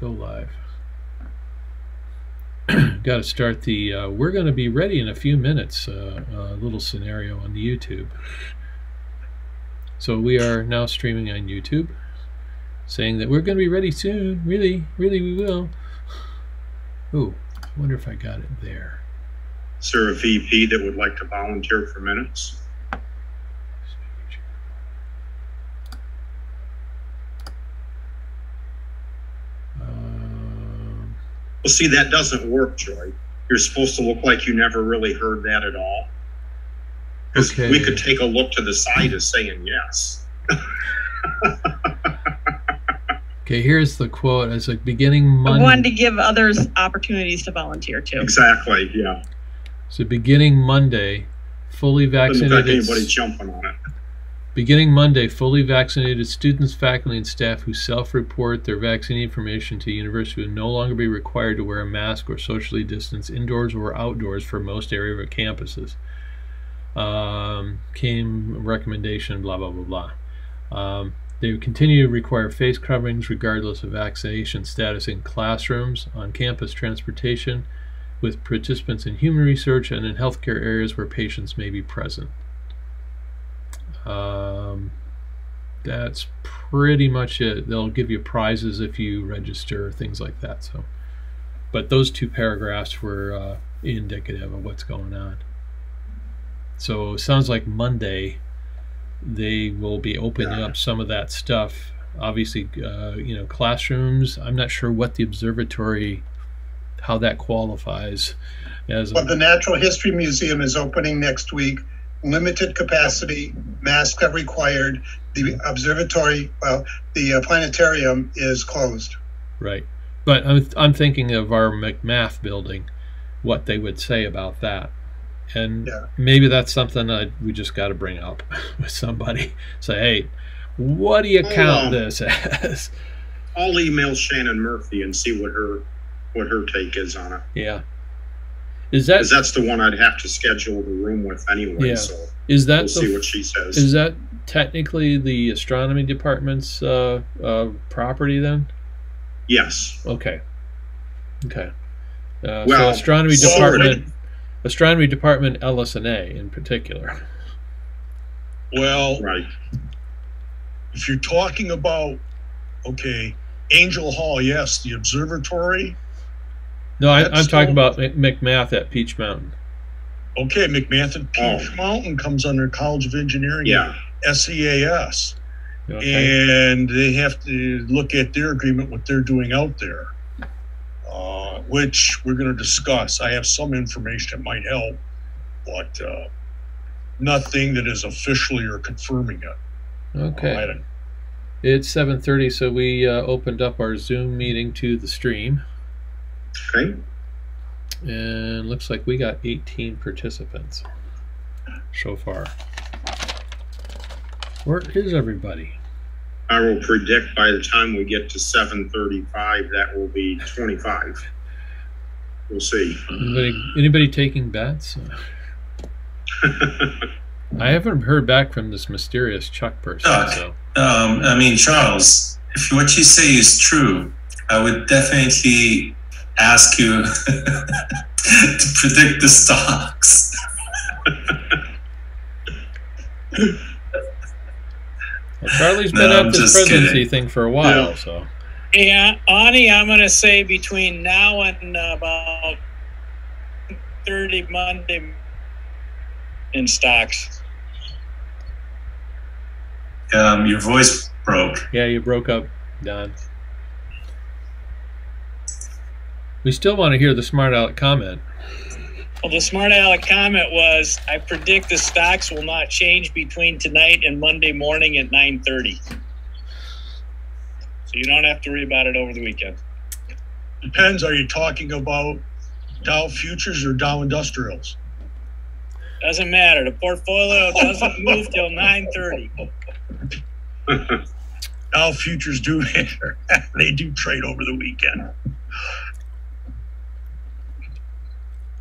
go live. Got to start the. Uh, we're going to be ready in a few minutes. Uh, uh, little scenario on the YouTube. So we are now streaming on YouTube, saying that we're going to be ready soon. Really, really, we will. Ooh, I wonder if I got it there. Is there a VP that would like to volunteer for minutes? Well, see, that doesn't work, Joy. You're supposed to look like you never really heard that at all. Because Okay. we could take a look to the side as saying yes. okay, here's the quote. It's like beginning I wanted to give others opportunities to volunteer too. Exactly, yeah. So beginning Monday, fully Doesn't look like vaccinated. anybody jumping on it. Beginning Monday, fully vaccinated students, faculty, and staff who self-report their vaccine information to the university will no longer be required to wear a mask or socially distance indoors or outdoors for most area of campuses. Um, came recommendation, blah blah blah blah. Um, they would continue to require face coverings regardless of vaccination status in classrooms, on campus transportation, with participants in human research, and in healthcare areas where patients may be present. Um, that's pretty much it. They'll give you prizes if you register, things like that. So, but those two paragraphs were uh, indicative of what's going on. So it sounds like Monday they will be opening Yeah. up some of that stuff. Obviously, uh, you know, classrooms. I'm not sure what the observatory, how that qualifies as. But A, the Natural History Museum is opening next week. Limited capacity, masks are required. The observatory, well, the uh, planetarium is closed. Right. But I'm, I'm thinking of our McMath building, what they would say about that. And Yeah. maybe that's something that we just got to bring up with somebody. Say, hey, what do you Oh, count um, this as? I'll email Shannon Murphy and see what her what her take is on it. yeah. Is that Because that's the one I'd have to schedule the room with anyway. Yeah. So is that we'll see what she says. is that technically the astronomy department's uh, uh, property then? yes. Okay. Okay. Uh, so Well, astronomy sort of. department, astronomy department, LS&A in particular. Well, Right. if you're talking about, okay, Angell Hall, yes, the observatory. No, I, I'm talking about McMath at Peach Mountain. Okay, McMath at Peach Oh. Mountain comes under College of Engineering, Yeah. SEAS, Okay. and they have to look at their agreement, what they're doing out there, uh, which we're going to discuss. I have some information that might help, but uh, nothing that is officially or confirming it. Okay. don't- It's 7:30, so we uh, opened up our Zoom meeting to the stream, Okay. and looks like we got 18 participants so far. Where is everybody? I will predict by the time we get to seven thirty-five, that will be twenty-five. We'll see. Anybody, anybody taking bets? I haven't heard back from this mysterious Chuck person. Chuck. So Um, I mean, Charles, if what you say is true, I would definitely ask you to predict the stocks. well, Charlie's No, been I'm at this presidency kidding. thing for a while, Yeah. so Yeah, Awni, I'm going to say between now and uh, about 30 Monday in stocks. Um, your voice broke. yeah, you broke up, Don. We still want to hear the smart aleck comment. Well, the smart aleck comment was, I predict the stocks will not change between tonight and Monday morning at 9:30. So you don't have to worry about it over the weekend. Depends. Are you talking about Dow futures or Dow industrials? Doesn't matter. The portfolio doesn't move till 9:30. Dow futures do matter. they do trade over the weekend.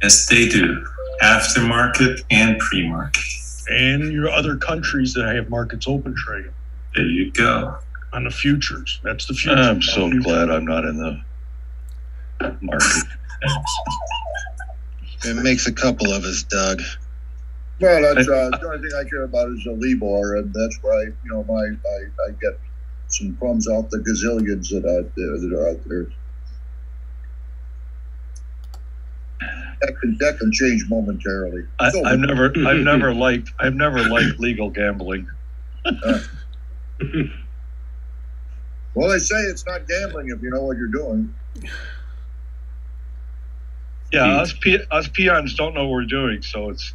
Yes, they do. Aftermarket and pre-market. And your other countries that have markets open trade There you go. on the futures. That's the futures. I'm so futures. glad I'm not in the market. It makes a couple of us, Doug. Well, that's, uh, the only thing I care about is the Libor, and that's why, you know, my, I, I get some crumbs off the gazillions that are, that are out there. That can, that can change momentarily. I, So- I've never, I've never liked, I've never liked legal gambling. Well, they say it's not gambling if you know what you're doing. Yeah, us pe- us peons don't know what we're doing, so it's.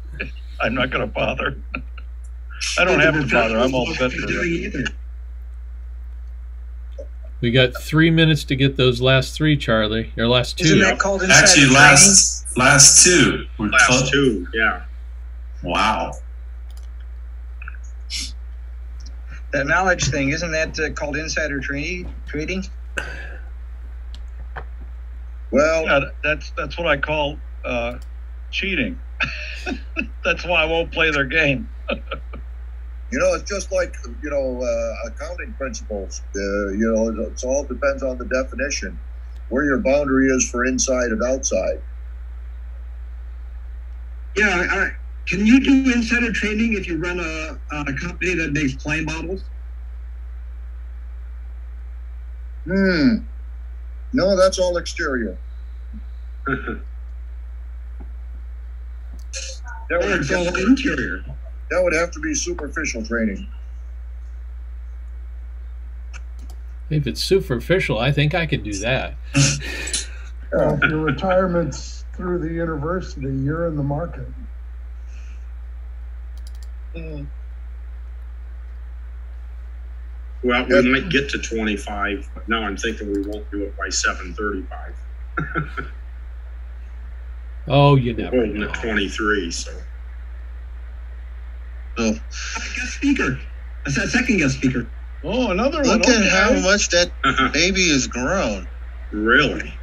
I'm not going to bother. I don't have to bother. I'm all set for it. We got three minutes to get those last three, Charlie. Your last Isn't two. that called insider Actually, trading? last last two. We're Last close. two, yeah. Wow. That knowledge thing, isn't that uh, called insider trading? Trading? Well, Yeah, that's that's what I call uh, cheating. that's why I won't play their game. you know, it's just like, you know, uh, accounting principles. Uh, you know, it all depends on the definition, where your boundary is for inside and outside. Yeah, right. Can you do insider trading if you run a, a company that makes plane models? Hmm. No, that's all exterior. That it's all interior? That would have to be superficial training. If it's superficial, I think I could do that. Well, if your retirement's through the university, you're in the market. Mm-hmm. Well, we might get to twenty-five, but now I'm thinking we won't do it by seven thirty-five. Oh, you We're never holding know. at twenty-three, so. Guest speaker. That's that second guest speaker. Oh, another one. Look at okay. how much that baby has grown. Really?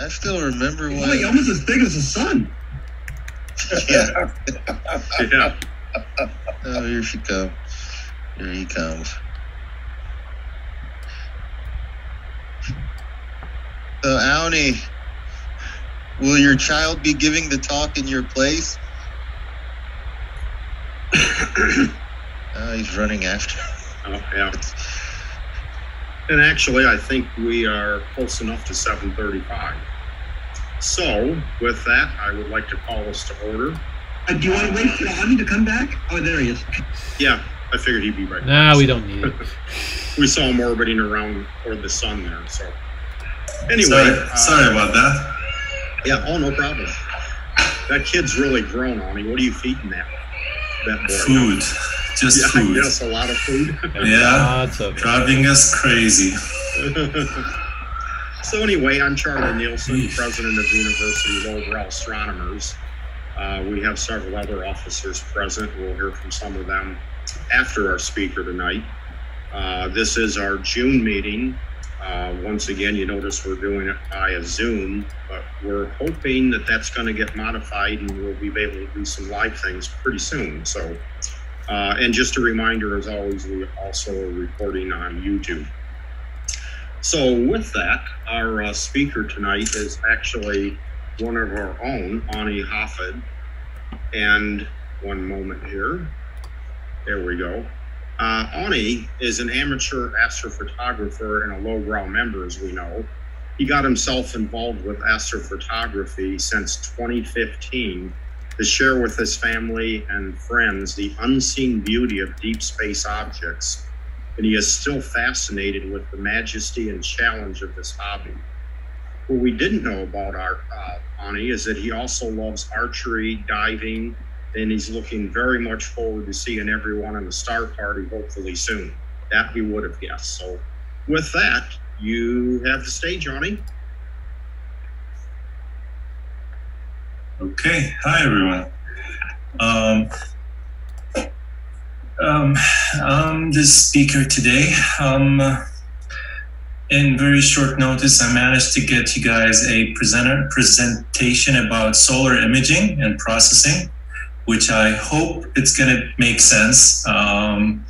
I still remember Oh, when. he almost as big as his son. Yeah. Yeah. Oh, here she comes. Here he comes. So, Awni, will your child be giving the talk in your place? Oh, he's running after. Oh, yeah. And actually, I think we are close enough to seven thirty-five. So with that, I would like to call us to order. Uh, do you want to wait for Awni to come back? Oh, there he is. Yeah, I figured he'd be right back. Nah, we don't need it. We saw him orbiting around toward the sun there, so. Anyway. Sorry, uh, sorry about that. Yeah, oh, no problem. That kid's really grown on me. What are you feeding that? That boy? Food, just yeah, food. Yes, a lot of food. Yeah, Lots of it. driving us crazy. so anyway, I'm Charlie Nielsen, president of the University of Lowbrow Astronomers. Uh, we have several other officers present. We'll hear from some of them after our speaker tonight. Uh, this is our June meeting. Uh, once again, you notice we're doing it via Zoom, but we're hoping that that's going to get modified and we'll be able to do some live things pretty soon. So, uh, and just a reminder, as always, we also are recording on YouTube. So, with that, our uh, speaker tonight is actually one of our own, Awni Hafedh. And one moment here. There we go. Uh, is an amateur astrophotographer and a lowbrow member, as we know. He got himself involved with astrophotography since 2015 to share with his family and friends the unseen beauty of deep space objects. And he is still fascinated with the majesty and challenge of this hobby. What we didn't know about our uh, Awni is that he also loves archery, diving, and he's looking very much forward to seeing everyone in the star party hopefully soon. That we would have guessed. So, with that, you have the stage, Awni. Okay, hi everyone. Um, um, I'm the speaker today. Um, in very short notice, I managed to get you guys a presenter presentation about solar imaging and processing, which I hope it's going to make sense. Um,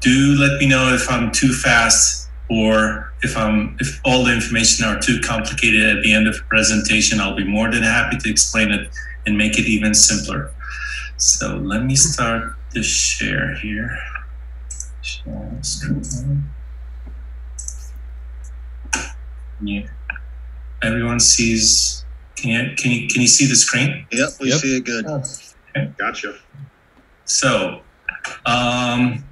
do let me know if I'm too fast or if I'm if all the information are too complicated at the end of the presentation, I'll be more than happy to explain it and make it even simpler. So let me start the share here. Share screen. Yeah. Everyone sees. Can you can you can you see the screen? Yep, we Yep. see it good. Gotcha. So, um,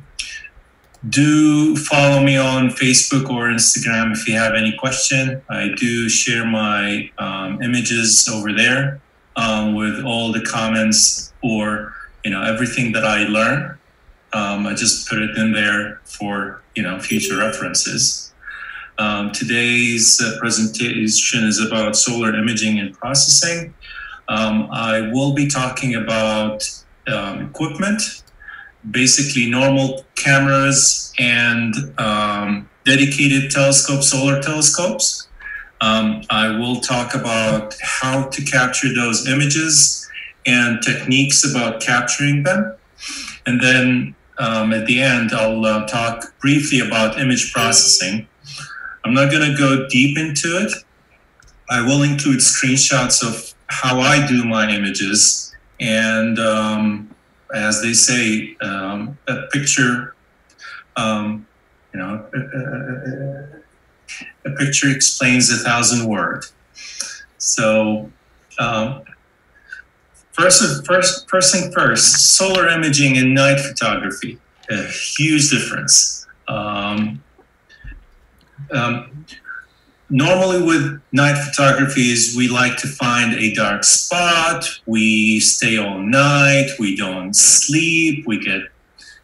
do follow me on Facebook or Instagram if you have any question. I do share my um, images over there um, with all the comments or you know everything that I learn. Um, I just put it in there for you know future references. Um, today's uh, presentation is about solar imaging and processing. Um, I will be talking about um, equipment, basically normal cameras and um, dedicated telescope, solar telescopes. Um, I will talk about how to capture those images and techniques about capturing them. And then um, at the end, I'll uh, talk briefly about image processing. I'm not going to go deep into it. I will include screenshots of how I do my images. And um, as they say, um, a picture, um, you know, a, a, a picture explains a thousand words. So, um, first, first, first thing first, solar imaging and night photography, a huge difference. Um, um, normally with night photographies we like to find a dark spot. We stay all night. We don't sleep. We get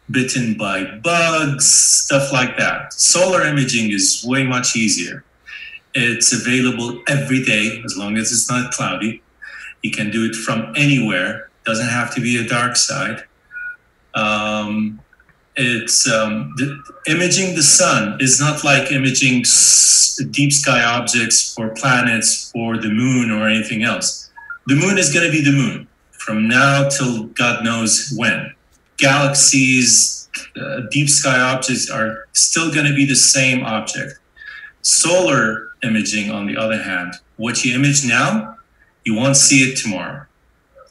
bitten by bugs stuff like that. Solar imaging is way much easier. It's available every day as long as it's not cloudy. You can do it from anywhere. Doesn't have to be a dark side. Um, it's um, the, imaging the sun is not like imaging s- deep sky objects or planets or the moon or anything else. The moon is going to be the moon from now till God knows when. Galaxies, uh, deep sky objects are still going to be the same object. Solar imaging, on the other hand, what you image now, you won't see it tomorrow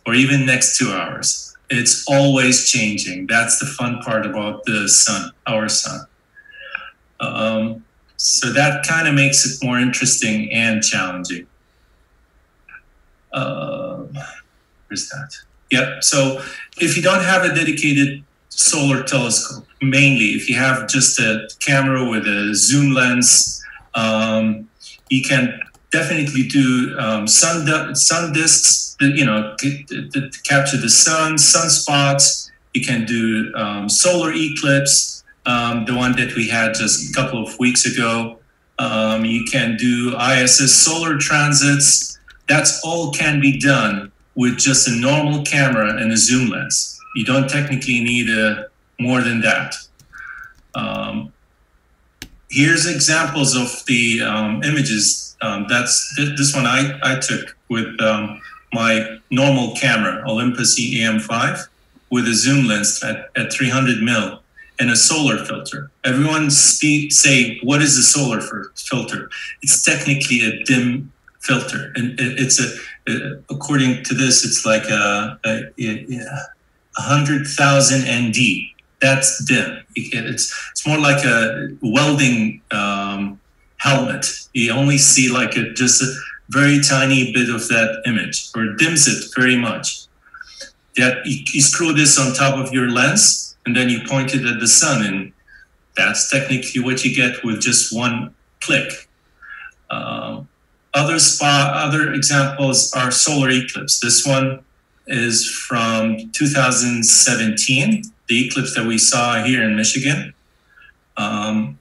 or even next two hours it's always changing. That's the fun part about the sun, our sun. Um, so that kind of makes it more interesting and challenging. Uh, where's that? Yep. So if you don't have a dedicated solar telescope, mainly if you have just a camera with a zoom lens, um, you can definitely do um, sun sun disks. You know, capture the sun, sunspots. You can do um, solar eclipse, um, the one that we had just a couple of weeks ago. Um, you can do ISS solar transits. That's all can be done with just a normal camera and a zoom lens. You don't technically need a, more than that. Um, here's examples of the um, images. Um, that's th- this one I, I took with um, my normal camera, Olympus EM5, with a zoom lens at, at 300 mil and a solar filter. Everyone speak, say, what is a solar filter? It's technically a dim filter, and it, it's a, uh, according to this, it's like a, a, a, a hundred thousand ND. That's dim. It- It's it's more like a welding um, helmet. You only see like a just a very tiny bit of that image, or dims it very much. That you, you screw this on top of your lens, and then you point it at the sun, and that's technically what you get with just one click. Um, other spot, other examples are solar eclipse. This one is from 2017, the eclipse that we saw here in Michigan. Um,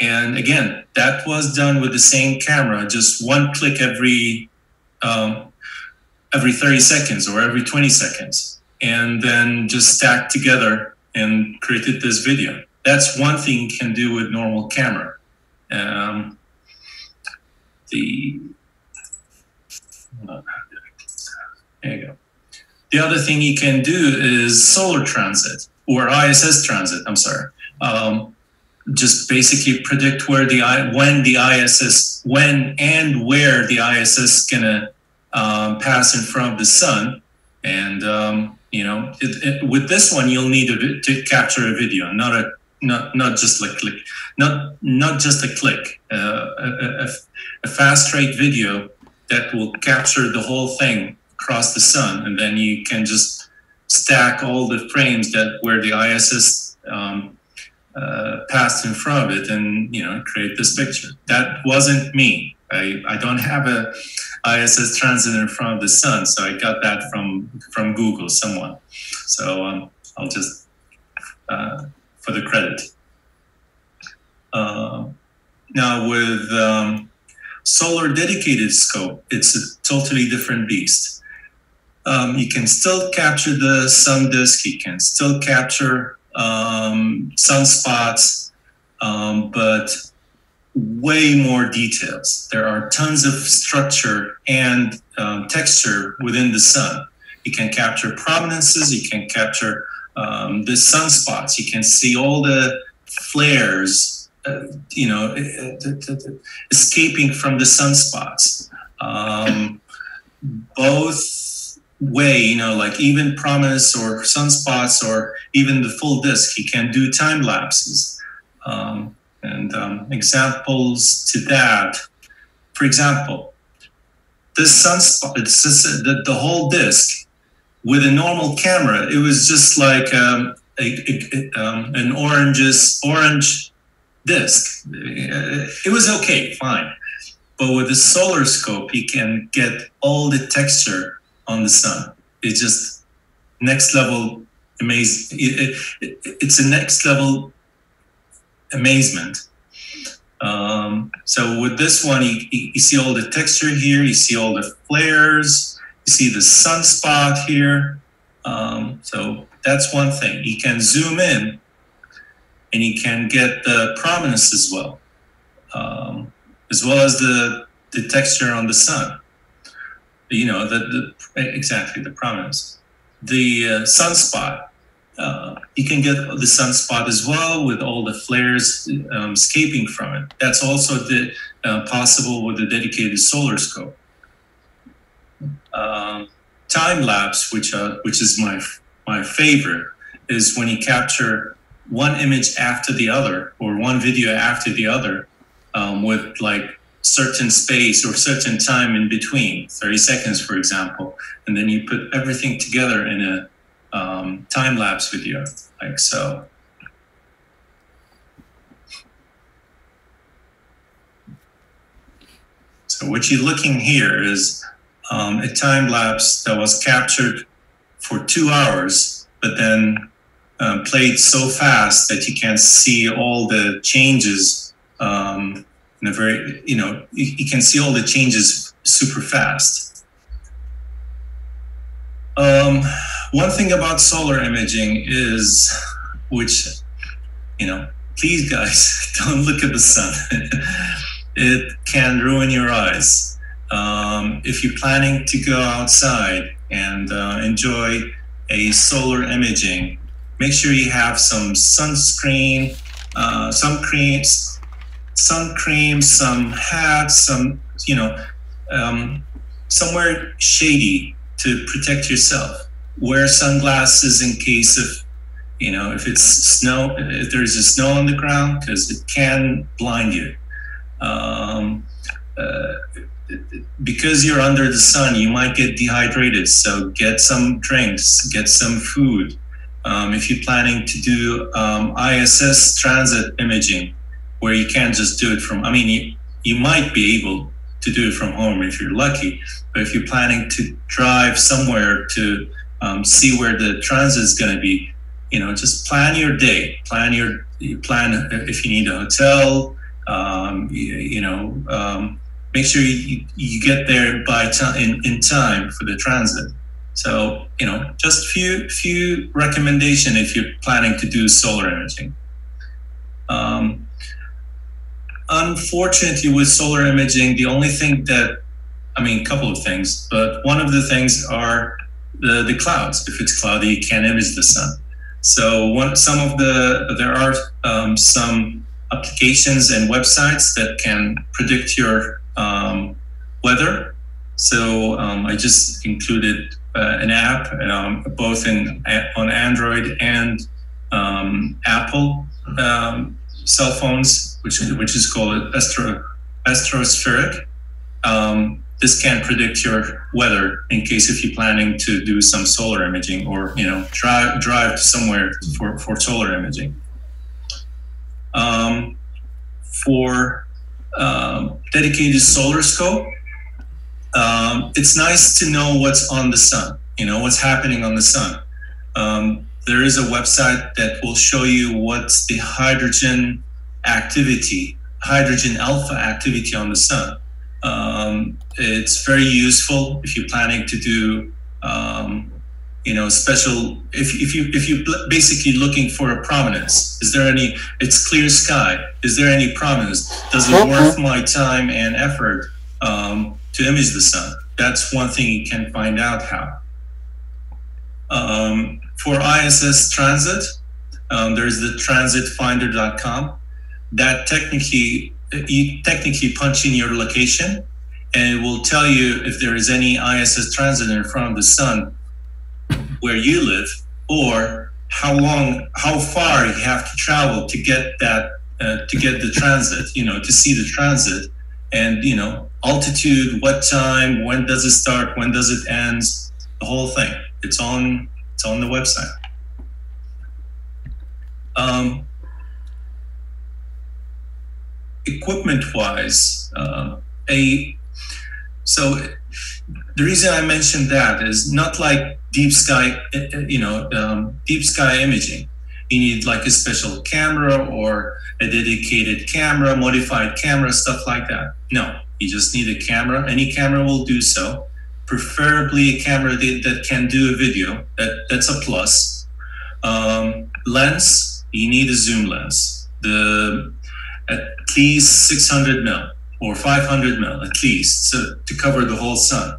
and again, that was done with the same camera, just one click every um, every 30 seconds or every 20 seconds, and then just stacked together and created this video. That's one thing you can do with normal camera. Um, the there you go. The other thing you can do is solar transit or ISS transit. I'm sorry. Um, just basically predict where the when the ISS when and where the ISS is gonna um, pass in front of the sun, and um, you know it, it, with this one you'll need a, to capture a video, not a not not just like click, not not just a click, uh, a, a, a fast rate video that will capture the whole thing across the sun, and then you can just stack all the frames that where the ISS um, uh, passed in front of it, and you know create this picture. That wasn't me. I, I don't have a ISS transit in front of the sun, so I got that from from Google, someone. So um, I'll just uh, for the credit. Uh, now with um, solar dedicated scope, it's a totally different beast. Um, you can still capture the sun disk, you can still capture um, sunspots, um, but way more details. There are tons of structure and um, texture within the sun. You can capture prominences, you can capture um, the sunspots, you can see all the flares, uh, you know, escaping from the sunspots. Um, both way, you know, like even prominence or sunspots or even the full disk, He can do time lapses. Um, and um, examples to that, for example, this sunspot, the, the whole disk with a normal camera, it was just like um, a, a, um, an oranges, orange disk. It was okay, fine. But with the solar scope, he can get all the texture on the sun. It's just next level amazing. It, it, it's a next level amazement. Um, so with this one, you, you see all the texture here, you see all the flares, you see the sunspot here. Um, so that's one thing. You can zoom in and you can get the prominence as well, um, as well as the, the texture on the sun. You know, the, the exactly the prominence. The uh, sunspot, uh, you can get the sunspot as well with all the flares um, escaping from it. That's also the, uh, possible with a dedicated solar scope. Um, time lapse, which uh, which is my my favorite, is when you capture one image after the other or one video after the other um, with like certain space or certain time in between, 30 seconds, for example, and then you put everything together in a um, time lapse video, like so. So what you're looking here is um, a time lapse that was captured for two hours, but then uh, played so fast that you can see all the changes um, in a very, you know, you, you, can see all the changes super fast. Um, one thing about solar imaging is, which, you know, please guys, don't look at the sun. it can ruin your eyes. Um, if you're planning to go outside and uh, enjoy a solar imaging, make sure you have some sunscreen, uh, some creams, sun cream, some hats, some, you know, um, somewhere shady to protect yourself. Wear sunglasses in case of, you know, if it's snow, if there's a snow on the ground, because it can blind you. Um, uh, because you're under the sun, you might get dehydrated. So get some drinks, get some food. Um, if you're planning to do um, ISS transit imaging, where you can't just do it from, I mean, you, you might be able to do it from home if you're lucky, but if you're planning to drive somewhere to um, see where the transit is going to be, you know, just plan your day, plan your, plan if you need a hotel, um, you, you, know, um, make sure you, you get there by time in, in time for the transit. So, you know, just few few recommendation if you're planning to do solar imaging. Um, unfortunately, with solar imaging, the only thing that, I mean, a couple of things, but one of the things are the, the clouds. If it's cloudy, you can't image the sun. So one, some of the, there are um, some applications and websites that can predict your um, weather. So um, I just included uh, an app, um, both in on Android and um, Apple um, cell phones, which which is called Astro Astrospheric. Um, this can predict your weather in case if you're planning to do some solar imaging or you know drive drive somewhere for, for solar imaging. Um, for um, dedicated solar scope, um, it's nice to know what's on the sun. You know what's happening on the sun. Um, there is a website that will show you what's the hydrogen activity, hydrogen alpha activity on the sun. Um, it's very useful if you're planning to do, um, you know, special. If, if you if you basically looking for a prominence, is there any? It's clear sky. Is there any prominence? Does it worth my time and effort um, to image the sun? That's one thing you can find out how. Um, for ISS transit, um, there's the transitfinder.com. That technically you technically punch in your location and it will tell you if there is any ISS transit in front of the sun where you live or how long how far you have to travel to get that uh, to get the transit you know to see the transit and you know altitude what time when does it start when does it end the whole thing it's on it's on the website um, equipment wise, uh, a so the reason I mentioned that is not like deep sky, you know, um, deep sky imaging. You need like a special camera or a dedicated camera, modified camera, stuff like that. No, you just need a camera. Any camera will do so. Preferably a camera that, that can do a video. That that's a plus. Um, lens, you need a zoom lens. The at least 600 mil or 500 mil at least so, to cover the whole sun.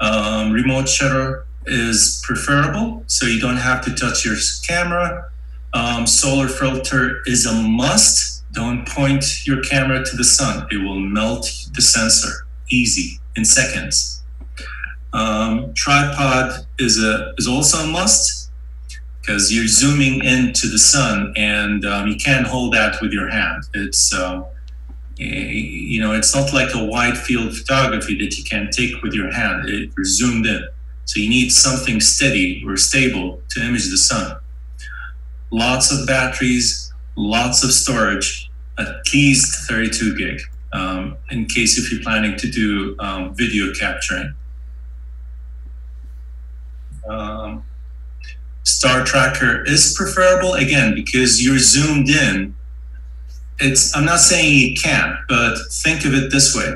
Um, remote shutter is preferable, so you don't have to touch your camera. Um, solar filter is a must. Don't point your camera to the sun; it will melt the sensor. Easy in seconds. Um, tripod is a is also a must because you're zooming into the sun and um, you can't hold that with your hand. It's, um, you know, it's not like a wide field photography that you can take with your hand. It, you're zoomed in. So you need something steady or stable to image the sun. Lots of batteries, lots of storage, at least 32 gig, um, in case if you're planning to do um, video capturing. Um, Star Tracker is preferable again because you're zoomed in. It's I'm not saying you can't, but think of it this way.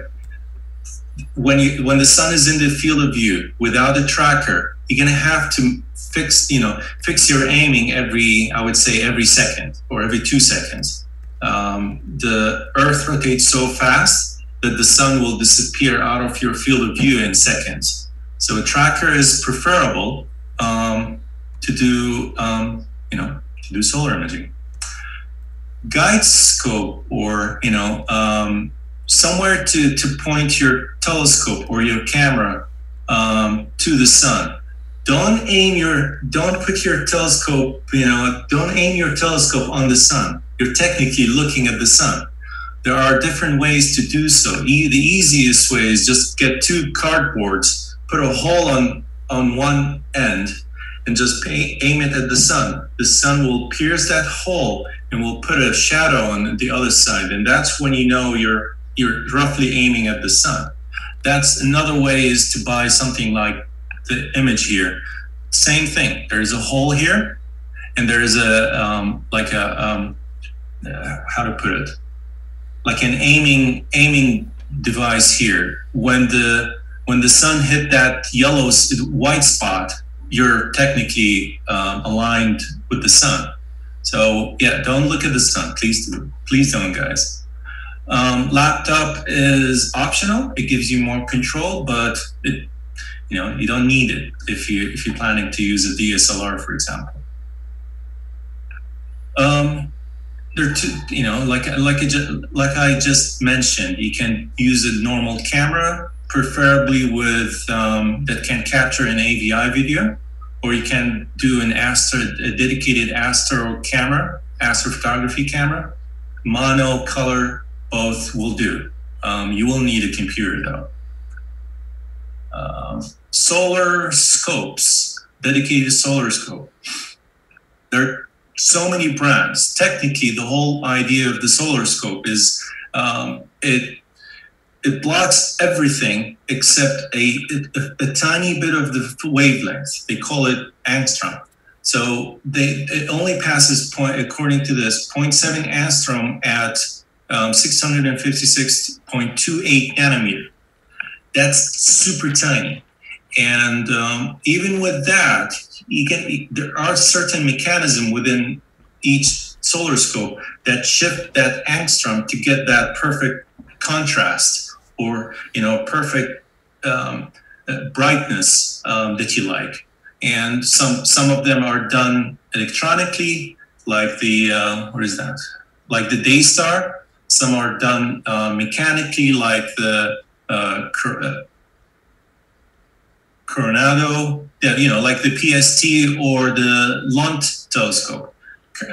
When you when the sun is in the field of view without a tracker, you're gonna have to fix you know fix your aiming every I would say every second or every two seconds. Um, the Earth rotates so fast that the sun will disappear out of your field of view in seconds. So a tracker is preferable. Um, to do, um, you know, to do solar imaging. Guide scope or, you know, um, somewhere to, to point your telescope or your camera um, to the sun. Don't aim your, don't put your telescope, you know, don't aim your telescope on the sun. You're technically looking at the sun. There are different ways to do so. E- the easiest way is just get two cardboards, put a hole on on one end, and just pay, aim it at the sun. The sun will pierce that hole and will put a shadow on the other side, and that's when you know you're you're roughly aiming at the sun. That's another way is to buy something like the image here. Same thing. There's a hole here, and there's a um, like a um, uh, how to put it, like an aiming aiming device here. When the when the sun hit that yellow white spot, you're technically um, aligned with the sun. So yeah, don't look at the sun. Please do. Please don't, guys. Um, laptop is optional. It gives you more control, but it, you know, you don't need it if you if you're planning to use a DSLR, for example. Um, there are two, you know, like like I just, like I just mentioned, you can use a normal camera, preferably with um, that can capture an AVI video, or you can do an astro, a dedicated astro camera, astrophotography camera, mono, color, both will do. Um, you will need a computer though. Um, solar scopes, dedicated solar scope. There are so many brands. Technically, the whole idea of the solar scope is um, it it blocks everything except a, a, a tiny bit of the wavelength. They call it angstrom. So they it only passes point according to this 0.7 angstrom at um, 656.28 nanometer. That's super tiny. And um, even with that, you can there are certain mechanism within each solar scope that shift that angstrom to get that perfect contrast or you know perfect um, uh, brightness um, that you like. And some some of them are done electronically, like the uh, what is that? Like the Daystar. Some are done uh, mechanically, like the uh, uh Coronado, yeah, you know, like the PST or the Lunt telescope.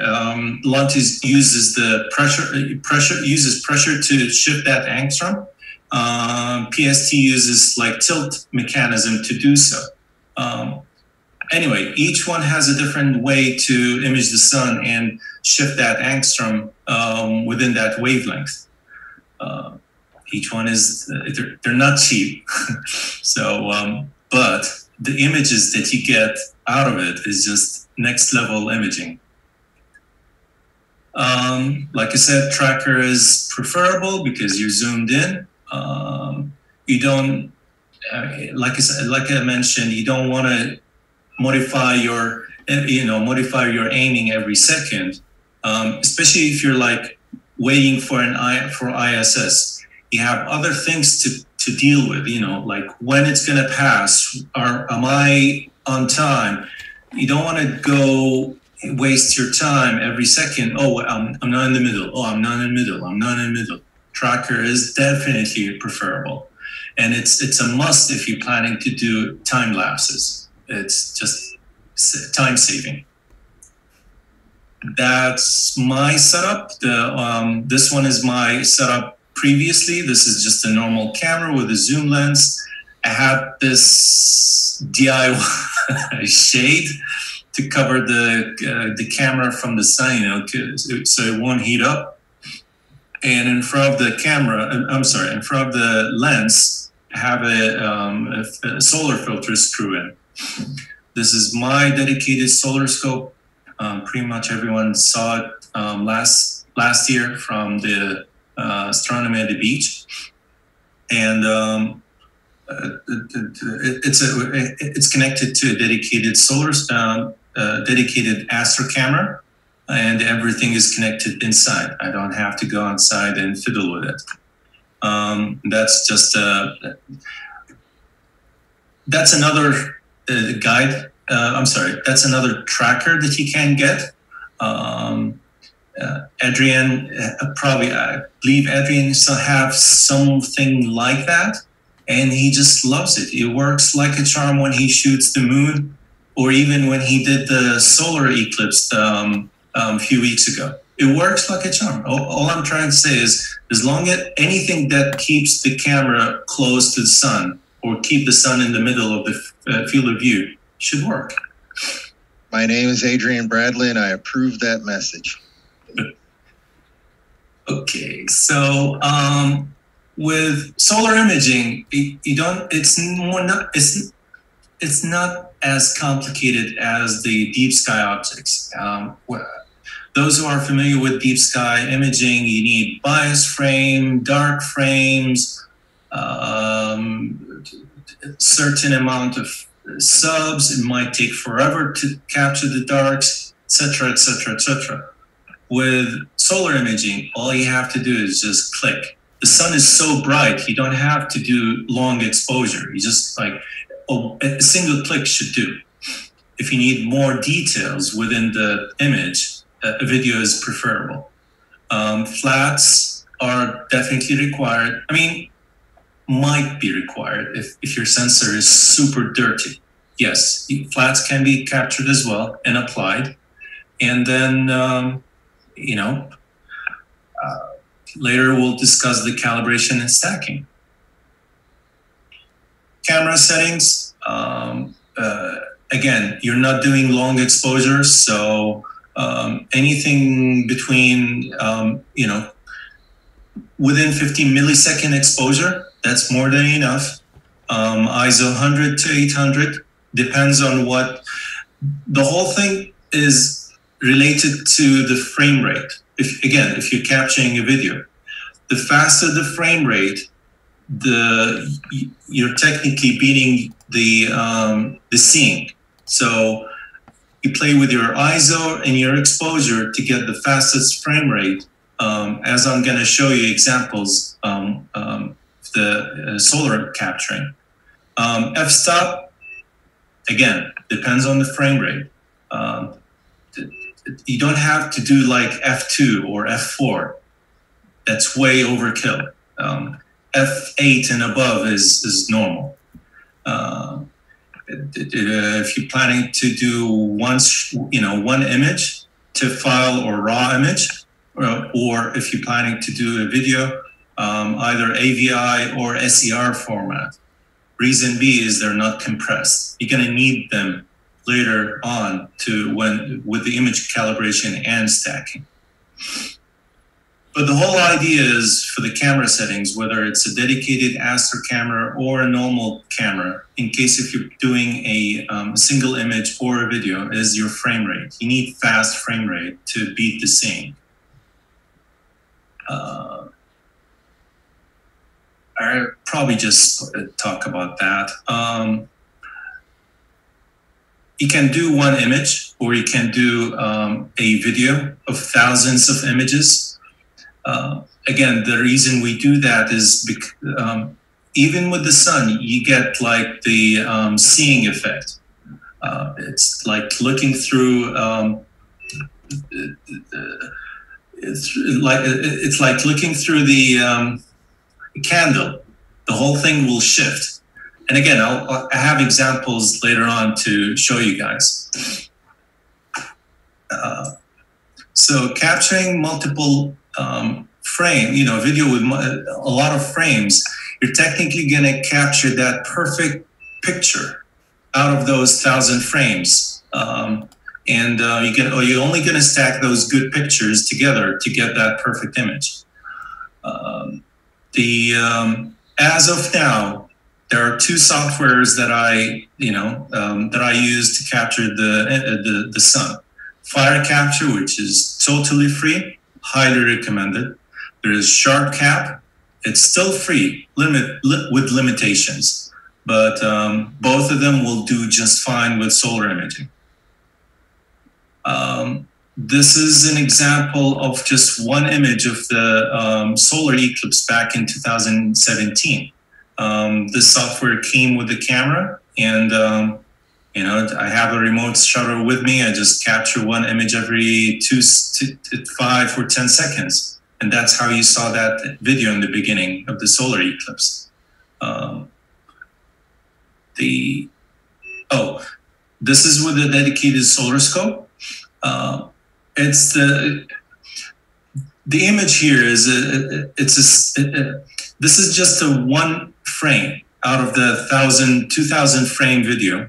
Um, Lunt is, uses the pressure pressure uses pressure to shift that angstrom. Um, PST uses like tilt mechanism to do so. Um, anyway, each one has a different way to image the sun and shift that angstrom um, within that wavelength. Uh, each one is they're, they're not cheap, so um, but the images that you get out of it is just next level imaging. Um, like I said, tracker is preferable because you're zoomed in. Um, you don't, like I said, like I mentioned, you don't want to modify your, you know, modify your aiming every second, um, especially if you're like waiting for an I for ISS. You have other things to to deal with you know like when it's going to pass are am i on time? You don't want to go waste your time every second oh I'm, I'm not in the middle oh i'm not in the middle i'm not in the middle tracker is definitely preferable and it's it's a must if you're planning to do time lapses it's just time saving that's my setup the um, this one is my setup previously. This is just a normal camera with a zoom lens. I had this DIY shade to cover the uh, the camera from the sun, you know, so it won't heat up. And in front of the camera, uh, I'm sorry, in front of the lens, have a, um, a, a solar filter screw in. This is my dedicated solar scope. Um, pretty much everyone saw it um, last last year from the uh, astronomy at the beach, and um, uh, it's a, it's connected to a dedicated solar um, uh, dedicated astro camera, and everything is connected inside. I don't have to go outside and fiddle with it. Um, that's just uh, that's another uh, guide. Uh, I'm sorry, that's another tracker that you can get. Um, uh, Adrian uh, probably I believe Adrian still have something like that, and he just loves it. It works like a charm when he shoots the moon, or even when he did the solar eclipse um, um, a few weeks ago. It works like a charm. All, all, I'm trying to say is, as long as anything that keeps the camera close to the sun or keep the sun in the middle of the uh, field of view should work. My name is Adrian Bradley, and I approve that message. Okay, so um, with solar imaging, you don't. It's more not. It's it's not as complicated as the deep sky optics. Um, those who are familiar with deep sky imaging, you need bias frame, dark frames, um, certain amount of subs. It might take forever to capture the darks, etc., etc., etc with solar imaging, all you have to do is just click. The sun is so bright, you don't have to do long exposure. You just like a single click should do. If you need more details within the image, a video is preferable. Um, flats are definitely required. I mean, might be required if, if your sensor is super dirty. Yes, flats can be captured as well and applied. And then, um, you know, uh, later we'll discuss the calibration and stacking. Camera settings, um, uh, again, you're not doing long exposures, so um, anything between, um, you know, within 15 millisecond exposure, that's more than enough. Um, ISO 100 to 800 depends on what the whole thing is related to the frame rate. If again, if you're capturing a video, the faster the frame rate, the you're technically beating the um, the seeing. So you play with your ISO and your exposure to get the fastest frame rate. Um, as I'm going to show you examples, um, um, the uh, solar capturing. Um, f-stop, again, depends on the frame rate. Um, you don't have to do like F2 or F4. That's way overkill. Um, F8 and above is, is normal. Uh, if you're planning to do once, you know, one image to file or raw image, or, or if you're planning to do a video, um, either AVI or SER format. Reason B is they're not compressed. You're going to need them later on to when with the image calibration and stacking. But the whole idea is for the camera settings, whether it's a dedicated astro camera or a normal camera, in case if you're doing a um, single image or a video, is your frame rate. You need fast frame rate to beat the seeing. Uh, I'll probably just talk about that. Um, you can do one image or you can do um, a video of thousands of images. Uh, again, the reason we do that is bec- um, even with the sun, you get like the um, seeing effect. Uh, it's like looking through. Um, it's like it's like looking through the um, candle. The whole thing will shift. And again, I'll, I have examples later on to show you guys. Uh, so capturing multiple um, frame, you know, video with a lot of frames, you're technically going to capture that perfect picture out of those thousand frames. Um, and uh, you can, or you're only going to stack those good pictures together to get that perfect image. Um, the um, as of now, there are two softwares that I, you know, um, that I use to capture the, uh, the the sun. Firecapture, which is totally free, highly recommended. There is SharpCap. It's still free, limit li- with limitations, but um, both of them will do just fine with solar imaging. Um, this is an example of just one image of the um, solar eclipse back in 2017. Um, this software came with the camera, and um, you know I have a remote shutter with me. I just capture one image every two, two, five or ten seconds, and that's how you saw that video in the beginning of the solar eclipse. Um, the oh, this is with a dedicated solar scope. Uh, it's the the image here is a, it's a, a, this is just a one frame out of the thousand 2000 frame video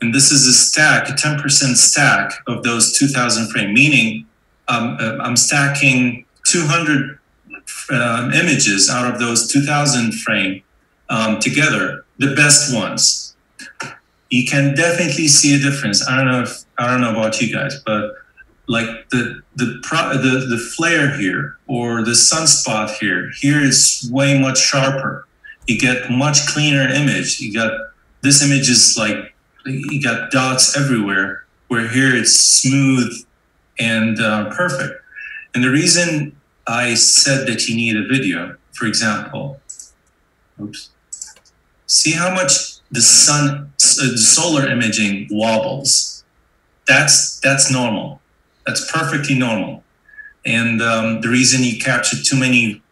and this is a stack a 10% stack of those 2000 frame meaning um, uh, i'm stacking 200 um, images out of those 2000 frame um, together the best ones. You can definitely see a difference. I don't know if i don't know about you guys but like the the pro, the the flare here or the sunspot here here is way much sharper. You get much cleaner image. You got this image is like you got dots everywhere where here it's smooth and uh, perfect. And the reason i said that you need a video for example oops see how much the sun uh, solar imaging wobbles. That's that's normal. That's perfectly normal. And um, the reason you captured too many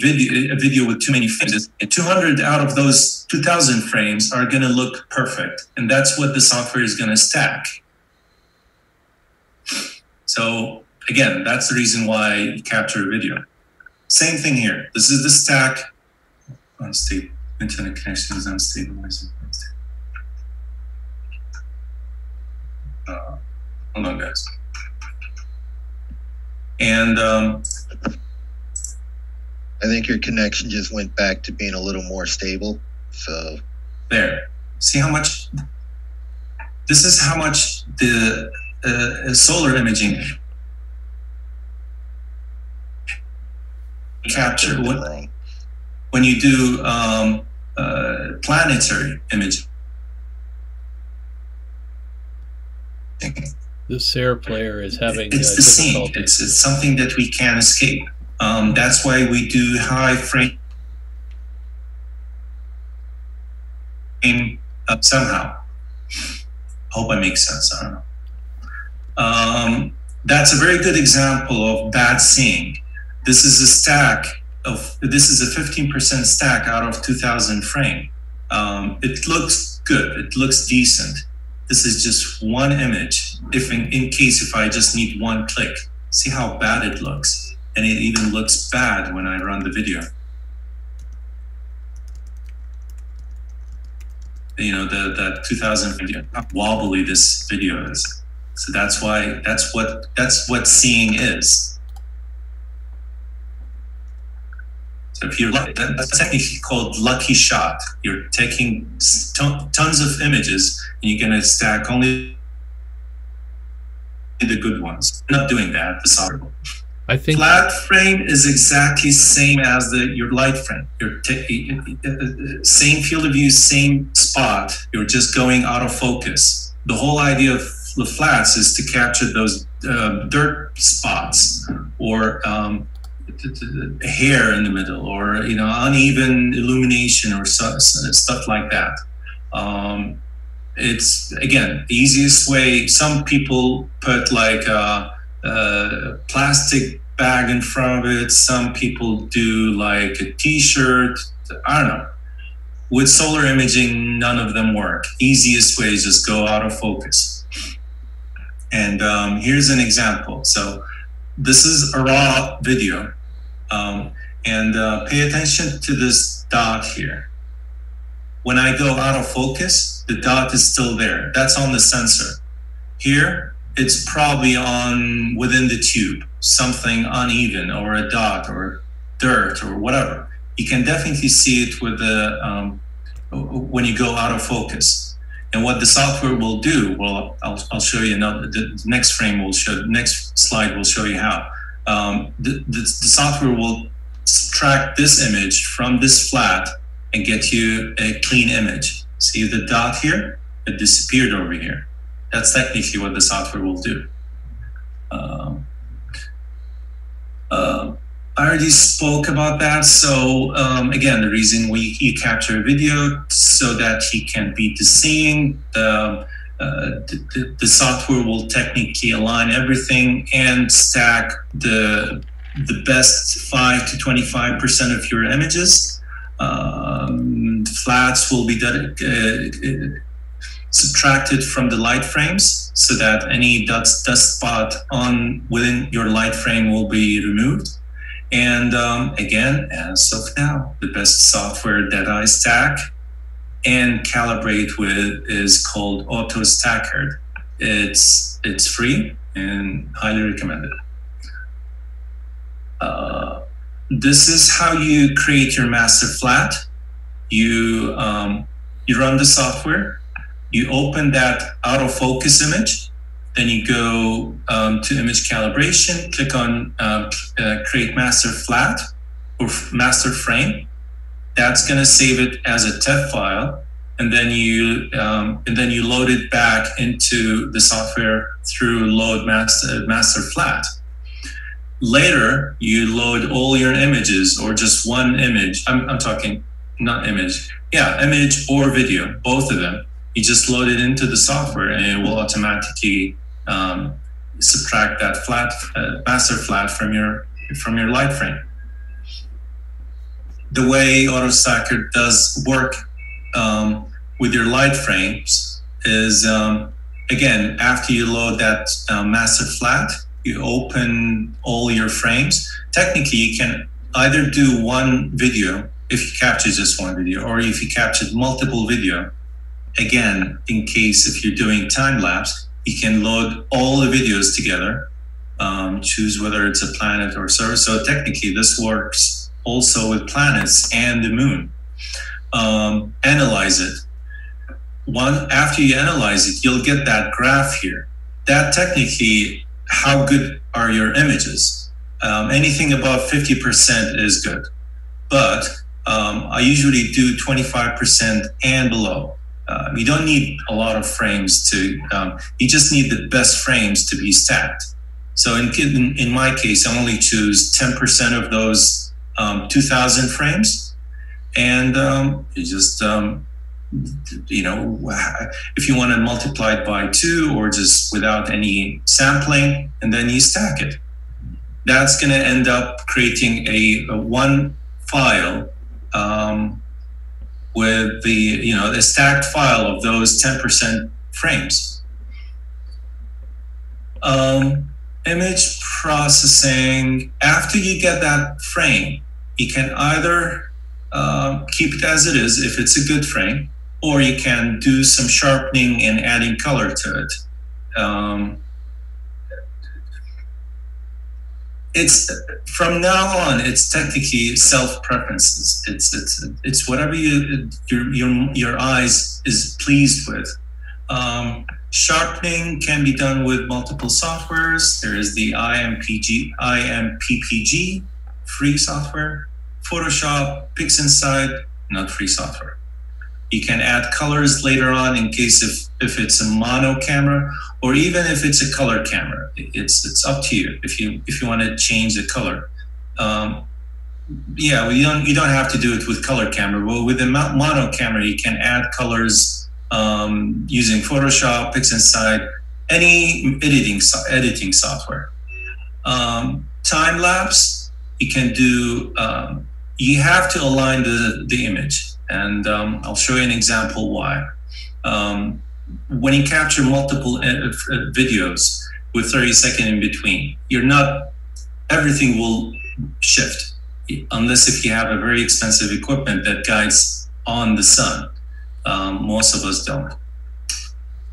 video, a video with too many frames 200 out of those 2000 frames are going to look perfect. And that's what the software is going to stack. So again, that's the reason why you capture a video. Same thing here. This is the stack. Unstable. Internet connection is unstable. Uh, hold on, guys. And um, I think your connection just went back to being a little more stable. So there. See how much? This is how much the uh, solar imaging capture when, when you do um, uh, planetary imaging. The SER player is having it's uh, the same. difficulty. It's, it's something that we can't escape. Um, that's why we do high frame somehow. Hope I make sense. I don't know. Um, that's a very good example of bad seeing. This is a stack of, this is a 15% stack out of 2000 frame. Um, it looks good. It looks decent. This is just one image. If in, in case if I just need one click, see how bad it looks. And it even looks bad when I run the video. You know, the, the 2000 video, how wobbly this video is. So that's why, that's what, that's what seeing is. So if you're lucky, that's technically called lucky shot. You're taking tons of images and you're going to stack only the good ones. Not doing that. The software. I think flat frame is exactly same as the your light frame. You're same field of view, same spot. You're just going out of focus. The whole idea of the flats is to capture those uh, dirt spots or um, hair in the middle or you know uneven illumination or stuff like that um, it's again the easiest way some people put like a, a, plastic bag in front of it some people do like a t-shirt i don't know with solar imaging none of them work easiest way is just go out of focus and um, here's an example so this is a raw video um, and uh, pay attention to this dot here. When I go out of focus, the dot is still there. That's on the sensor. Here, it's probably on within the tube, something uneven or a dot or dirt or whatever. You can definitely see it with the um, when you go out of focus. And what the software will do, well, I'll, I'll show you now. The next frame will show, next slide will show you how um, the, the, the, software will track this image from this flat and get you a clean image. See the dot here? It disappeared over here. That's technically what the software will do. Um, uh, I already spoke about that. So um, again, the reason we you capture a video so that he can beat the seeing. The uh, the, the, software will technically align everything and stack the the best 5 to 25 percent of your images um, flats will be uh, subtracted from the light frames so that any dust, dust spot on within your light frame will be removed and um, again as of now the best software that i stack and calibrate with is called Auto Stacker. It's it's free and highly recommended. Uh, this is how you create your master flat. You um, you run the software. You open that autofocus image. Then you go um, to image calibration. Click on uh, uh, create master flat or master frame that's going to save it as a TIFF file, and then you um, and then you load it back into the software through load master master flat. Later, you load all your images or just one image. I'm, I'm talking not image, yeah, image or video, both of them. You just load it into the software, and it will automatically um, subtract that flat uh, master flat from your from your light frame. The way AutoStakkert does work um, with your light frames is um, again after you load that uh, master flat, you open all your frames. Technically, you can either do one video if you capture just one video, or if you captured multiple video. Again, in case if you're doing time lapse, you can load all the videos together, um, choose whether it's a planet or surface. So technically, this works also with planets and the moon. Um, analyze it. One after you analyze it, you'll get that graph here. That technically, how good are your images? Um, anything above 50% is good, but um, I usually do 25% and below. Uh, you don't need a lot of frames to, um, you just need the best frames to be stacked. So in, in, in my case, I only choose 10% of those um, 2000 frames. And um, you just, um, you know, if you want to multiply it by two or just without any sampling, and then you stack it. That's going to end up creating a, a one file um, with the you know the stacked file of those 10% frames. Um, image processing, after you get that frame, you can either uh, keep it as it is if it's a good frame, or you can do some sharpening and adding color to it. Um, it's from now on it's technically self preferences it's it's it's whatever you your your, your eyes is pleased with. Um, sharpening can be done with multiple softwares. There is the impg imppg free software. Photoshop PixInsight not free software you can add colors later on in case if, if it's a mono camera or even if it's a color camera. It's it's up to you if you if you want to change the color. Um, yeah, well, you don't you don't have to do it with color camera. Well, with a mono camera, you can add colors um, using Photoshop, PixInsight, any editing editing software. Um, time lapse, you can do. Um, you have to align the the image and um, I'll show you an example why. Um, when you capture multiple uh, uh videos with 30 seconds in between, you're not, everything will shift unless if you have a very expensive equipment that guides on the sun. Um, most of us don't.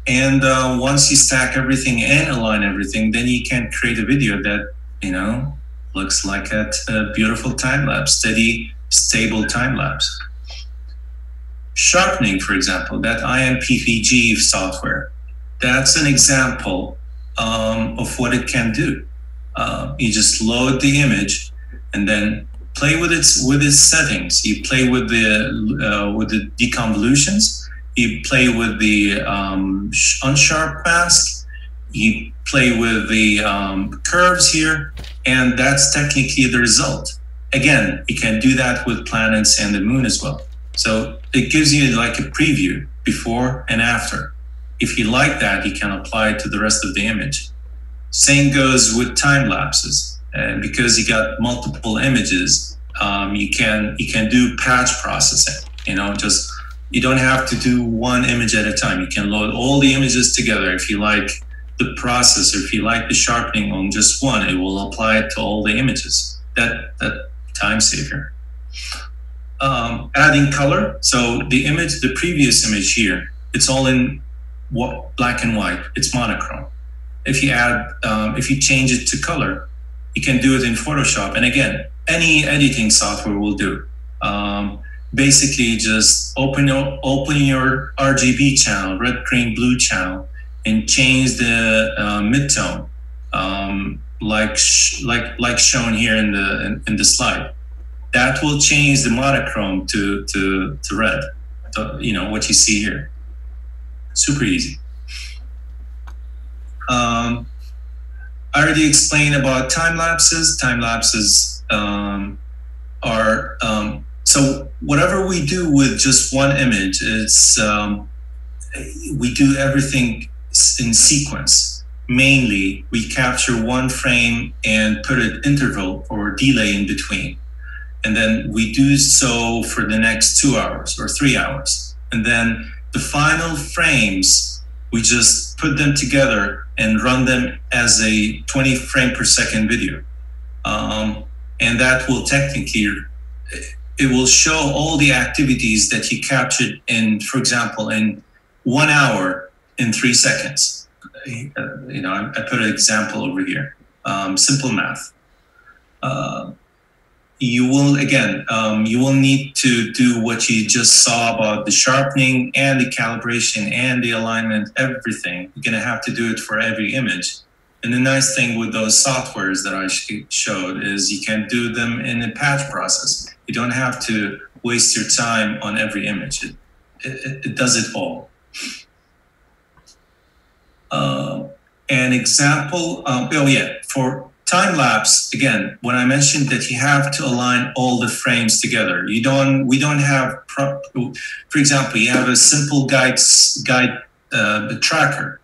And uh, once you stack everything and align everything, then you can create a video that, you know, looks like a, a beautiful time lapse, steady, stable time lapse sharpening, for example, that IMPPG software, that's an example um, of what it can do. Uh, you just load the image and then play with its with its settings. You play with the uh, with the deconvolutions. You play with the um, unsharp mask. You play with the um, curves here, and that's technically the result. Again, you can do that with planets and the moon as well. So it gives you like a preview before and after. If you like that, you can apply it to the rest of the image. Same goes with time lapses. And because you got multiple images, um, you can you can do patch processing. You know, just you don't have to do one image at a time. You can load all the images together. If you like the process, or if you like the sharpening on just one, it will apply it to all the images. That that time saver um, adding color. So the image, the previous image here, it's all in what, black and white. It's monochrome. If you add, um, if you change it to color, you can do it in Photoshop. And again, any editing software will do. Um, basically, just open your, open your RGB channel, red, green, blue channel, and change the uh, midtone, um, like like like shown here in the in, in the slide that will change the monochrome to, to, to red, to, you know, what you see here. Super easy. Um, I already explained about time lapses. Time lapses um, are, um, so whatever we do with just one image, it's, um, we do everything in sequence. mainly we capture one frame and put an interval or delay in between. And then we do so for the next two hours or three hours. And then the final frames, we just put them together and run them as a 20 frame per second video. Um, and that will technically, it will show all the activities that he captured in, for example, in one hour in three seconds. Uh, you know, I, I, put an example over here. Um, simple math. Uh, you will again, um, you will need to do what you just saw about the sharpening and the calibration and the alignment, everything. You're gonna have to do it for every image. And the nice thing with those softwares that I showed is you can do them in a patch process. You don't have to waste your time on every image. It, it, it does it all. Uh, an example, um, oh yeah, for time lapse, again, when I mentioned that you have to align all the frames together, you don't, we don't have, pro- for example, you have a simple guide, guide uh, tracker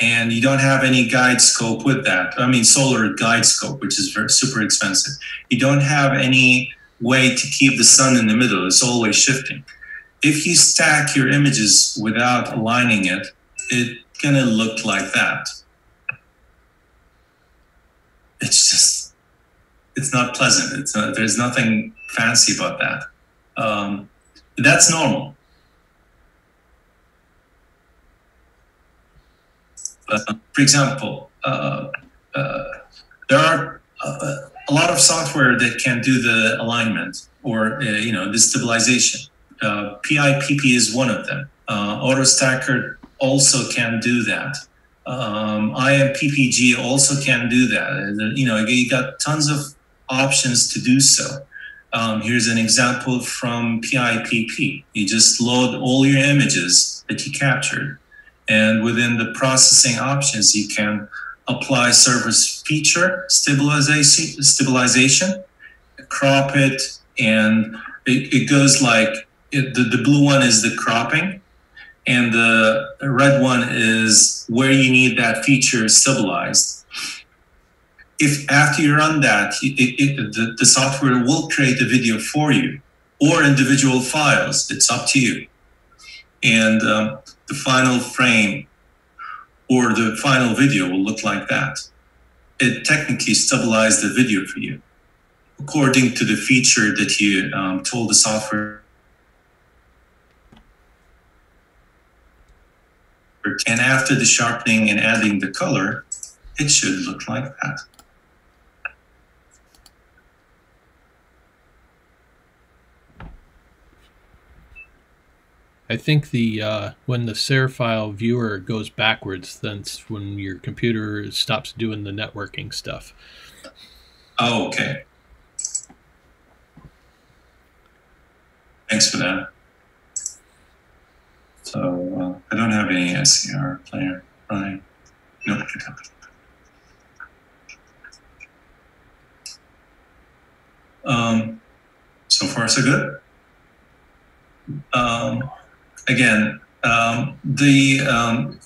and you don't have any guide scope with that. I mean, solar guide scope, which is very super expensive. You don't have any way to keep the sun in the middle. It's always shifting. If you stack your images without aligning it, it's gonna look like that. It's just, it's not pleasant. It's not, there's nothing fancy about that. Um, that's normal. Uh, for example, uh, uh, there are uh, a lot of software that can do the alignment or uh, you know the stabilization. PIPP is one of them. AutoStakkert also can do that. Um, IMPPG also can do that. You know, you got tons of options to do so. Um, here's an example from PIPP. You just load all your images that you captured and within the processing options, you can apply surface feature stabilization, stabilization crop it, and it, it goes like it, the, the blue one is the cropping, and the red one is where you need that feature stabilized. If after you run that, it, the, the software will create a video for you or individual files. It's up to you. And um, the final frame or the final video will look like that. It technically stabilized the video for you according to the feature that you um, told the software. And after the sharpening and adding the color, it should look like that. I think the uh, when the Serifile viewer goes backwards, that's when your computer stops doing the networking stuff. Oh, okay. Thanks for that. So uh, I don't have any SER player? Nope. Um, so far, so good. Um, again, um, the um,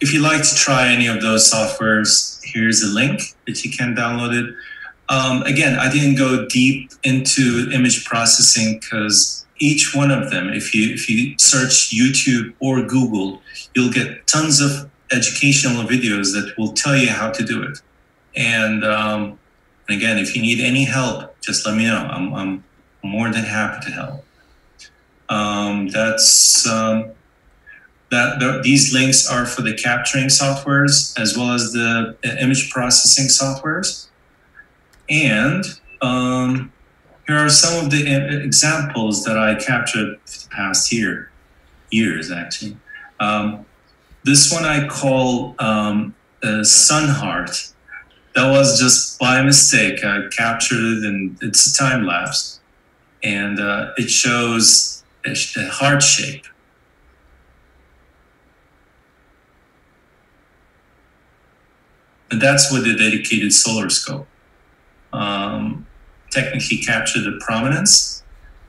if you like to try any of those softwares, here's a link that you can download it. Um, again, I didn't go deep into image processing because each one of them, if you if you search YouTube or Google, you'll get tons of educational videos that will tell you how to do it. And, um, again, if you need any help, just let me know. I'm, I'm more than happy to help. Um, that's um, that the, these links are for the capturing softwares as well as the image processing softwares. And um, here are some of the examples that I captured the past year, years actually. Um, this one I call um, Sunheart. That was just by mistake. I captured it and it's a time lapse. And uh, it shows a heart shape. And that's with the dedicated solar scope. Um, technically capture the prominence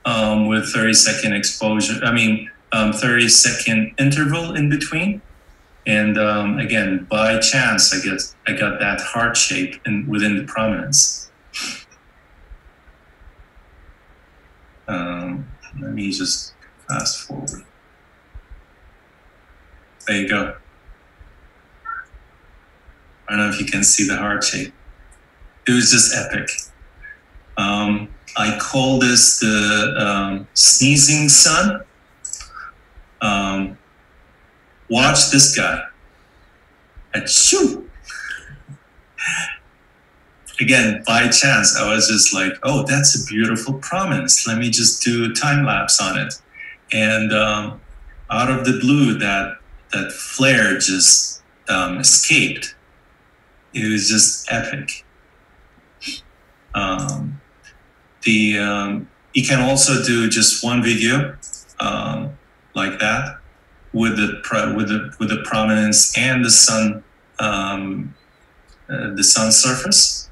um, with 30 second exposure, I mean, um, 30 second interval in between. And um, again, by chance, I get I got that heart shape in, within the prominence. Um, let me just fast forward. There you go. I don't know if you can see the heart shape. It was just epic. Um, I call this the um, sneezing sun. Um, watch this guy. Achoo! Again, by chance, I was just like, oh, that's a beautiful prominence. Let me just do a time lapse on it. And um, out of the blue, that, that flare just um, escaped. It was just epic. Um, the um, you can also do just one video um, like that with the with the with the prominence and the sun um, uh, the sun surface.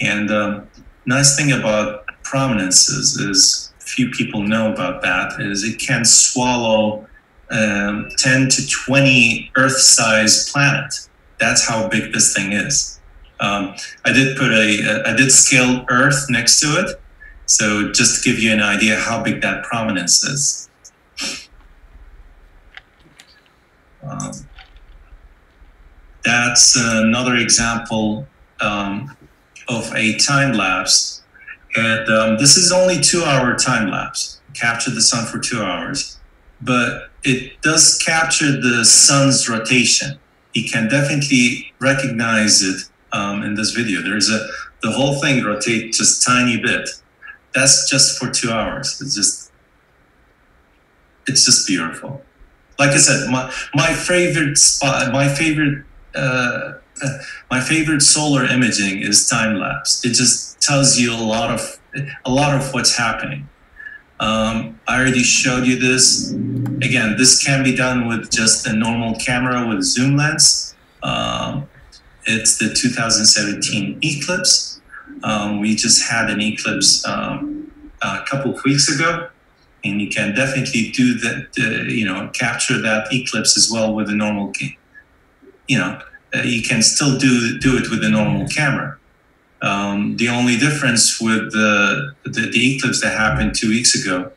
And um, nice thing about prominences is few people know about that is it can swallow um, 10 to 20 Earth-sized planet. That's how big this thing is. Um, I did put a, I did scale Earth next to it, so just to give you an idea how big that prominence is. Um, that's another example um, of a time lapse. And um, this is only two hour time lapse, capture the sun for two hours, but it does capture the sun's rotation. You can definitely recognize it um, in this video. There's a, the whole thing rotates just tiny bit. That's just for two hours. It's just, it's just beautiful. Like I said, my, my favorite spot, my favorite uh, my favorite solar imaging is time lapse. It just tells you a lot of a lot of what's happening. Um, I already showed you this. Again, this can be done with just a normal camera with zoom lens. Um, it's the 2017 eclipse. Um, we just had an eclipse um, a couple of weeks ago, and you can definitely do that. Uh, you know, capture that eclipse as well with a normal, you know, uh, you can still do do it with a normal camera. Um, the only difference with the, the, the eclipse that happened two weeks ago,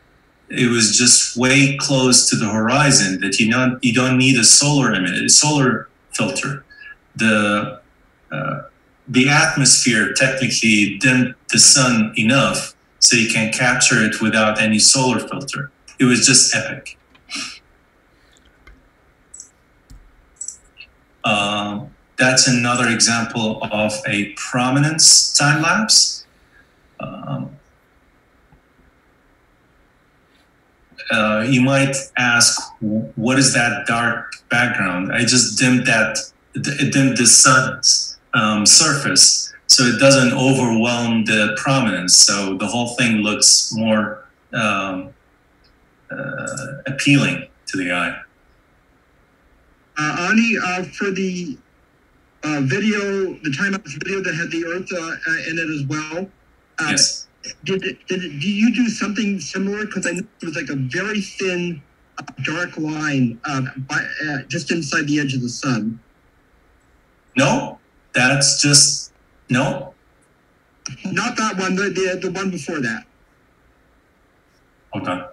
it was just way close to the horizon that you don't you don't need a solar image, a solar filter. The uh, the atmosphere technically dimmed the sun enough so you can capture it without any solar filter. It was just epic. Um, that's another example of a prominence time lapse. Um, uh, you might ask, what is that dark background? I just dimmed that, it dimmed the sun's um, surface so it doesn't overwhelm the prominence. So the whole thing looks more um, uh, appealing to the eye. Uh, Awni, uh, for the uh, video, the time-lapse video that had the Earth uh, uh, in it as well. Uh, yes. Did, did, did you do something similar? Because I know it was like a very thin, uh, dark line uh, by, uh, just inside the edge of the sun. No, that's just no. Not that one. The the, the one before that. Hold on.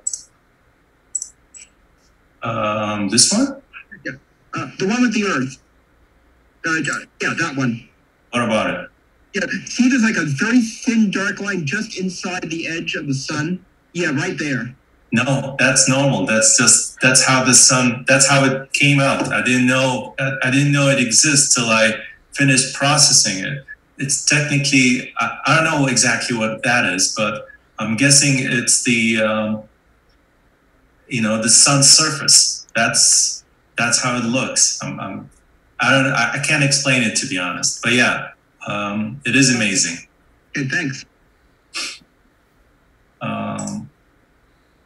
Um, this one? Yeah, uh, the one with the Earth. Uh, yeah, that one. What about it? Yeah, see, there's like a very thin, dark line just inside the edge of the sun. Yeah, right there. No, that's normal. That's just that's how the sun. That's how it came out. I didn't know. I didn't know it exists till I finished processing it. It's technically. I, I don't know exactly what that is, but I'm guessing it's the. Um, you know, the sun's surface. That's that's how it looks. I'm, I'm I don't. I can't explain it to be honest. But yeah, um, it is amazing. Okay, thanks. Um,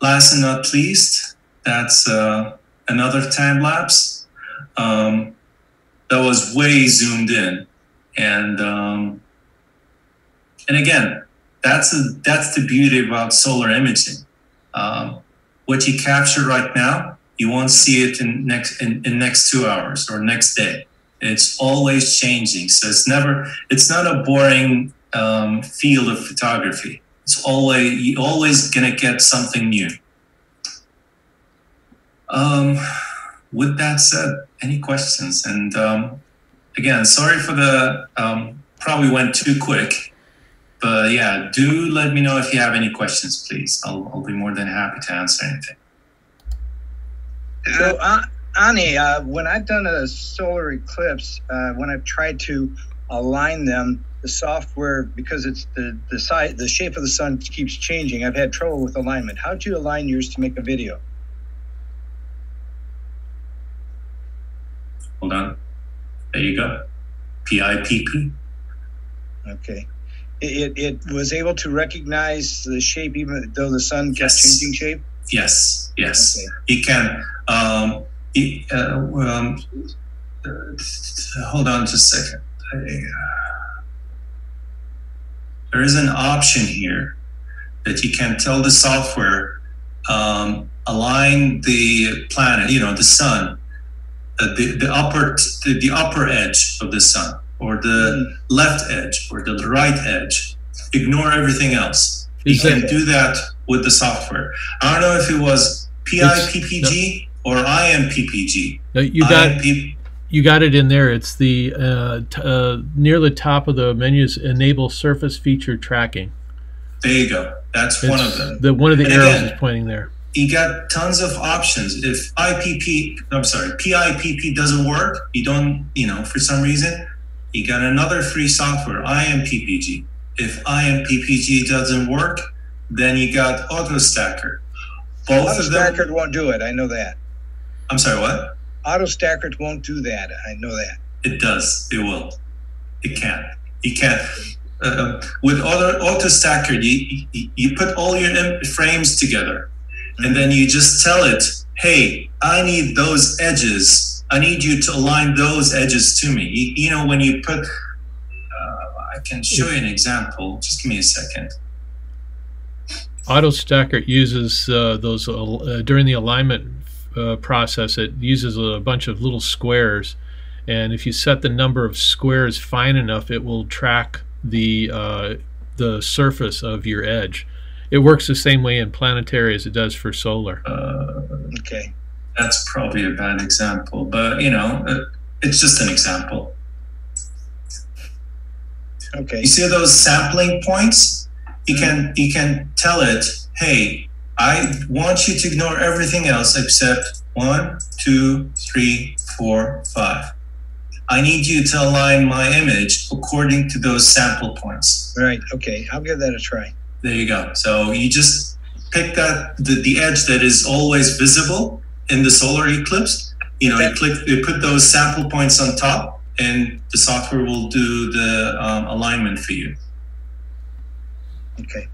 last and not least, that's uh, another time lapse. Um, that was way zoomed in, and um, and again, that's a, that's the beauty about solar imaging. Um, what you capture right now You won't see it in next in, in next two hours or next day. It's always changing. So it's never it's not a boring um, field of photography. It's always you always gonna get something new. Um, with that said, any questions? And um, again, sorry for the um, probably went too quick, but yeah, do let me know if you have any questions, please. I'll, I'll be more than happy to answer anything. So, uh, Awni, uh, when I've done a solar eclipse, uh, when I've tried to align them, the software because it's the the size, the shape of the sun keeps changing. I've had trouble with alignment. How'd you align yours to make a video? Hold on. There you go. PIPP. Okay. It, it, it was able to recognize the shape even though the sun kept Yes. changing shape? Yes, yes. It can. Um, he, uh, um, hold on just a second. There is an option here that you can tell the software um, align the planet, you know, the sun, the, the upper the, the upper edge of the sun, or the left edge, or the right edge. Ignore everything else. You Is can do that with the software. I don't know if it was PIPPG or IMPPG. Uh, you got IMP you got it in there. It's the uh, t- uh, near the top of the menus. Enable surface feature tracking. there you go. That's one of them. The one of the And arrows again, is pointing there. You got tons of options. If IPP, I'm sorry, PIPP doesn't work, you don't, you know, for some reason, you got another free software, IMPPG. If IMPPG doesn't work, then you got AutoStakkert. Both of them. Won't do it. I know that. I'm sorry, what? AutoStakkert won't do that. I know that. It does. It will. It can. It can. Uh, with auto auto stacker, you, you you put all your frames together, and then you just tell it, "Hey, I need those edges. I need you to align those edges to me." You, you know, when you put, uh, I can show you an example. Just give me a second. AutoStakkert uses uh, those uh, during the alignment uh, process. It uses a bunch of little squares, and if you set the number of squares fine enough, it will track the uh, the surface of your edge. It works the same way in planetary as it does for solar. Uh, okay. That's probably a bad example, but you know, uh, it's just an example. Okay. You see those sampling points? You can you can tell it, hey, I want you to ignore everything else except one, two, three, four, five. I need you to align my image according to those sample points. Right. Okay. I'll give that a try. There you go. So you just pick that the, the edge that is always visible in the solar eclipse. You know, you click, you put those sample points on top, and the software will do the um, alignment for you. Okay.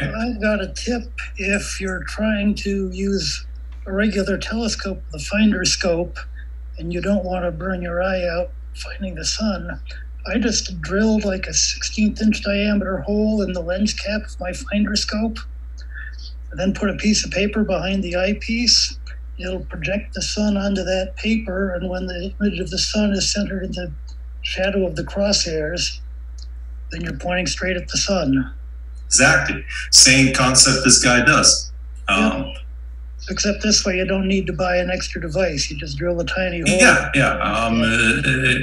Okay. I've got a tip if you're trying to use a regular telescope, the finder scope, and you don't want to burn your eye out finding the sun. I just drilled like a 16th inch diameter hole in the lens cap of my finder scope, and then put a piece of paper behind the eyepiece. It'll project the sun onto that paper, and when the image of the sun is centered in the shadow of the crosshairs, then you're pointing straight at the sun. Exactly. Same concept this guy does. Um, Except this way, you don't need to buy an extra device. You just drill a tiny hole. yeah, yeah. Um, uh, uh,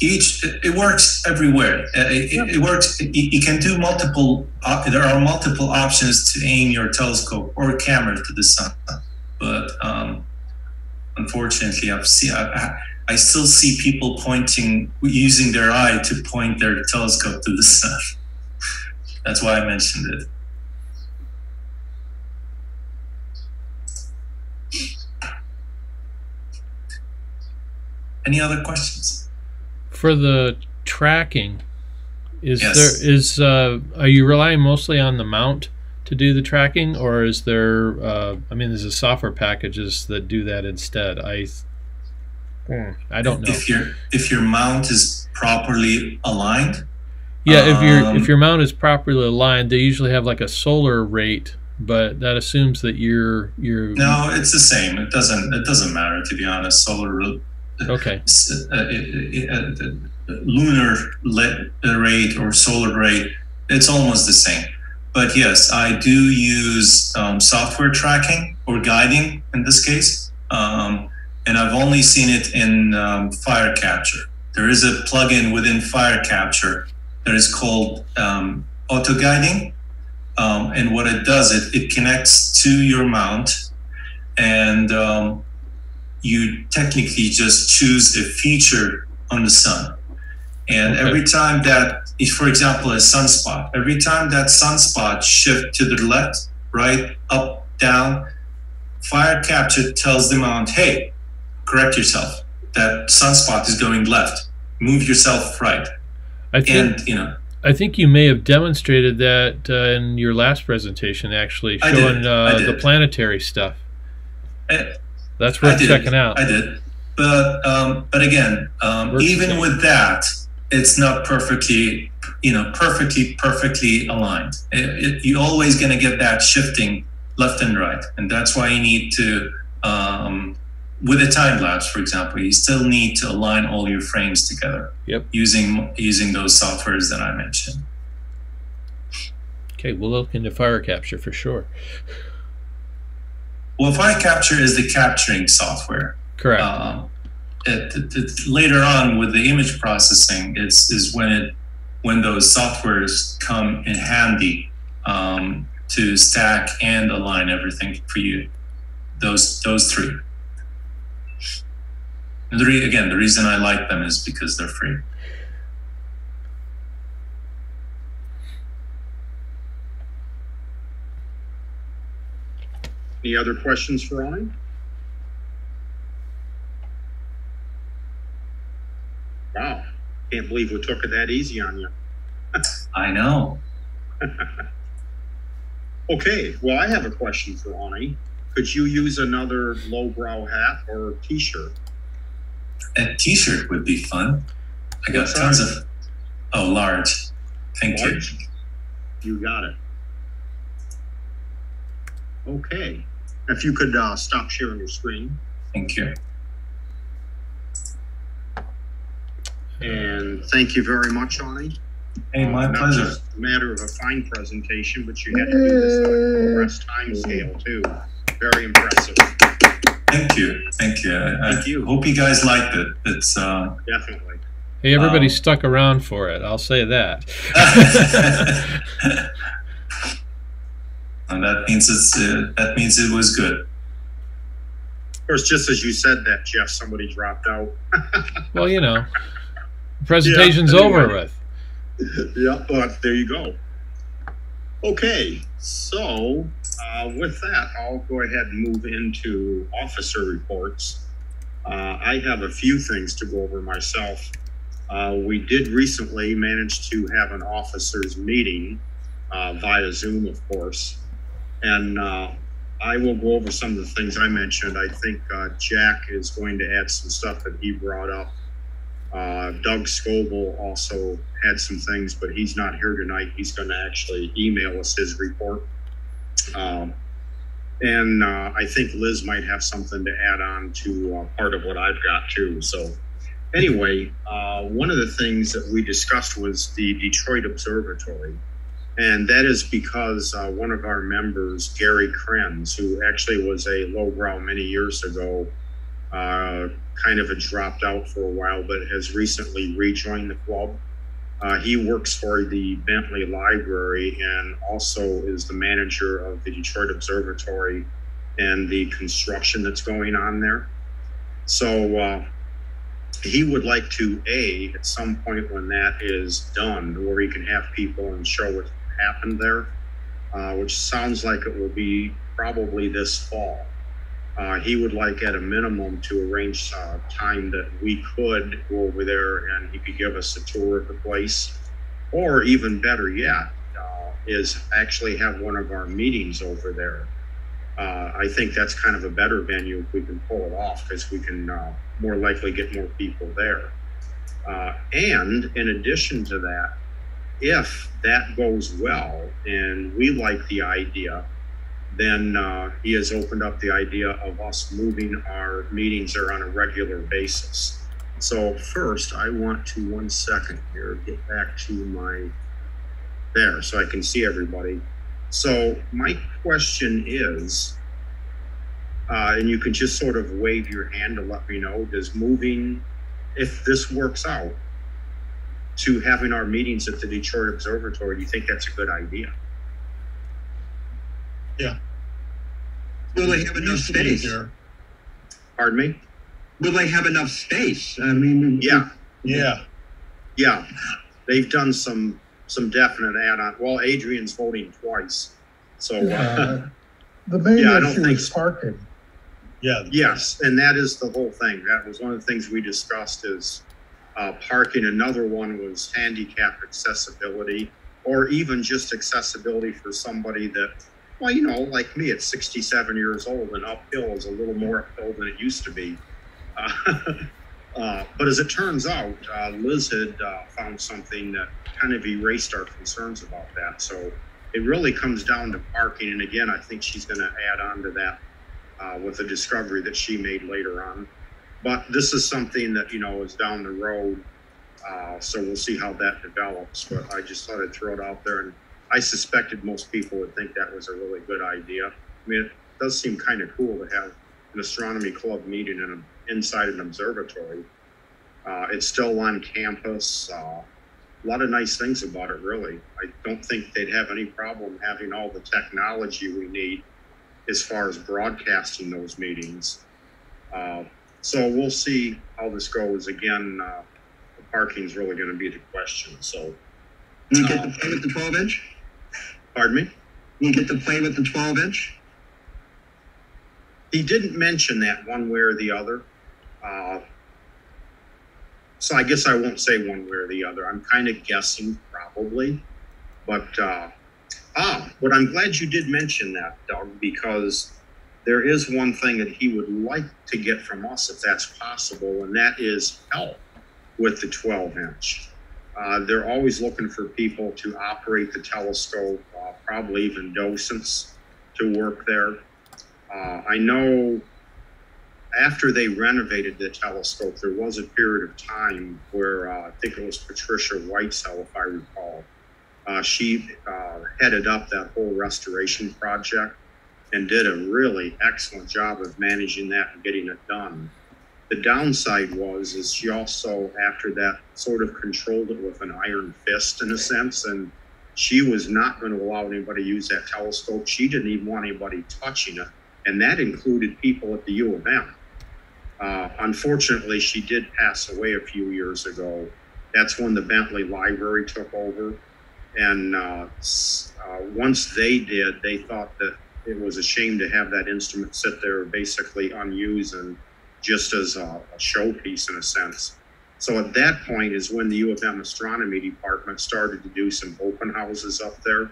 each it works everywhere. Uh, it, it works. You, you can do multiple. Uh, there are multiple options to aim your telescope or camera to the sun, but um, unfortunately, I've seen. I, I, I still see people pointing, using their eye to point their telescope to the sun. That's why I mentioned it. Any other questions? For the tracking, is Yes. there is uh, are you relying mostly on the mount to do the tracking, or is there? Uh, I mean, there's a software packages that do that instead. I I don't know. If your if your mount is properly aligned, Yeah, if your um, if your mount is properly aligned, they usually have like a solar rate but that assumes that you're you're No, it's the same. It doesn't. It doesn't matter to be honest. Solar. Okay. Uh, uh, uh, lunar rate or solar rate, it's almost the same. But yes, I do use um, software tracking or guiding in this case. Um, and I've only seen it in um, FireCapture. There is a plugin within FireCapture that is called um, auto guiding. Um, and what it does, it, it connects to your mount and um, you technically just choose a feature on the sun. And okay. every time that, for example, a sunspot, every time that sunspot shift to the left, right, up, down, FireCapture tells the mount, hey, correct yourself. That sunspot is going left. Move yourself right. I think, and, you know, I think you may have demonstrated that uh, in your last presentation, actually, showing uh, the planetary stuff. I, That's worth checking out. I did, but um, but again, um, even with that, it's not perfectly, you know, perfectly perfectly aligned. It, it, you're always going to get that shifting left and right, and that's why you need to um, with a time lapse, for example, you still need to align all your frames together. Yep. Using using those softwares that I mentioned. Okay, we'll look into FireCapture for sure. Well, FireCapture is the capturing software. Correct. Um, it, it, it, later on with the image processing is is when it when those softwares come in handy um, to stack and align everything for you. Those those three. And the re- again, the reason I like them is because they're free. Any other questions for Ryan? Wow, can't believe we took it that easy on you. I know. okay, well, I have a question for Awni. Could you use another lowbrow hat or t-shirt? A t-shirt would be fun. I got What tons of. Oh, large. Thank Large? you. You got it. Okay, if you could uh, stop sharing your screen. Thank you. And thank you very much, Awni. Hey, my Not pleasure. just a matter of a fine presentation, but you had to do this like progress time scale too. Very impressive. Thank you. Thank you. I, Thank you. I hope you guys liked it. It's uh, Definitely. Hey, everybody Um, stuck around for it. I'll say that. and that means it's uh, that means it was good. Of course, just as you said that, Jeff, somebody dropped out. well, you know, presentation's Yeah, over anyway. with. yeah, but there you go. Okay, so uh, with that, I'll go ahead and move into officer reports. Uh, I have a few things to go over myself. Uh, we did recently manage to have an officers meeting uh, via Zoom, of course, and uh, I will go over some of the things I mentioned. I think uh, Jack is going to add some stuff that he brought up. Uh, Doug Scobel also had some things, but he's not here tonight. He's going to actually email us his report. Um, and uh, I think Liz might have something to add on to uh, part of what I've got too. So, anyway, uh, one of the things that we discussed was the Detroit Observatory. And that is because uh, one of our members, Gary Krenz, who actually was a lowbrow many years ago, uh, kind of had dropped out for a while, but has recently rejoined the club. Uh, he works for the Bentley Library and also is the manager of the Detroit Observatory and the construction that's going on there. So uh, he would like to, A, at some point when that is done, where he can have people and show what happened there, uh, which sounds like it will be probably this fall. Uh, he would like at a minimum to arrange uh, time that we could go over there and he could give us a tour of the place. Or even better yet, uh, is actually have one of our meetings over there. Uh, I think that's kind of a better venue if we can pull it off because we can uh, more likely get more people there. Uh, and in addition to that, if that goes well and we like the idea, then uh, he has opened up the idea of us moving our meetings there on a regular basis. So first, I want to one second here get back to my there so I can see everybody. So my question is, uh, and you can just sort of wave your hand to let me know, does moving, if this works out, to having our meetings at the Detroit Observatory, do you think that's a good idea? Yeah. Will they have enough space? Pardon me? Will they have enough space? I mean, Yeah, Yeah. yeah. They've done some some definite add-on. Well, Adrian's voting twice, so uh, The main Yeah, I don't issue think is parking. Yeah. yes, and that is the whole thing. That was one of the things we discussed is uh, parking. Another one was handicap accessibility, or even just accessibility for somebody that, well, you know, like me at 67 years old, and uphill is a little more uphill than it used to be. Uh, uh, but as it turns out, uh, Liz had uh, found something that kind of erased our concerns about that. So it really comes down to parking. And again, I think she's going to add on to that uh, with a discovery that she made later on. But this is something that, you know, is down the road. Uh, so we'll see how that develops. But I just thought I'd throw it out there. And I suspected most people would think that was a really good idea. I mean, it does seem kind of cool to have an astronomy club meeting in a, inside an observatory. Uh, it's still on campus. Uh, a lot of nice things about it, really. I don't think they'd have any problem having all the technology we need as far as broadcasting those meetings. Uh, so we'll see how this goes. Again, uh, the parking's really going to be the question. So, you get to play with the 12 inch? pardon me? You get to play with the 12 inch? He didn't mention that one way or the other. Uh, so I guess I won't say one way or the other. I'm kind of guessing probably. But, uh, ah, but I'm glad you did mention that, Doug, because there is one thing that he would like to get from us if that's possible, and that is help with the 12 inch. Uh, they're always looking for people to operate the telescope, uh, probably even docents to work there. Uh, I know after they renovated the telescope, there was a period of time where uh, I think it was Patricia Whitesell, if I recall. Uh, she uh, headed up that whole restoration project and did a really excellent job of managing that and getting it done. The downside was is she also after that sort of controlled it with an iron fist in a sense and she was not going to allow anybody to use that telescope. She didn't even want anybody touching it, and that included people at the U of M. Uh, unfortunately, she did pass away a few years ago. That's when the Bentley Library took over. And uh, uh, once they did, they thought that it was a shame to have that instrument sit there basically unused and just as a, a showpiece in a sense. So at that point is when the U of M astronomy department started to do some open houses up there.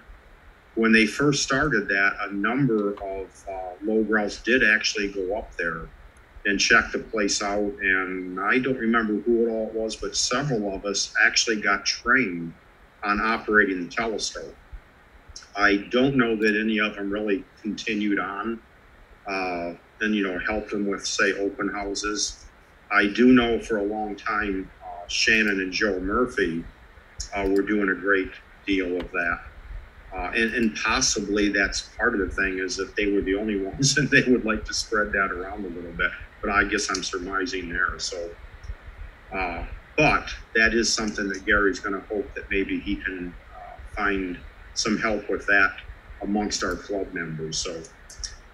When they first started that, a number of uh, lowbrows did actually go up there and check the place out. And I don't remember who it all was, but several of us actually got trained on operating the telescope. I don't know that any of them really continued on uh, and, you know, helped them with, say, open houses. I do know for a long time, uh, Shannon and Joe Murphy uh, were doing a great deal of that. Uh, and, and possibly that's part of the thing is that they were the only ones and they would like to spread that around a little bit. But I guess I'm surmising there. So, uh, but that is something that Gary's going to hope that maybe he can uh, find some help with that amongst our club members. So,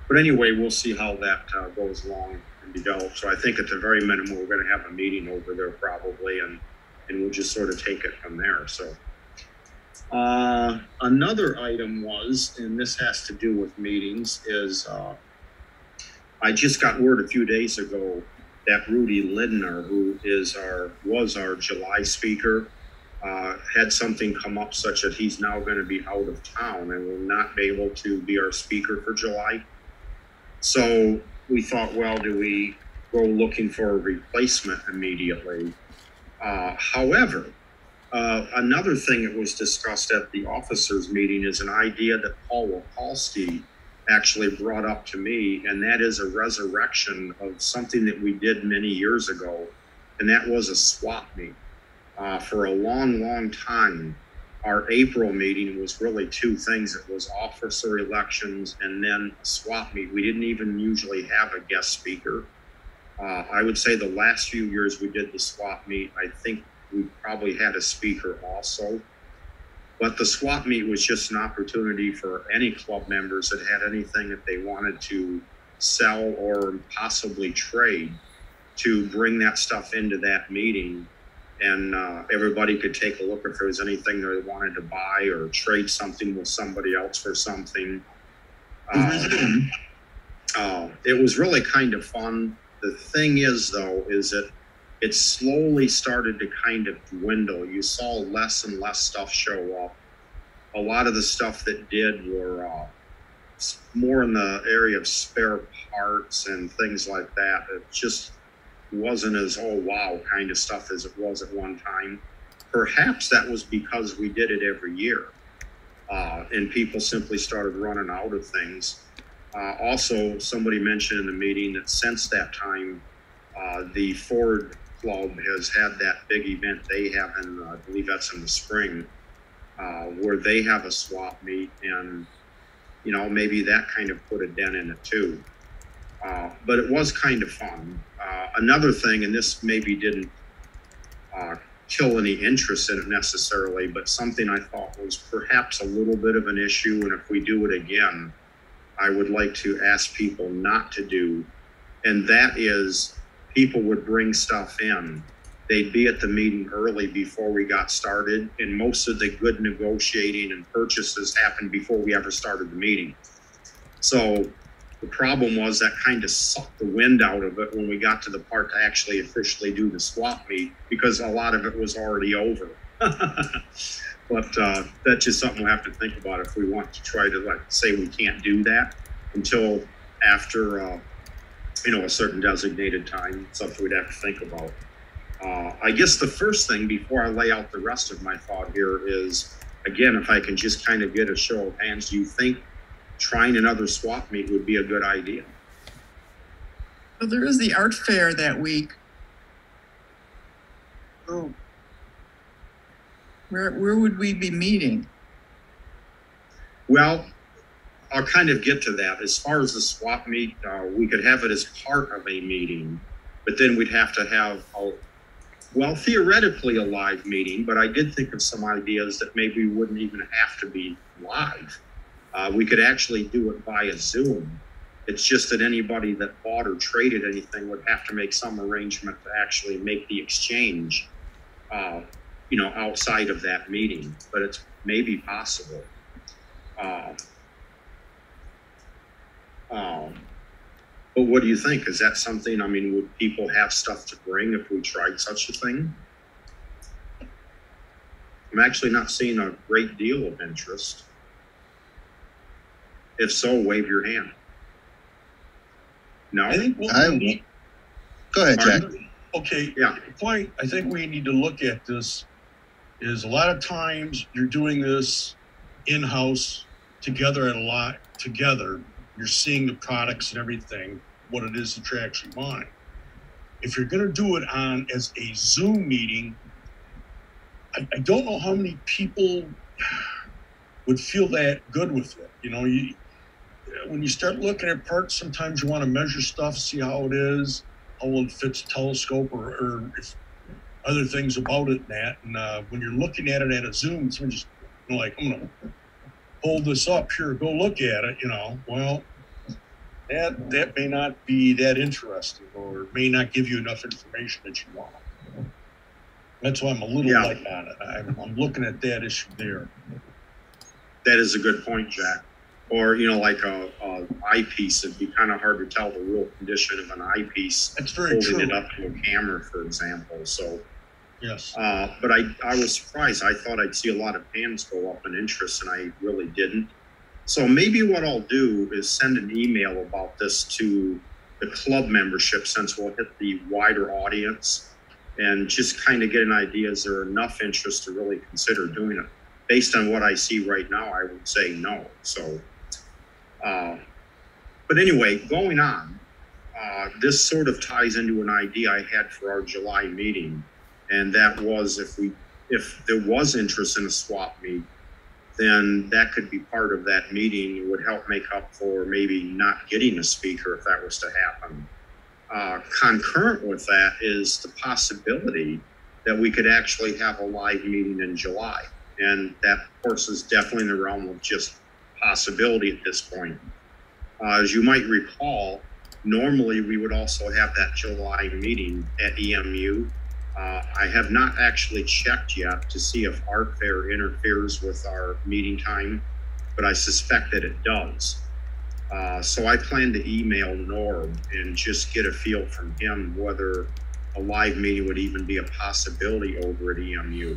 but anyway, we'll see how that uh, goes along and develops. So I think at the very minimum, we're going to have a meeting over there probably, and and we'll just sort of take it from there. So. Uh, another item was, and this has to do with meetings, is uh, I just got word a few days ago that Rudy Lindner, who is our was our July speaker, uh, had something come up such that he's now going to be out of town and will not be able to be our speaker for July. So we thought, well, do we go looking for a replacement immediately? Uh, however, uh, another thing that was discussed at the officers' meeting is an idea that Paul Wapolsky actually brought up to me, and that is a resurrection of something that we did many years ago, and that was a swap meet. Uh, for a long, long time, our April meeting was really two things. It was officer elections and then a swap meet. We didn't even usually have a guest speaker. Uh, I would say the last few years we did the swap meet, I think we probably had a speaker also. But the swap meet was just an opportunity for any club members that had anything that they wanted to sell or possibly trade to bring that stuff into that meeting. And uh, everybody could take a look if there was anything they wanted to buy or trade something with somebody else for something. Uh, uh, it was really kind of fun. The thing is, though, is that it slowly started to kind of dwindle. You saw less and less stuff show up. A lot of the stuff that did were uh, more in the area of spare parts and things like that. It just wasn't as oh wow kind of stuff as it was at one time. Perhaps that was because we did it every year, uh, and people simply started running out of things. Uh, also, somebody mentioned in the meeting that since that time, uh, the Ford Club has had that big event they have and uh, I believe that's in the spring, uh, where they have a swap meet, and you know maybe that kind of put a dent in it too. Uh, but it was kind of fun. Uh, another thing, and this maybe didn't uh, kill any interest in it necessarily, but something I thought was perhaps a little bit of an issue, and if we do it again, I would like to ask people not to do, and that is people would bring stuff in. They'd be at the meeting early before we got started, and most of the good negotiating and purchases happened before we ever started the meeting. So the problem was that kind of sucked the wind out of it when we got to the part to actually officially do the swap meet because a lot of it was already over. but uh, that's just something we'll have to think about if we want to try to like say we can't do that until after uh, you know a certain designated time. Something we'd have to think about. Uh, I guess the first thing before I lay out the rest of my thought here is again, if I can just kind of get a show of hands, do you think trying another swap meet would be a good idea? Well, there is the art fair that week. Oh. Where, where would we be meeting? Well, I'll kind of get to that. As far as the swap meet, uh, we could have it as part of a meeting, but then we'd have to have a, well, theoretically a live meeting, but I did think of some ideas that maybe wouldn't even have to be live. Uh, we could actually do it via Zoom. It's just that anybody that bought or traded anything would have to make some arrangement to actually make the exchange, uh, you know, outside of that meeting. But it's maybe possible. Uh, um, but what do you think? Is that something? I mean, would people have stuff to bring if we tried such a thing? I'm actually not seeing a great deal of interest. If so, wave your hand. No. I think what I- we need, Go ahead, Jack. okay, Yeah. the point I think we need to look at this is a lot of times you're doing this in-house together at a lot together. You're seeing the products and everything, what it is that you're actually buying. If you're gonna do it on as a Zoom meeting, I, I don't know how many people would feel that good with it. You know, you when you start looking at parts, sometimes you want to measure stuff, see how it is, how well it fits a telescope, or, or if other things about it. And that, and uh, when you're looking at it at a zoom, someone just you know, like, I'm gonna hold this up here, go look at it. You know, well, that that may not be that interesting, or may not give you enough information that you want. That's why I'm a little Yeah. light on it. I'm, I'm looking at that issue there. That is a good point, Jack. Or, you know, like a, a eyepiece, it'd be kind of hard to tell the real condition of an eyepiece. That's very holding true. it up to a camera, for example. So, Yes. uh, but I, I was surprised. I thought I'd see a lot of hands go up in interest, and I really didn't. So maybe what I'll do is send an email about this to the club membership, since we'll hit the wider audience, and just kind of get an idea: is there enough interest to really consider doing it? Based on what I see right now, I would say no. So, uh, but anyway, going on, uh, this sort of ties into an idea I had for our July meeting, and that was if we if there was interest in a swap meet, then that could be part of that meeting. It would help make up for maybe not getting a speaker if that was to happen. Uh, concurrent with that is the possibility that we could actually have a live meeting in July. And that, of course, is definitely in the realm of just possibility at this point. Uh, as you might recall, normally we would also have that July meeting at EMU. Uh, I have not actually checked yet to see if art fair interferes with our meeting time, but I suspect that it does. Uh, so I plan to email Norm and just get a feel from him whether a live meeting would even be a possibility over at EMU.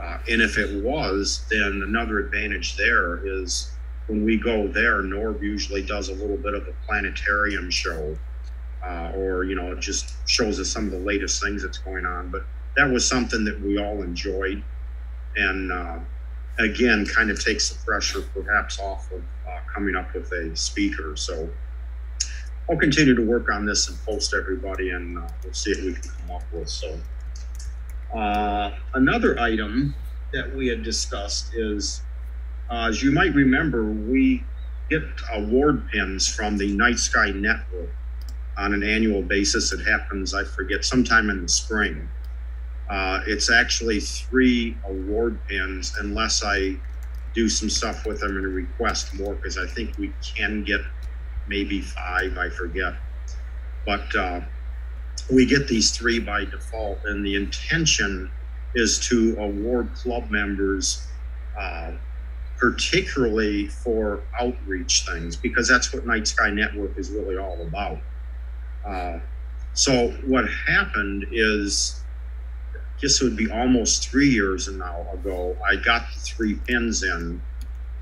Uh, and if it was, then another advantage there is when we go there, Norb usually does a little bit of a planetarium show, uh, or you know, it just shows us some of the latest things that's going on. But that was something that we all enjoyed, and uh, again, kind of takes the pressure perhaps off of uh, coming up with a speaker. So I'll continue to work on this and post everybody, and uh, we'll see if we can come up with so. Uh, another item that we had discussed is uh, as you might remember, we get award pins from the Night Sky Network on an annual basis. It happens, I forget, sometime in the spring. Uh, it's actually three award pins, unless I do some stuff with them and request more, because I think we can get maybe five, I forget. But uh, we get these three by default, and the intention is to award club members uh, particularly for outreach things, because that's what Night Sky Network is really all about. Uh, so what happened is, I guess it would be almost three years now ago, I got the three pins in.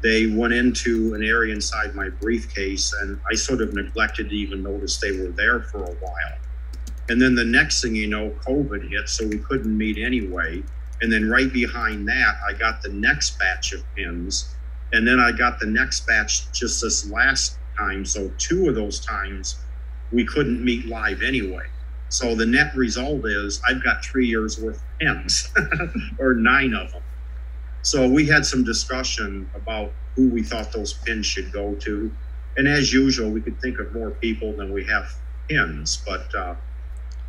They went into an area inside my briefcase, and I sort of neglected to even notice they were there for a while. And then the next thing you know, COVID hit, so we couldn't meet anyway. And then right behind that, I got the next batch of pins. And then I got the next batch just this last time. So two of those times we couldn't meet live anyway. So the net result is I've got three years worth of pins or nine of them. So we had some discussion about who we thought those pins should go to. And as usual, we could think of more people than we have pins, but uh,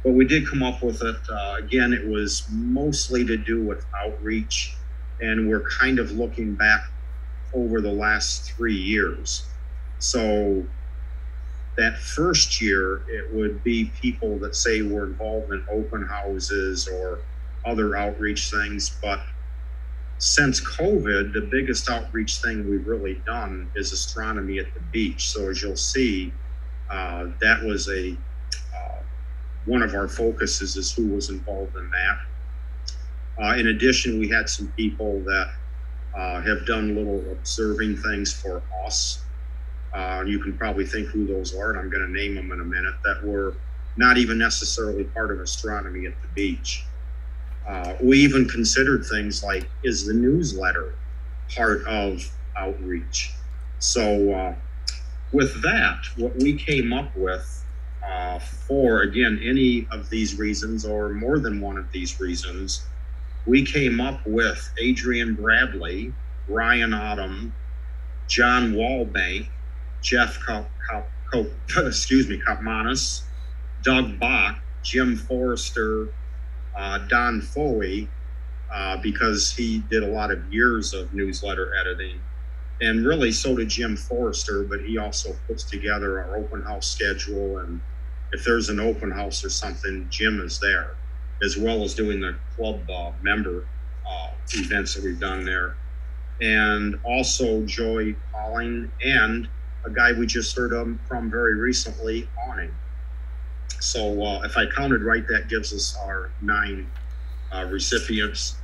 but we did come up with it. Uh, again, it was mostly to do with outreach, and we're kind of looking back over the last three years. So that first year, it would be people that say were involved in open houses or other outreach things. But since COVID, the biggest outreach thing we've really done is astronomy at the beach. So as you'll see, uh, that was a one of our focuses is who was involved in that. Uh, in addition, we had some people that uh, have done little observing things for us. Uh, you can probably think who those are, and I'm going to name them in a minute, that were not even necessarily part of astronomy at the beach. Uh, we even considered things like is the newsletter part of outreach? So, uh, with that, what we came up with uh, for, again, any of these reasons or more than one of these reasons, we came up with Adrian Bradley, Ryan Autumn, John Wallbank, Jeff Cop, Cop, Cop, excuse me, Kopmanis, Doug Bach, Jim Forrester, uh, Don Foley, uh, because he did a lot of years of newsletter editing. And really, so did Jim Forrester, but he also puts together our open house schedule and if there's an open house or something, Jim is there, as well as doing the club uh, member uh, events that we've done there. And also Joy Pauling and a guy we just heard of from very recently, Awni. So uh, if I counted right, that gives us our nine uh, recipients.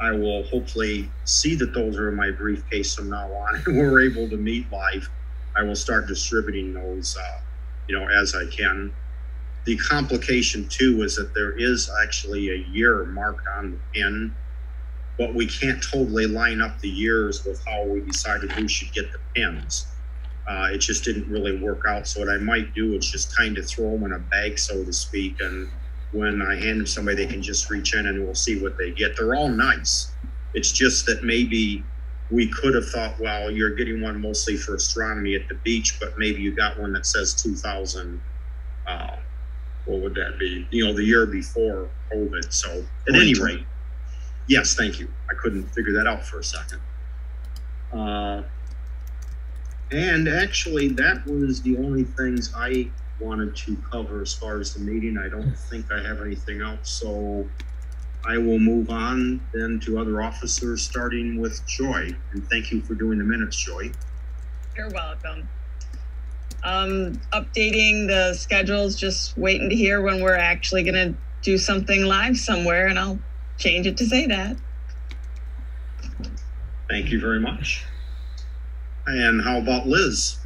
I will hopefully see that those are in my briefcase from now on, and we're able to meet live. I will start distributing those, uh, you know, as I can. The complication too is that there is actually a year marked on the pin, but we can't totally line up the years with how we decided who should get the pins. Uh, it just didn't really work out. So what I might do is just kind of throw them in a bag, so to speak, and when I hand them somebody, they can just reach in and we'll see what they get. They're all nice. It's just that maybe we could have thought, well, you're getting one mostly for astronomy at the beach, but maybe you got one that says 2000. Uh, what would that be? You know, the year before COVID. So at any rate, yes, thank you. I couldn't figure that out for a second. Uh, and actually, that was the only things I wanted to cover as far as the meeting. I don't think I have anything else. So I will move on then to other officers, starting with Joy. And thank you for doing the minutes, Joy. You're welcome. Um, updating the schedules, just waiting to hear when we're actually going to do something live somewhere, and I'll change it to say that. Thank you very much. And how about Liz?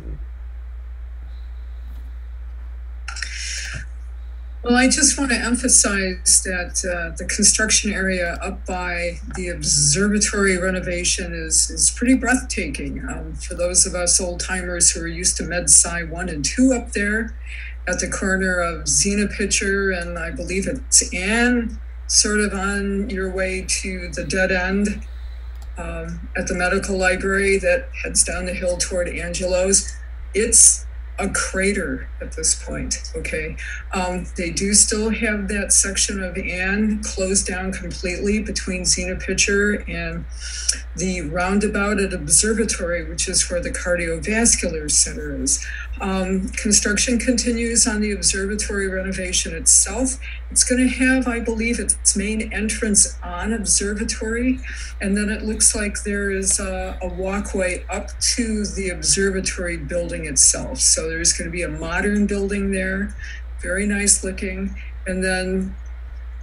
Well, I just want to emphasize that uh, the construction area up by the observatory renovation is, is pretty breathtaking. Um, for those of us old timers who are used to MedSci 1 and 2 up there at the corner of Zina Pitcher and I believe it's Ann, sort of on your way to the dead end um, at the medical library that heads down the hill toward Angelo's. It's a crater at this point. Okay. Um, they do still have that section of Ann closed down completely between Zina Pitcher and the roundabout at Observatory, which is where the cardiovascular center is. Um, construction continues on the observatory renovation itself. It's going to have, I believe, its main entrance on observatory, and then it looks like there is a, a walkway up to the observatory building itself. So there's going to be a modern building there, very nice looking, and then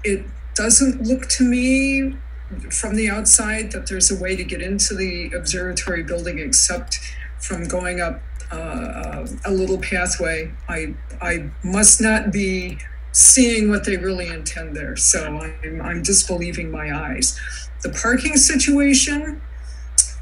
it doesn't look to me from the outside that there's a way to get into the observatory building except from going up uh, a little pathway. I I must not be seeing what they really intend there. So I'm I'm disbelieving my eyes. The parking situation,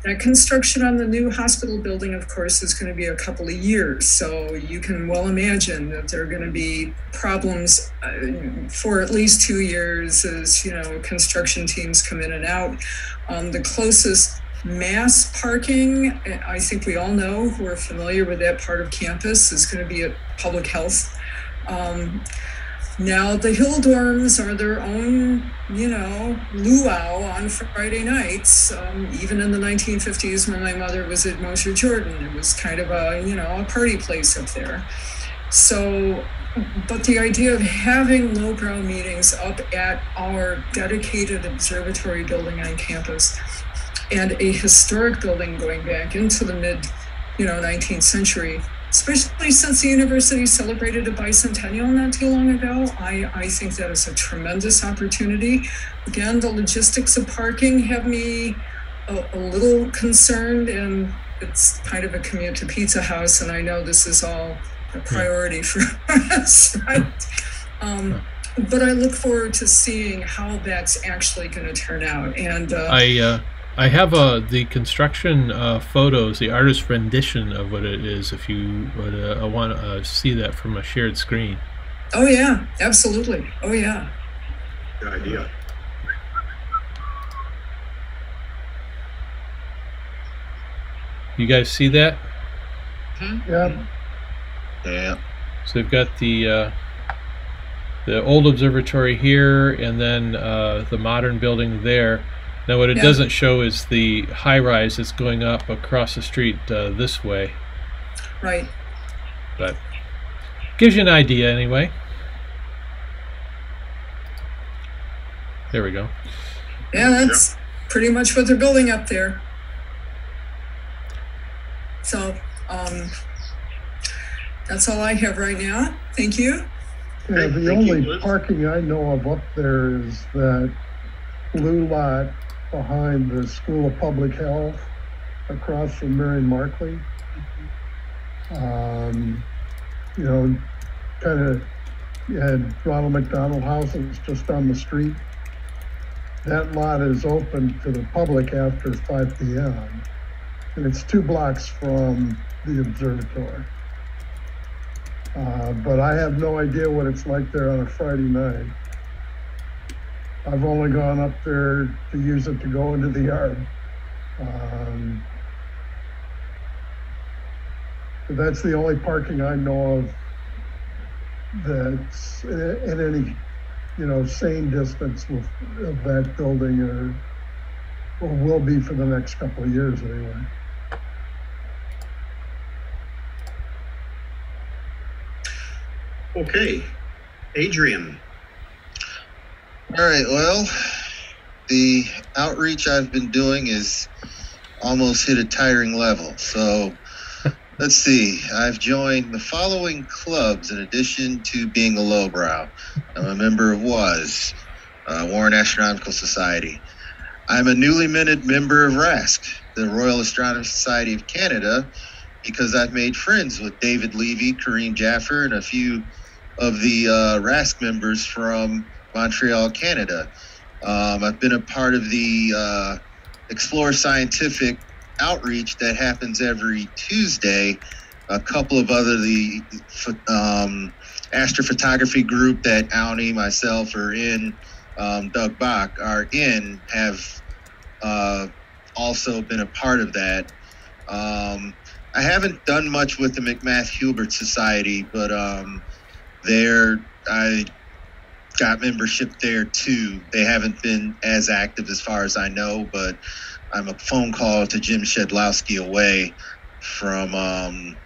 that construction on the new hospital building, of course, is going to be a couple of years. So you can well imagine that there are going to be problems uh, for at least two years as you know construction teams come in and out. Um, the closest mass parking, I think we all know who are familiar with that part of campus, is going to be at public health. Um, now, the Hill dorms are their own, you know, luau on Friday nights. Um, even in the 1950s, when my mother was at Mosher Jordan, it was kind of a, you know, a party place up there. So, but the idea of having lowbrow meetings up at our dedicated observatory building on campus and a historic building going back into the mid, you know, 19th century, especially since the university celebrated a bicentennial not too long ago. I, I think that is a tremendous opportunity. Again, the logistics of parking have me a, a little concerned, and it's kind of a commute to Pizza House, and I know this is all a priority for us. Right? Um, but I look forward to seeing how that's actually going to turn out. And uh, I uh, I have uh, the construction uh, photos, the artist rendition of what it is. If you would uh, want to uh, see that from a shared screen. Oh yeah, absolutely. Oh yeah. Good idea. You guys see that? Yeah. Yeah. So they've got the uh, the old observatory here, and then uh, the modern building there. Now, what it Yeah. doesn't show is the high rise that's going up across the street uh, this way, Right. but gives you an idea anyway. There we go. Yeah, that's pretty much what they're building up there. So, um, that's all I have right now. Thank you. Yeah, the only parking I know of up there is that blue lot behind the School of Public Health across from Marion Markley. Um, you know, kind of, had Ronald McDonald House that's just down the street. That lot is open to the public after five PM. and it's two blocks from the observatory. Uh, but I have no idea what it's like there on a Friday night. I've only gone up there to use it to go into the yard. Um, that's the only parking I know of that's in any, you know, sane distance with, of that building or, or will be for the next couple of years anyway. Okay, Adrian. All right. Well, the outreach I've been doing is almost hit a tiring level. So let's see. I've joined the following clubs in addition to being a lowbrow. I'm a member of WAS, uh, Warren Astronomical Society. I'm a newly minted member of RASC, the Royal Astronomy Society of Canada, because I've made friends with David Levy, Kareem Jaffer, and a few of the uh, RASC members from Montreal, Canada. Um, I've been a part of the uh, Explore Scientific outreach that happens every Tuesday. A couple of other the um, astrophotography group that Awni, myself, are in, um, Doug Bach are in, have uh, also been a part of that. Um, I haven't done much with the McMath-Hulbert Society, but um, there I got membership there too. They haven't been as active as far as I know, but I'm a phone call to Jim Shedlowski away from um,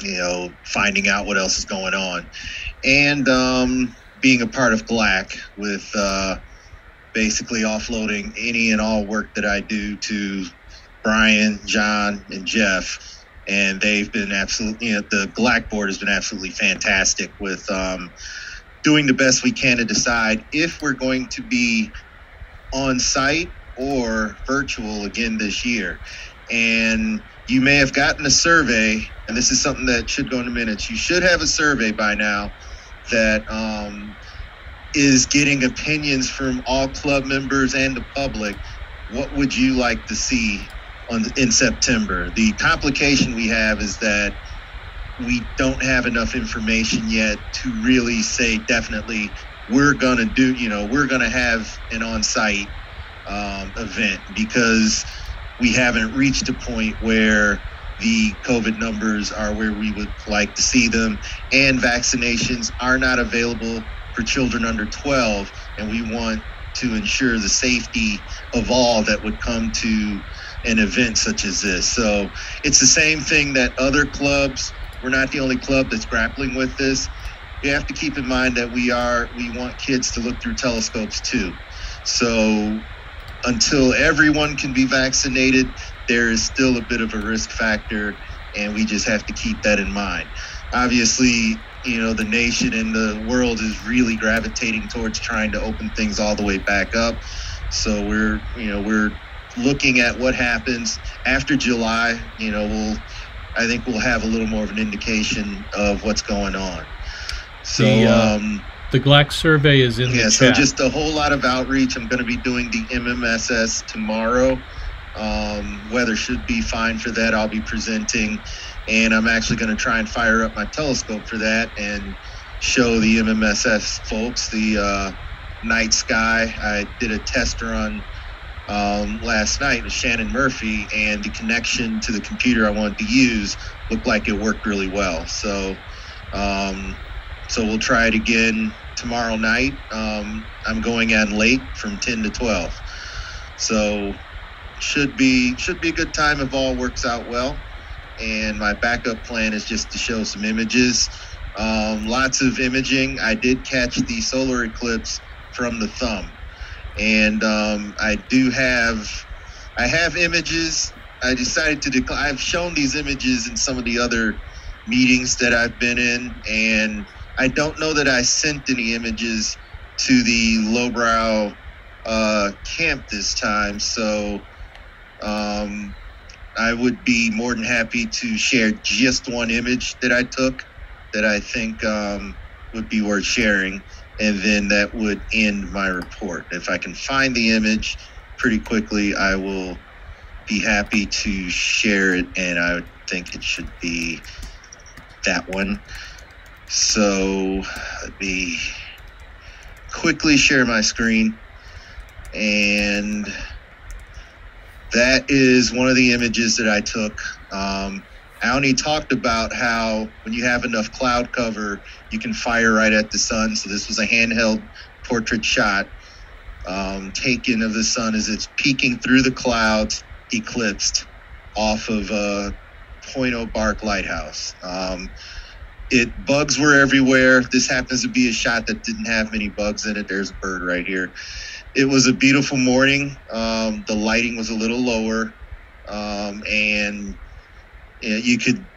you know finding out what else is going on, and um, being a part of GLAAC with uh, basically offloading any and all work that I do to Brian, John, and Jeff. And they've been absolutely, you know, the GLAAC board has been absolutely fantastic with um, doing the best we can to decide if we're going to be on site or virtual again this year. And you may have gotten a survey, and this is something that should go into minutes. You should have a survey by now that um, is getting opinions from all club members and the public. What would you like to see on in September? The complication we have is that we don't have enough information yet to really say definitely we're going to do, you know, we're going to have an on site um, event because we haven't reached a point where the COVID numbers are where we would like to see them, and vaccinations are not available for children under 12. And we want to ensure the safety of all that would come to an event such as this. So it's the same thing that other clubs we're not the only club that's grappling with this. You have to keep in mind that we are we want kids to look through telescopes too. So until everyone can be vaccinated, there is still a bit of a risk factor, and we just have to keep that in mind. Obviously, you know, the nation and the world is really gravitating towards trying to open things all the way back up. So we're, you know, we're looking at what happens after July. You know, we'll I think we'll have a little more of an indication of what's going on. So, the, uh, um, the GLAAC survey is in yeah, so just a whole lot of outreach. I'm going to be doing the MMSS tomorrow. Um, weather should be fine for that. I'll be presenting, and I'm actually going to try and fire up my telescope for that and show the MMSS folks the uh, night sky. I did a test run um, last night with Shannon Murphy, and the connection to the computer I wanted to use looked like it worked really well. So, um, so we'll try it again tomorrow night. Um, I'm going in late from 10 to 12, so should be should be a good time if all works out well. And my backup plan is just to show some images. Um, lots of imaging. I did catch the solar eclipse from the thumb and um, I do have I have images. I decided to decline. I've shown these images in some of the other meetings that I've been in, and I don't know that I sent any images to the lowbrow uh, camp this time. So um, I would be more than happy to share just one image that I took that I think um, would be worth sharing and then that would end my report. If I can find the image pretty quickly, I will be happy to share it, and I think it should be that one. So let me quickly share my screen, and that is one of the images that I took. Um, I only talked about how when you have enough cloud cover, you can fire right at the sun. So this was a handheld portrait shot um, taken of the sun as it's peeking through the clouds, eclipsed off of uh, Point Aux Barques Lighthouse. Um, it bugs were everywhere. This happens to be a shot that didn't have many bugs in it. There's a bird right here. It was a beautiful morning. Um, the lighting was a little lower, um, and you could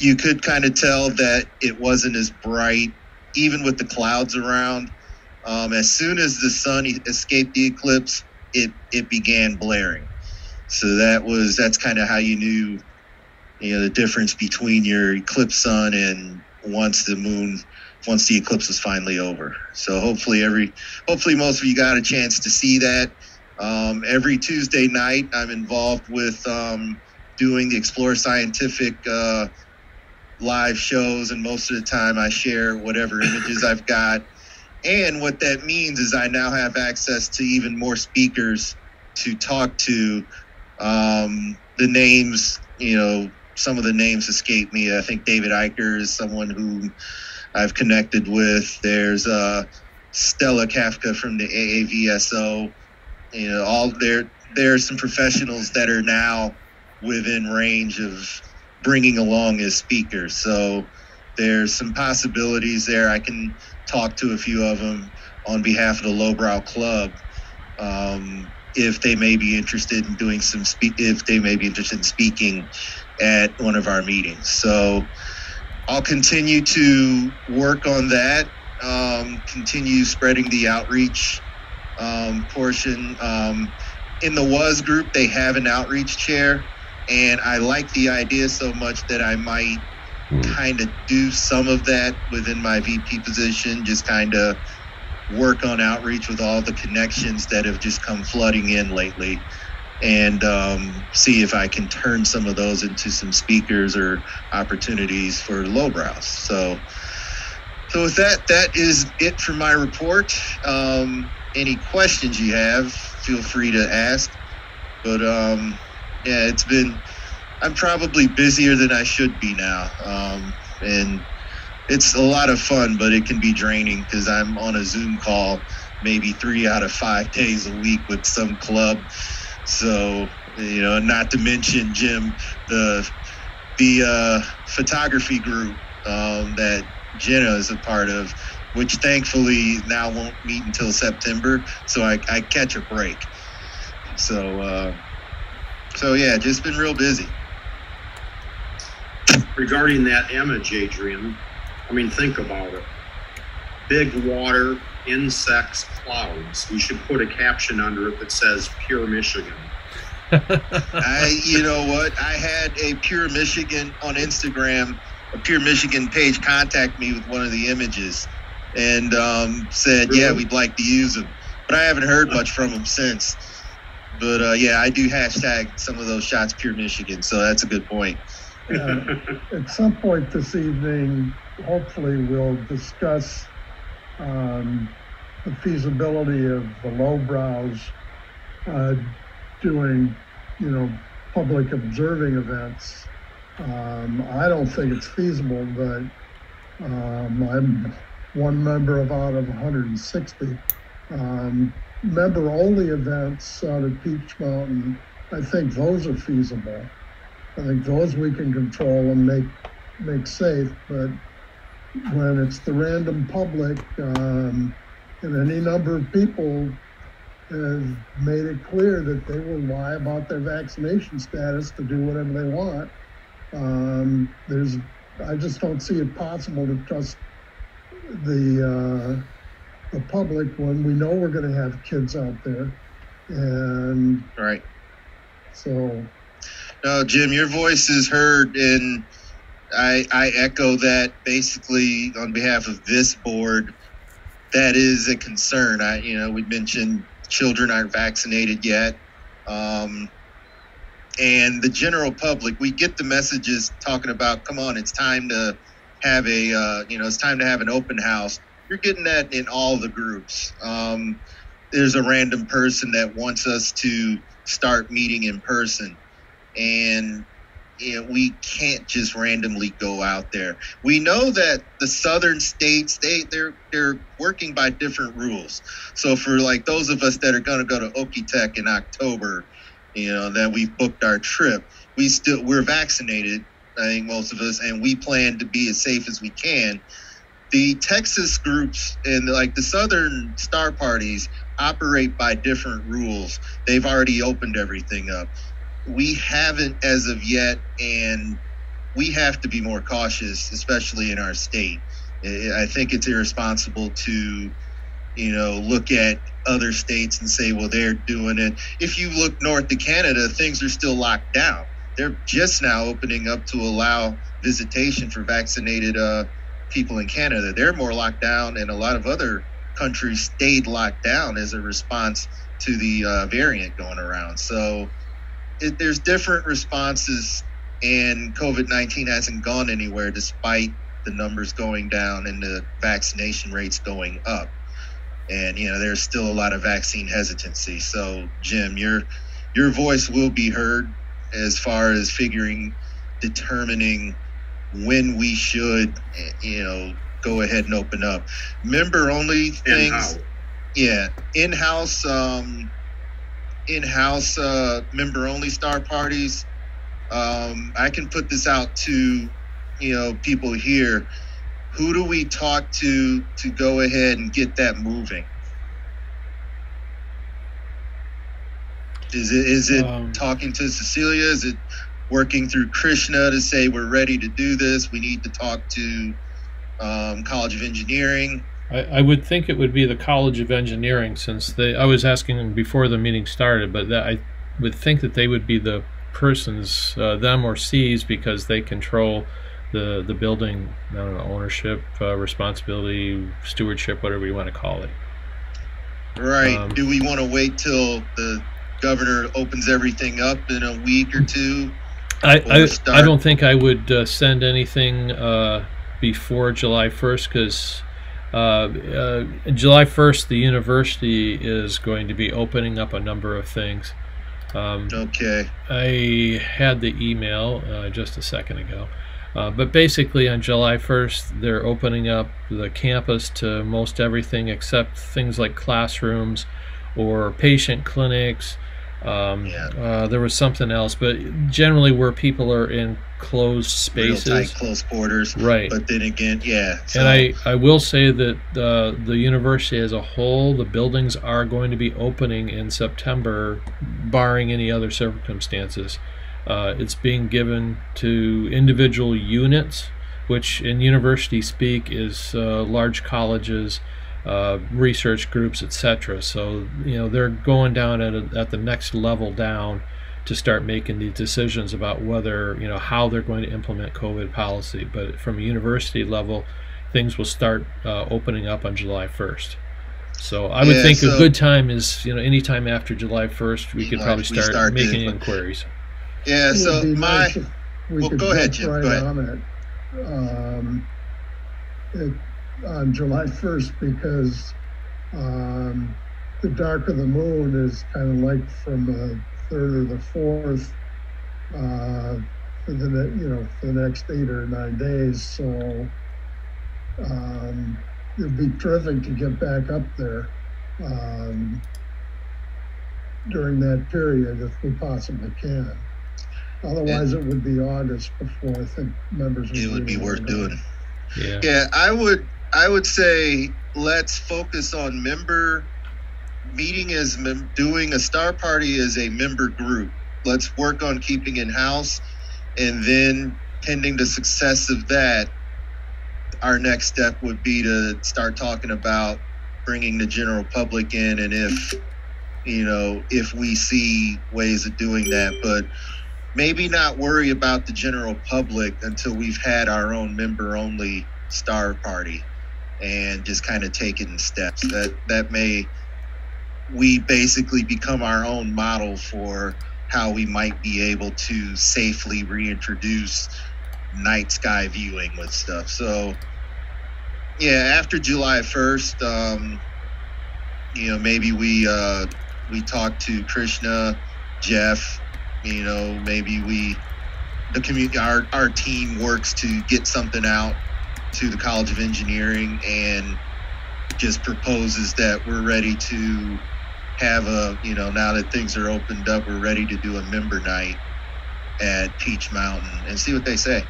you could kind of tell that it wasn't as bright, even with the clouds around. Um, as soon as the sun escaped the eclipse, it it began blaring. So that was that's kind of how you knew, you know, the difference between your eclipse sun and once the moon, once the eclipse was finally over. So hopefully every, hopefully most of you got a chance to see that. Um, every Tuesday night, I'm involved with um, doing the Explore Scientific uh, live shows, and most of the time I share whatever images I've got. And what that means is I now have access to even more speakers to talk to. Um, the names, you know, some of the names escape me. I think David Eicher is someone who I've connected with. There's uh, Stella Kafka from the AAVSO. You know, all there. There are some professionals that are now within range of bringing along as speakers. So there's some possibilities there. I can talk to a few of them on behalf of the Lowbrow Club um, if they may be interested in doing some. If they may be interested in speaking at one of our meetings. So I'll continue to work on that. Um, continue spreading the outreach um, portion. Um, in the WAS group, they have an outreach chair, and I like the idea so much that I might kind of do some of that within my VP position, just kind of work on outreach with all the connections that have just come flooding in lately and um, see if I can turn some of those into some speakers or opportunities for lowbrows. So, so with that, that is it for my report. Um, any questions you have, feel free to ask. But um, yeah, it's been I'm probably busier than I should be now. Um, and it's a lot of fun, but it can be draining because I'm on a Zoom call maybe three out of five days a week with some club. So, you know, not to mention Jim, the the uh, photography group um, that Jenna is a part of, which thankfully now won't meet until September. So I, I catch a break. So, uh, so yeah, just been real busy regarding that image, Adrian, I mean, think about it. Big water, insects, clouds. You should put a caption under it that says Pure Michigan. I, you know what? I had a Pure Michigan on Instagram, a Pure Michigan page contact me with one of the images and um, said, really? yeah, we'd like to use them. But I haven't heard much from them since. But uh, yeah, I do hashtag some of those shots Pure Michigan. So that's a good point. At some point this evening, hopefully, we'll discuss um, the feasibility of the lowbrows uh, doing, you know, public observing events. Um, I don't think it's feasible, but um, I'm one member of out of 160. Um, member only events out at Peach Mountain, I think those are feasible. I think those we can control and make make safe. But when it's the random public, um, and any number of people have made it clear that they will lie about their vaccination status to do whatever they want. Um, there's, I just don't see it possible to trust the uh, the public when we know we're going to have kids out there, and right. So no, Jim, your voice is heard, and I I echo that basically on behalf of this board. That is a concern. I you know we mentioned children aren't vaccinated yet. Um, and the general public, we get the messages talking about, come on, it's time to have a, uh, you know, it's time to have an open house. You're getting that in all the groups. Um, there's a random person that wants us to start meeting in person, and you know, we can't just randomly go out there. We know that the southern states they they're they're working by different rules. So for like those of us that are going to go to Okie-Tex in October, you know, that we've booked our trip, we still we're vaccinated. I think most of us, and we plan to be as safe as we can. The Texas groups and like the Southern Star parties operate by different rules. They've already opened everything up we haven't as of yet, and we have to be more cautious, especially in our state. I think it's irresponsible to, you know, look at other states and say, well, they're doing it. If you look north to Canada, things are still locked down. They're just now opening up to allow visitation for vaccinated uh, people in Canada. They're more locked down, and a lot of other countries stayed locked down as a response to the uh, variant going around. So, it, there's different responses, and COVID 19 hasn't gone anywhere despite the numbers going down and the vaccination rates going up. And you know, there's still a lot of vaccine hesitancy. So, Jim, your your voice will be heard as far as figuring, determining when we should, you know, go ahead and open up. Member only things. In-house. Yeah, in-house. Um, in-house uh, member-only star parties. Um, I can put this out to you know people here. Who do we talk to to go ahead and get that moving? Is it is it um, talking to Cecilia? Is it working through Krishna to say we're ready to do this? We need to talk to um, College of Engineering. I, I would think it would be the College of Engineering since they. I was asking them before the meeting started, but that, I would think that they would be the persons, uh, them or C's, because they control the the building. I don't know, ownership, uh, responsibility, stewardship, whatever you want to call it. Right. Um, Do we want to wait till the governor opens everything up in a week or two? I I, I, don't think I would uh, send anything uh, before July first because uh, uh, July 1st, the university is going to be opening up a number of things. Um, okay. I had the email uh, just a second ago. Uh, but basically, on July 1st, they're opening up the campus to most everything except things like classrooms or patient clinics um, yeah. uh, there was something else, but generally where people are in closed spaces, Real tight, close quarters, right? But then again, yeah. So. And I, I will say that uh, the university as a whole, the buildings are going to be opening in September, barring any other circumstances. Uh, it's being given to individual units, which in university speak is uh, large colleges uh, research groups, etc. So you know they're going down at, a, at the next level down to start making these decisions about whether you know how they're going to implement COVID policy. But from a university level, things will start uh, opening up on July 1st. So I would yeah, think so a good time is you know anytime after July 1st we could probably start, start making inquiries. Yeah. So my well, go ahead, Jim. Right go ahead. On it. Um, it on July 1st because um, the dark of the moon is kind of like from the third or the fourth uh, for the you know for the next eight or nine days. So um, it'd be terrific to get back up there um, during that period if we possibly can. Otherwise, it would be August before I think members. It would be worth doing. Yeah. Yeah, I would. I would say let's focus on member meeting as mem- doing a star party as a member group. Let's work on keeping in house, and then pending the success of that, our next step would be to start talking about bringing the general public in, and if you know if we see ways of doing that, but maybe not worry about the general public until we've had our own member only star party and just kind of take it in steps. That that may we basically become our own model for how we might be able to safely reintroduce night sky viewing with stuff. So, yeah, after July 1st, um, you know, maybe we uh, we talk to Krishna, Jeff, you know, maybe we the community our, our team works to get something out to the College of Engineering and just proposes that we're ready to have a you know now that things are opened up we're ready to do a member night at Peach Mountain and see what they say.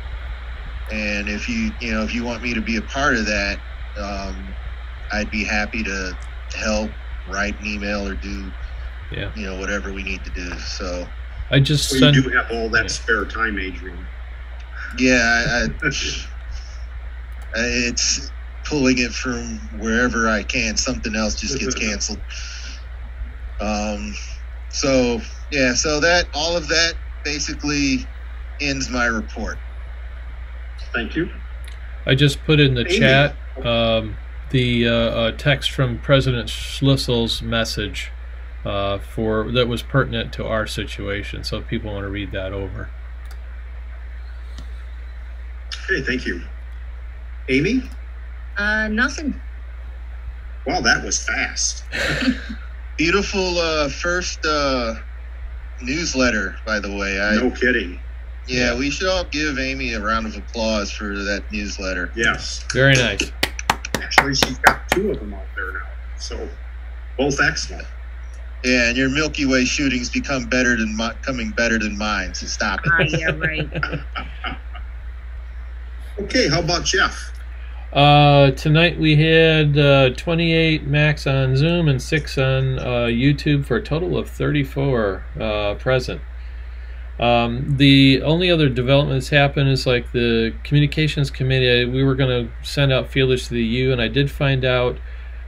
And if you you know if you want me to be a part of that um, I'd be happy to help write an email or do yeah. you know whatever we need to do. So I just so sent, you do have all that spare time, Adrian. yeah I, I, it's pulling it from wherever I can. Something else just gets canceled. Um, so yeah, so that all of that basically ends my report. Thank you. I just put in the Amy. chat um, the uh, uh, text from President Schlissel's message uh, for that was pertinent to our situation. So if people want to read that over. Okay, thank you. Amy? Uh, nothing. Wow, that was fast. Beautiful uh, first uh, newsletter, by the way. I, No kidding. yeah, we should all give Amy a round of applause for that newsletter. Yes. Very nice. Actually, she's got two of them out there now. So both excellent. Yeah, and your Milky Way shootings become better than mi- coming better than mine. So stop it. Ah, yeah, right. Okay, how about Jeff? Uh, tonight we had uh, 28 max on Zoom and 6 on uh, YouTube for a total of 34 uh, present. Um, the only other development that's happened is like the communications committee. We were going to send out feelers to the U, and I did find out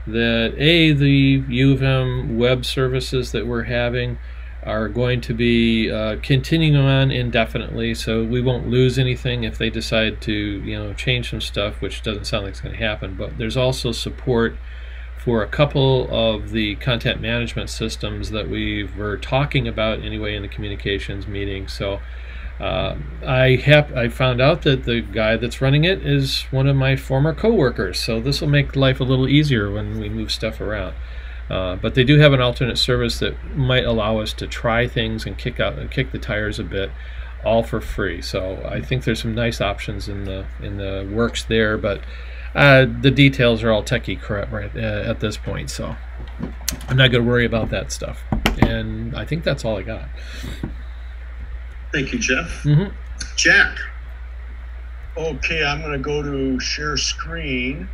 that A, the U of M web services that we're having are going to be uh, continuing on indefinitely, so we won't lose anything if they decide to, you know, change some stuff, which doesn't sound like it's going to happen. But there's also support for a couple of the content management systems that we were talking about anyway in the communications meeting. So uh, I have I found out that the guy that's running it is one of my former coworkers, so this will make life a little easier when we move stuff around. Uh, but they do have an alternate service that might allow us to try things and kick out and kick the tires a bit, all for free. So I think there's some nice options in the in the works there, but uh, the details are all techie crap right uh, at this point. So I'm not going to worry about that stuff. And I think that's all I got. Thank you, Jeff. Mhm. Jack. Okay, I'm gonna go to share screen.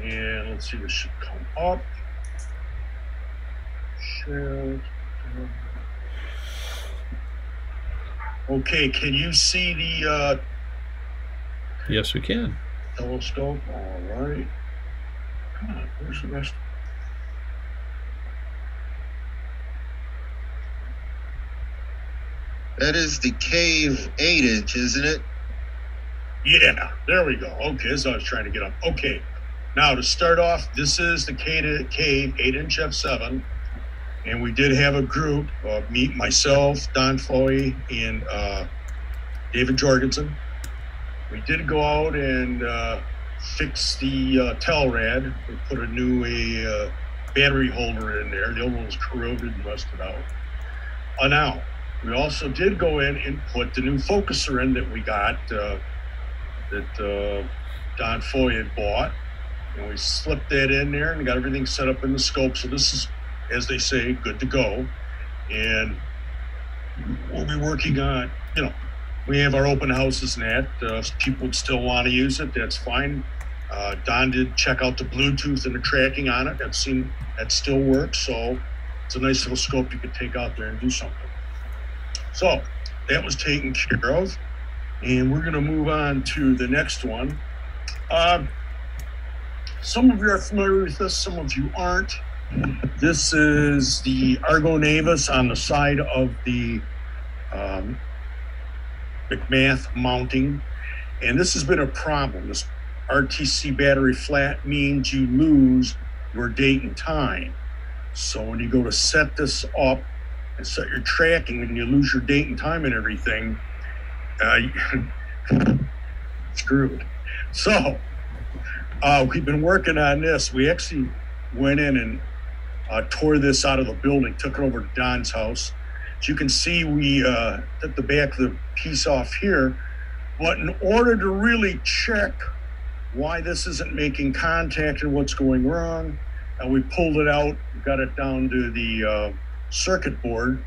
And let's see, this should come up. Share. Okay, can you see the uh, Yes, we can. telescope? All right. God, where's the rest? That is the cave eight inch, isn't it? Yeah, there we go. Okay, that's what I was trying to get up. Okay, now to start off, this is the Cave, cave 8 inch F7. And we did have a group, uh, meet myself, Don Foy, and uh, David Jorgensen. We did go out and uh, fix the uh, Telrad. We put a new a, uh, battery holder in there. The old one was corroded and rusted out. Uh, now, we also did go in and put the new focuser in that we got. Uh, that uh, Don Foy had bought. And we slipped that in there and got everything set up in the scope. So this is, as they say, good to go. And we'll be working on, you know, we have our open houses and that. Uh, if people would still want to use it, that's fine. Uh, Don did check out the Bluetooth and the tracking on it. That seemed that still works. So it's a nice little scope you could take out there and do something. So that was taken care of and we're going to move on to the next one. Um, some of you are familiar with this, some of you aren't. This is the Argo Navis on the side of the um, McMath mounting, and this has been a problem. This RTC battery flat means you lose your date and time. So when you go to set this up, and set your tracking and you lose your date and time and everything, uh, screwed. So uh, we've been working on this. We actually went in and uh, tore this out of the building, took it over to Don's house. As you can see, we uh, took the back of the piece off here. But in order to really check why this isn't making contact and what's going wrong, uh, we pulled it out, got it down to the uh, circuit board,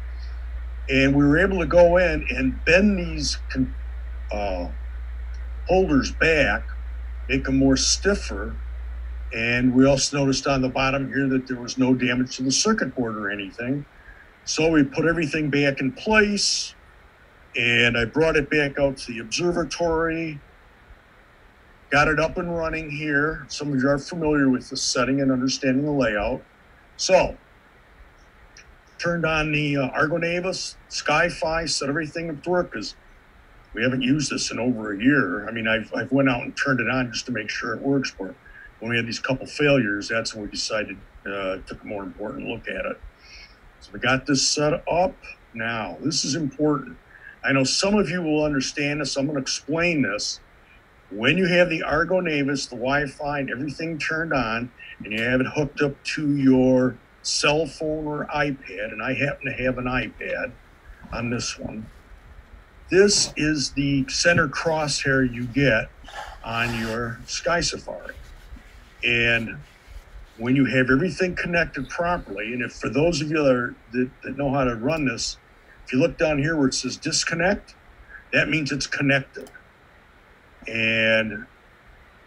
and we were able to go in and bend these uh, holders back, make them more stiffer. And we also noticed on the bottom here that there was no damage to the circuit board or anything. So we put everything back in place and I brought it back out to the observatory, got it up and running here. Some of you are familiar with the setting and understanding the layout. So turned on the uh, Argo Navis, SkyFi, set everything up to work because we haven't used this in over a year. I mean, I've, I've went out and turned it on just to make sure it works. But when we had these couple failures, that's when we decided uh, took a more important look at it. So we got this set up now. This is important. I know some of you will understand this. I'm going to explain this. When you have the Argo Navis, the Wi-Fi, and everything turned on, and you have it hooked up to your cell phone or iPad, and I happen to have an iPad on this one. This is the center crosshair you get on your Sky Safari. And when you have everything connected properly, and if for those of you that, are, that, that know how to run this, if you look down here where it says disconnect, that means it's connected. And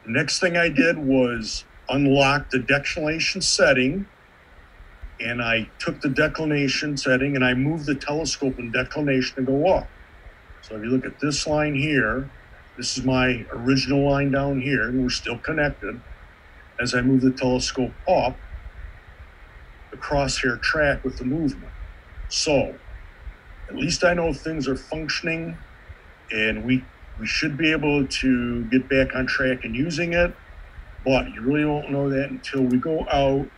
next thing I did was unlock the declination setting and I took the declination setting and I moved the telescope and declination to go up. So if you look at this line here, this is my original line down here, and we're still connected. As I move the telescope up, the crosshair track with the movement. So at least I know things are functioning and we we should be able to get back on track and using it. But you really won't know that until we go out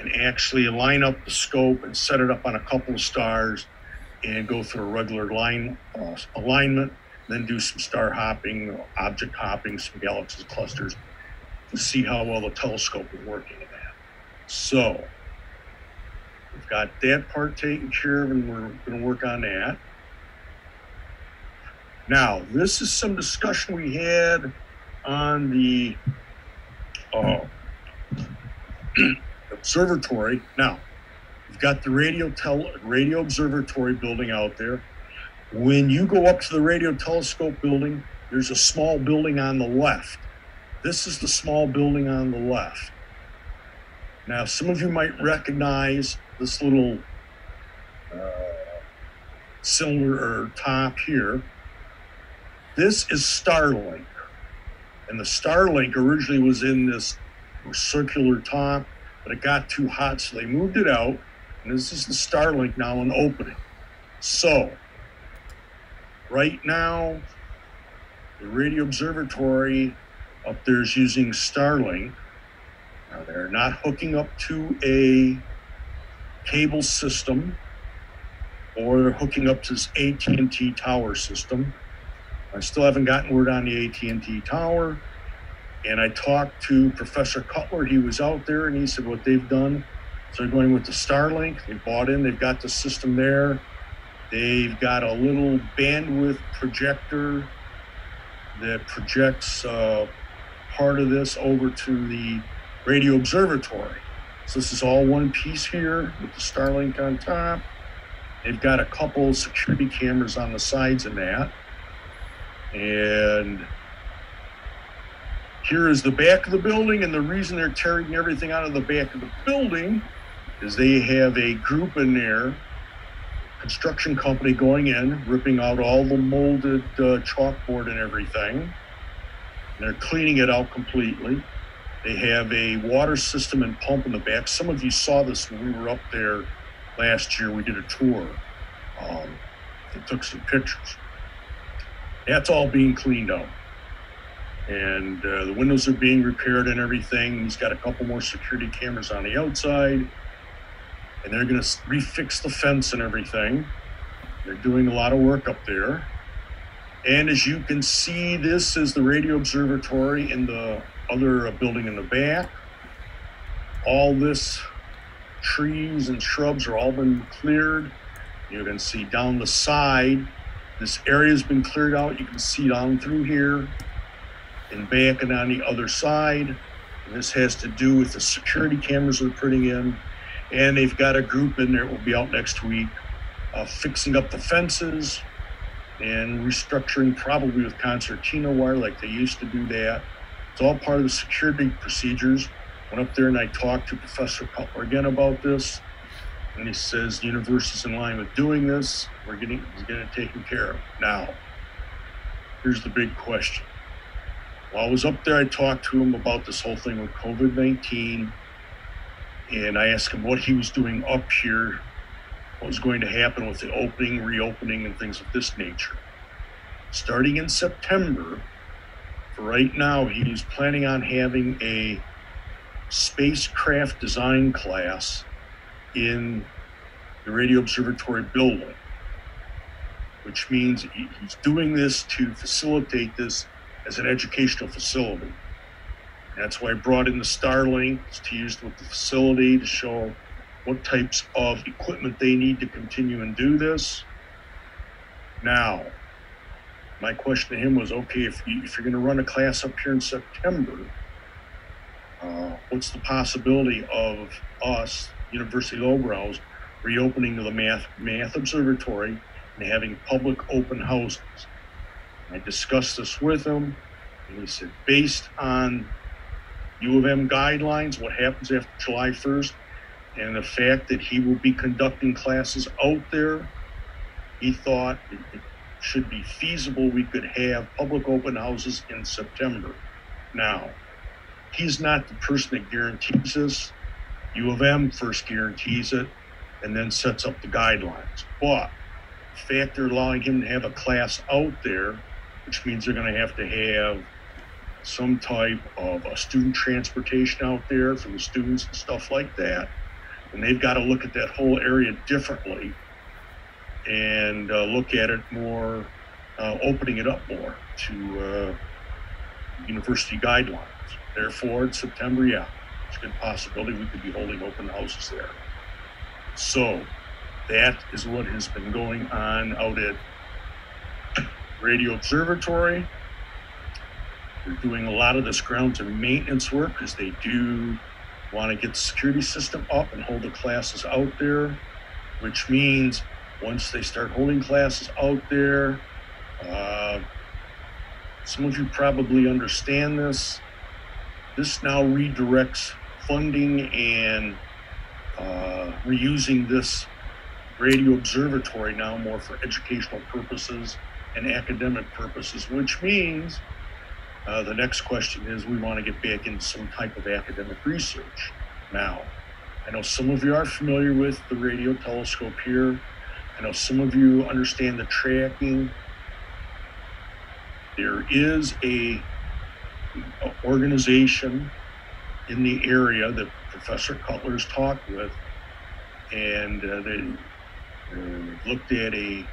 and actually line up the scope and set it up on a couple of stars and go through a regular line uh, alignment, then do some star hopping, object hopping, some galaxy clusters see how well the telescope is working in that. So we've got that part taken care of, and we're going to work on that. Now, this is some discussion we had on the uh, observatory. Now, we've got the radio tel- radio observatory building out there. When you go up to the radio telescope building, there's a small building on the left. This is the small building on the left. Now, some of you might recognize this little uh, cylinder or top here. This is Starlink. And the Starlink originally was in this circular top but it got too hot, so they moved it out. And this is the Starlink now in opening. So, right now, the radio observatory up there is using Starlink. Now, they're not hooking up to a cable system or they're hooking up to this AT&T tower system. I still haven't gotten word on the AT&T tower. And I talked to Professor Cutler. He was out there and he said what they've done. So they're going with the Starlink. They bought in, they've got the system there. They've got a little bandwidth projector that projects uh, part of this over to the radio observatory. So this is all one piece here with the Starlink on top. They've got a couple security cameras on the sides of that. And here is the back of the building, and the reason they're tearing everything out of the back of the building is they have a group in there, construction company going in, ripping out all the molded uh, chalkboard and everything. They're cleaning it out completely. They have a water system and pump in the back. Some of you saw this when we were up there last year. We did a tour. Um, and took some pictures. That's all being cleaned out and uh, the windows are being repaired and everything. He's got a couple more security cameras on the outside. and they're going to refix the fence and everything. They're doing a lot of work up there. And as you can see, this is the radio observatory in the other uh, building in the back. All this trees and shrubs are all been cleared. You can see down the side, this area has been cleared out. You can see down through here and back and on the other side. And this has to do with the security cameras they're putting in. And they've got a group in there, it will be out next week, uh, fixing up the fences and restructuring probably with concertina wire like they used to do that. It's all part of the security procedures. Went up there and I talked to Professor Cutler again about this. And he says the universe is in line with doing this. We're getting, he's getting it taken care of. Now, here's the big question. While I was up there, I talked to him about this whole thing with COVID 19. And I asked him what he was doing up here, what was going to happen with the opening, reopening, and things of this nature. Starting in September, for right now, he's planning on having a spacecraft design class in the Radio Observatory building, which means he's doing this to facilitate this as an educational facility. That's why I brought in the Starlink to use with the facility to show what types of equipment they need to continue and do this. Now, my question to him was okay, if, you, if you're going to run a class up here in September, uh, what's the possibility of us, University Lowbrows, reopening the math, math observatory and having public open houses? I discussed this with him, and he said, based on U of M guidelines, what happens after July 1st, and the fact that he will be conducting classes out there, he thought it, it should be feasible we could have public open houses in September. Now, he's not the person that guarantees this. U of M first guarantees it and then sets up the guidelines. But the fact they're allowing him to have a class out there, which means they're going to have to have some type of a student transportation out there for the students and stuff like that. And they've got to look at that whole area differently and uh, look at it more, uh, opening it up more to uh, university guidelines. Therefore, in September, yeah, it's a good possibility we could be holding open houses there. So that is what has been going on out at Radio Observatory. They're doing a lot of this grounds and maintenance work because they do want to get the security system up and hold the classes out there, which means once they start holding classes out there, uh, some of you probably understand this. This now redirects funding and uh, reusing this radio observatory now more for educational purposes and academic purposes, which means uh, the next question is we want to get back into some type of academic research. Now, I know some of you are familiar with the radio telescope here. I know some of you understand the tracking. There is a, a organization in the area that Professor Cutler's talked with, and uh, they uh, looked at a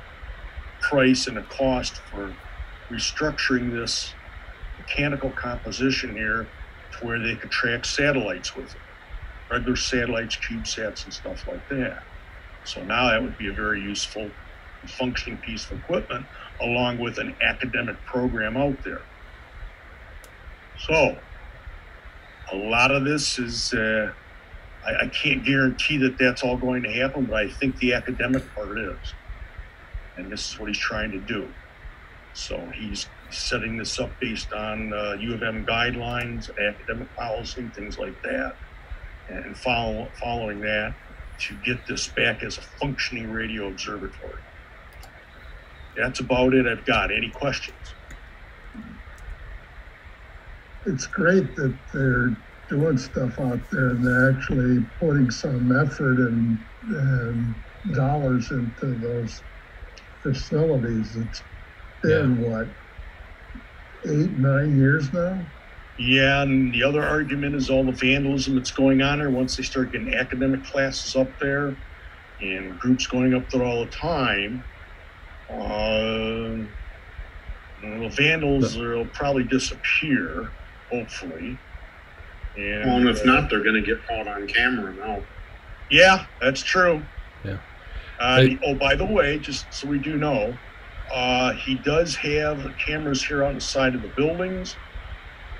price and a cost for restructuring this mechanical composition here to where they could track satellites with it, regular satellites, CubeSats, and stuff like that. So now that would be a very useful functioning piece of equipment along with an academic program out there. So a lot of this is, uh, I, I can't guarantee that that's all going to happen, but I think the academic part is. And this is what he's trying to do. So he's setting this up based on uh, U of M guidelines, academic policy, things like that, and follow, following that to get this back as a functioning radio observatory. That's about it I've got. Any questions? It's great that they're doing stuff out there and they're actually putting some effort and, and dollars into those facilities. It's been yeah. what eight, nine years now? Yeah, and the other argument is all the vandalism that's going on there. Once they start getting academic classes up there and groups going up there all the time, uh, the vandals will probably disappear, hopefully. And, Well, and if uh, not, they're gonna get caught on camera now. Yeah, that's true. Yeah. Uh, oh, by the way, just so we do know, uh, he does have cameras here on the side of the buildings.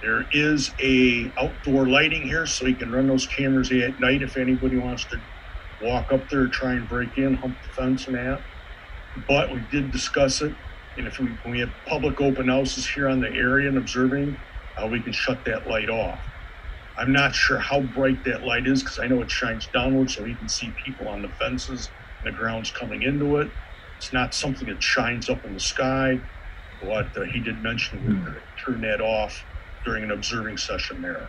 There is a outdoor lighting here, so he can run those cameras at night if anybody wants to walk up there, try and break in, hump the fence and that. But we did discuss it, and if we, we have public open houses here on the area and observing, uh, we can shut that light off. I'm not sure how bright that light is because I know it shines downward so he can see people on the fences and the grounds coming into it. It's not something that shines up in the sky. But uh, he did mention we could turn that off during an observing session there.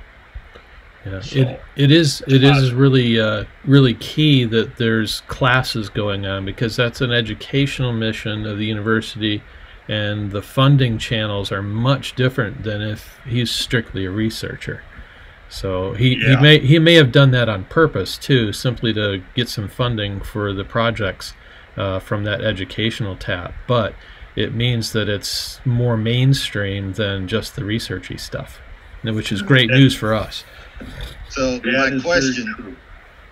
Yeah, So- it it is it is really uh, really key that there's classes going on because that's an educational mission of the university, and the funding channels are much different than if he's strictly a researcher. So he, he may he may have done that on purpose too, simply to get some funding for the projects uh, from that educational tap. But it means that it's more mainstream than just the researchy stuff, which is great news for us. So That my question,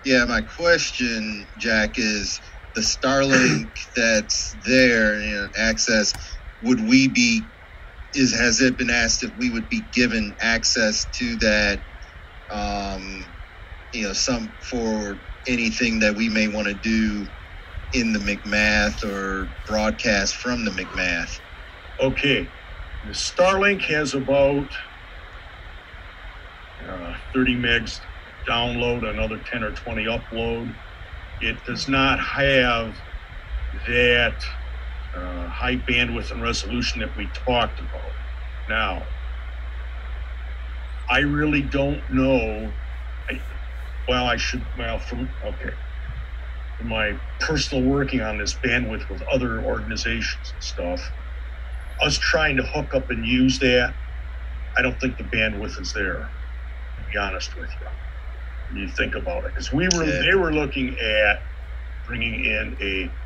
yeah, my question, Jack, is the Starlink that's there and access. Would we be? Is has it been asked if we would be given access to that? Um, you know, some for anything that we may want to do in the McMath or broadcast from the McMath. Okay, the Starlink has about uh, 30 megs download, another 10 or 20 upload. It does not have that uh, high bandwidth and resolution that we talked about. Now, I really don't know. I, well, I should, well, from, okay. My personal working on this bandwidth with other organizations and stuff, us trying to hook up and use that, I don't think the bandwidth is there. To be honest with you, when you think about it, because we were Yeah. they were looking at bringing in a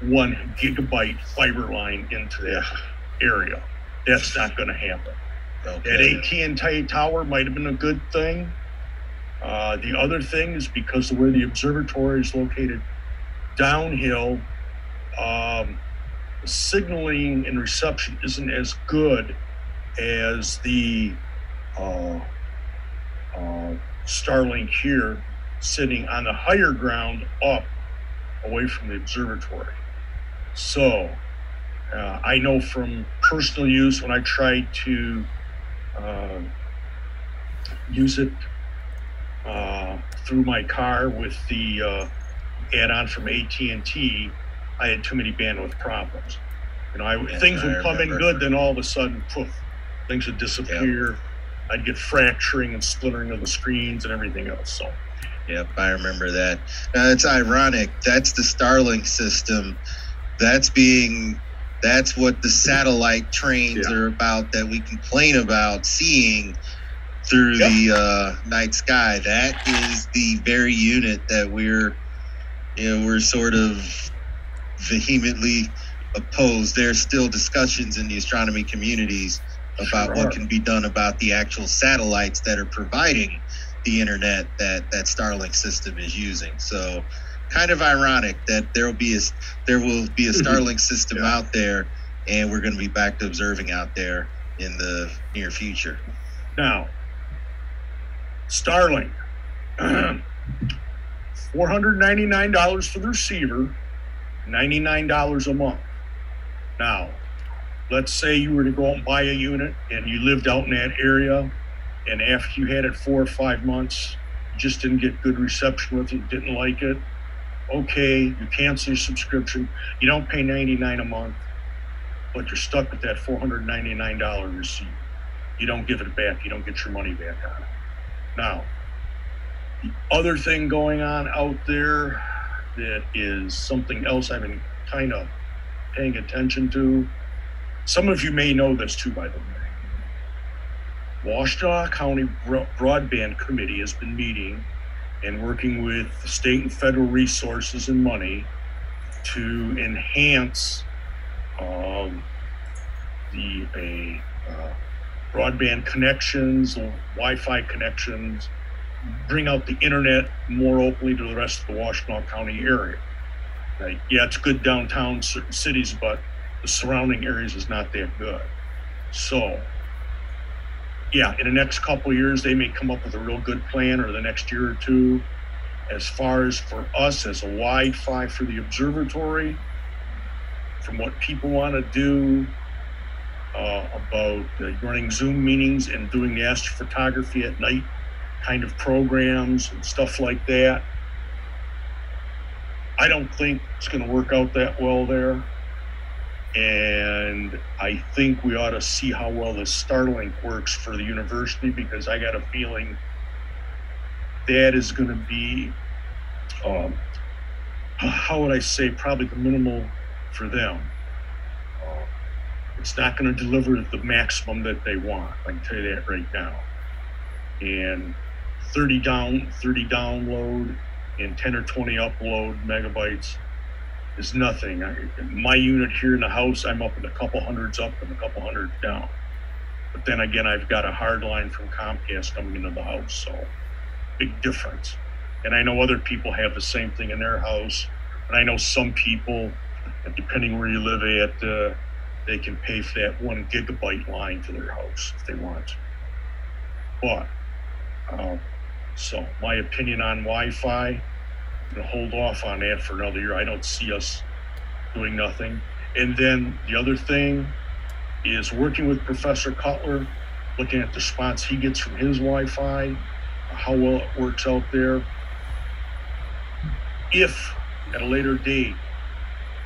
one gigabyte fiber line into that area. That's not going to happen. That AT&T tower might have been a good thing. Uh, the other thing is because of where the observatory is located downhill, um, signaling and reception isn't as good as the uh, uh, Starlink here, sitting on the higher ground up away from the observatory. So, uh, I know from personal use when I tried to uh, use it uh, through my car with the uh, add-on from AT&T, I had too many bandwidth problems. You know, I, Yes, things I would come in good, then all of a sudden, poof, things would disappear. I'd get fracturing and splintering of the screens and everything else. So, Yep, I remember that. Now it's ironic. That's the Starlink system. That's being that's what the satellite trains are about that we complain about seeing through the uh, night sky. That is the very unit that we're you know, we're sort of vehemently opposed. There's still discussions in the astronomy communities about Sure what can be done about the actual satellites that are providing the internet that that Starlink system is using. So, kind of ironic that there will be a there will be a Starlink system out there, and we're going to be back to observing out there in the near future. Now, Starlink, four hundred ninety nine dollars for the receiver, ninety nine dollars a month. Now, let's say you were to go out and buy a unit and you lived out in that area, and after you had it four or five months, you just didn't get good reception with it, didn't like it. Okay, you cancel your subscription. You don't pay ninety nine a month, but you're stuck with that four hundred ninety nine dollar receipt. you don't give it back. You don't get your money back on it. Now, other thing going on out there that is something else I've been kind of paying attention to. Some of you may know this too, by the way. Washtenaw County Broadband Committee has been meeting and working with state and federal resources and money to enhance um, the uh, broadband connections, Wi-Fi connections, bring out the internet more openly to the rest of the Washtenaw County area. Like, yeah, it's good downtown certain cities, but the surrounding areas is not that good. So, yeah, in the next couple years, they may come up with a real good plan, or the next year or two. As far as for us as a Wi-Fi for the observatory, from what people want to do uh, about uh, running Zoom meetings and doing the astrophotography at night kind of programs and stuff like that. I don't think it's going to work out that well there. And I think we ought to see how well the Starlink works for the university because I got a feeling that is going to be, um, how would I say, probably the minimal for them. Uh, it's not going to deliver the maximum that they want. I can tell you that right now. And 30 down, 30 download, and 10 or 20 upload megabytes is nothing. I, my unit here in the house, I'm up in a couple hundreds up and a couple hundreds down. But then again, I've got a hard line from Comcast coming into the house, so big difference. And I know other people have the same thing in their house. And I know some people, depending where you live at, uh, they can pay for that one gigabyte line to their house if they want. But uh, so my opinion on Wi-Fi, I'm gonna hold off on that for another year. I don't see us doing nothing. And then the other thing is working with Professor Cutler, looking at the spots he gets from his Wi-Fi, how well it works out there. If at a later date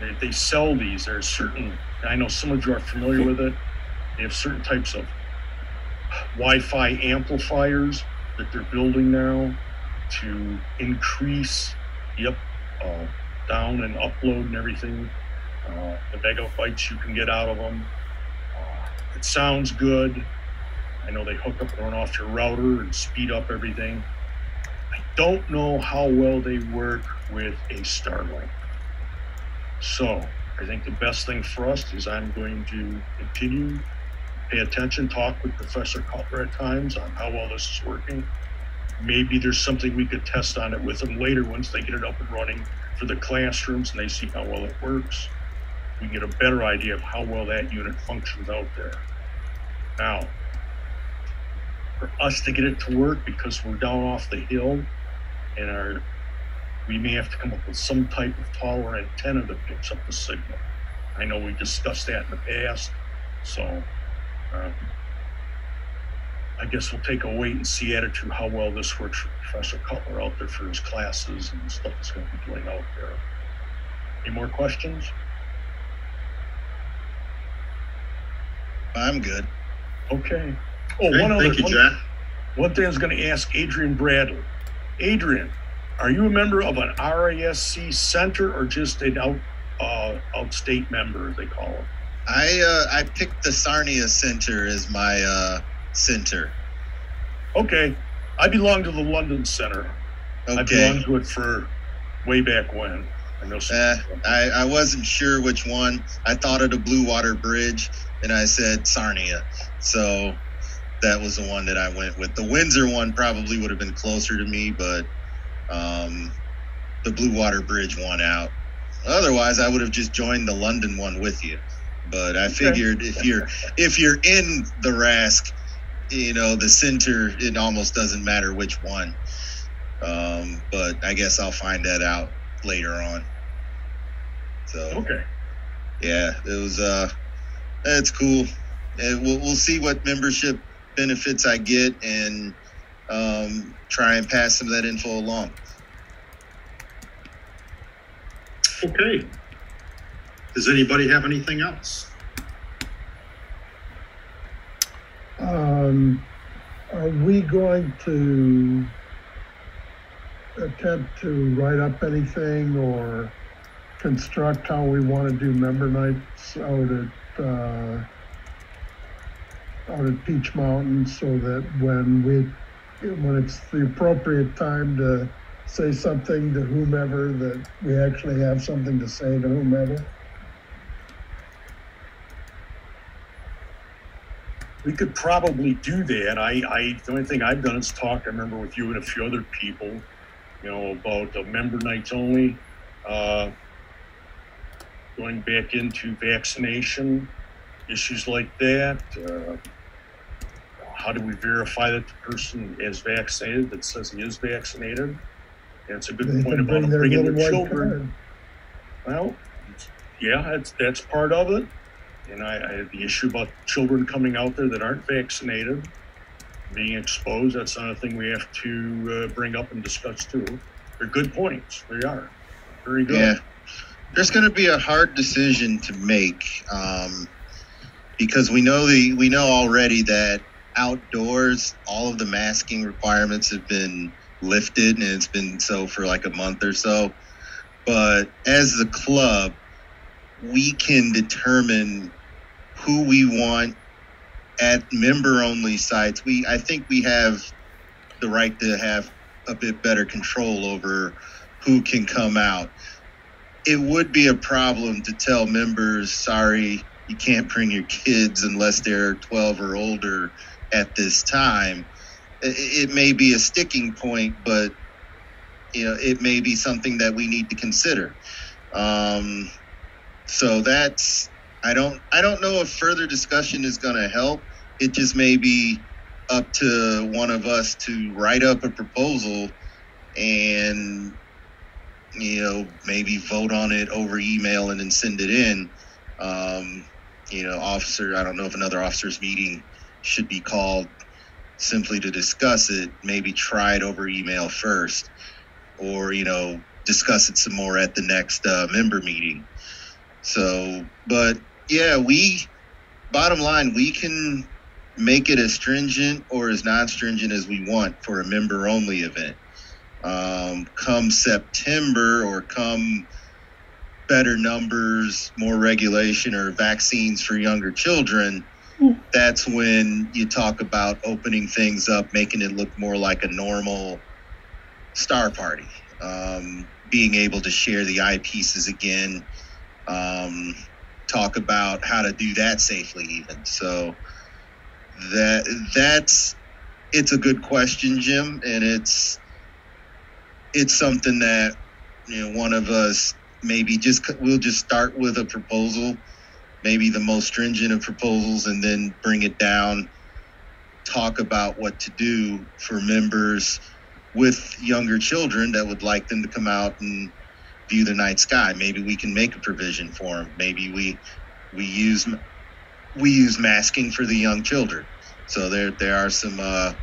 they, sell these, there's certain. I know some of you are familiar with it. They have certain types of Wi-Fi amplifiers that they're building now to increase up, uh, down and upload and everything, uh, the megabytes you can get out of them. Uh, it sounds good. I know they hook up and run off your router and speed up everything. I don't know how well they work with a Starlink. So I think the best thing for us is I'm going to continue pay attention, talk with Professor Cutler at times on how well this is working. Maybe there's something we could test on it with them later once they get it up and running for the classrooms and they see how well it works. We get a better idea of how well that unit functions out there. Now, for us to get it to work because we're down off the hill and our we may have to come up with some type of taller antenna that picks up the signal. I know we discussed that in the past, so um, I guess we'll take a wait and see attitude how well this works for Professor Cutler out there for his classes and stuff he's going to be doing out there. Any more questions? I'm good. Okay. Oh, Okay, one other thank you, one, Jack. one thing I was going to ask Adrian Bradley. Adrian, are you a member of an RASC center or just an out uh, outstate member, they call it? I uh, I picked the Sarnia Center as my uh, center. Okay. I belong to the London Center. Okay. I belonged to it for way back when. I know some Uh, I, I wasn't sure which one. I thought of the Blue Water Bridge, and I said Sarnia. So that was the one that I went with. The Windsor one probably would have been closer to me, but um, the Blue Water Bridge won out. Otherwise, I would have just joined the London one with you. But I figured if you're if you're in the RASC, you know the center, it almost doesn't matter which one. Um, but I guess I'll find that out later on. So okay, yeah, it was uh, it's cool. And we'll we'll see what membership benefits I get and um, try and pass some of that info along. Okay. Does anybody have anything else? Um, are we going to attempt to write up anything or construct how we want to do member nights out at, uh, out at Peach Mountain so that when we, when it's the appropriate time to say something to whomever, that we actually have something to say to whomever? We could probably do that. I, I, the only thing I've done is talk, I remember with you and a few other people, you know, about the member nights only. Uh, going back into vaccination, issues like that. Uh, how do we verify that the person is vaccinated, that says he is vaccinated? That's a good They point about bring their bringing little the white children. Well, yeah, that's, that's part of it. And I, I had the issue about children coming out there that aren't vaccinated, being exposed. That's another thing we have to uh, bring up and discuss too. They're good points. They are. Very good. Yeah. There's going to be a hard decision to make um, because we know the we know already that outdoors all of the masking requirements have been lifted and it's been so for like a month or so. But as the club, we can determine who we want at member only sites. We I think we have the right to have a bit better control over who can come out. It would be a problem to tell members, sorry, you can't bring your kids unless they're 12 or older at this time. It, may be a sticking point, but you know, it may be something that we need to consider. Um, so that's I don't I don't know if further discussion is going to help. It just may be up to one of us to write up a proposal and you know maybe vote on it over email and then send it in. Um, you know, officer. I don't know if another officers meeting should be called simply to discuss it. Maybe try it over email first, or you know discuss it some more at the next uh, member meeting. So, but yeah, we, bottom line, we can make it as stringent or as non stringent as we want for a member only event. Um, come September or come better numbers, more regulation, or vaccines for younger children, that's when you talk about opening things up, making it look more like a normal star party. Um, being able to share the eyepieces again, um, talk about how to do that safely, even. So that that's it's a good question, Jim, and it's it's something that you know one of us maybe just we'll just start with a proposal, maybe the most stringent of proposals, and then bring it down. Talk about what to do for members with younger children that would like them to come out and view the night sky. Maybe we can make a provision for them. Maybe we we use we use masking for the young children. So there there are some uh,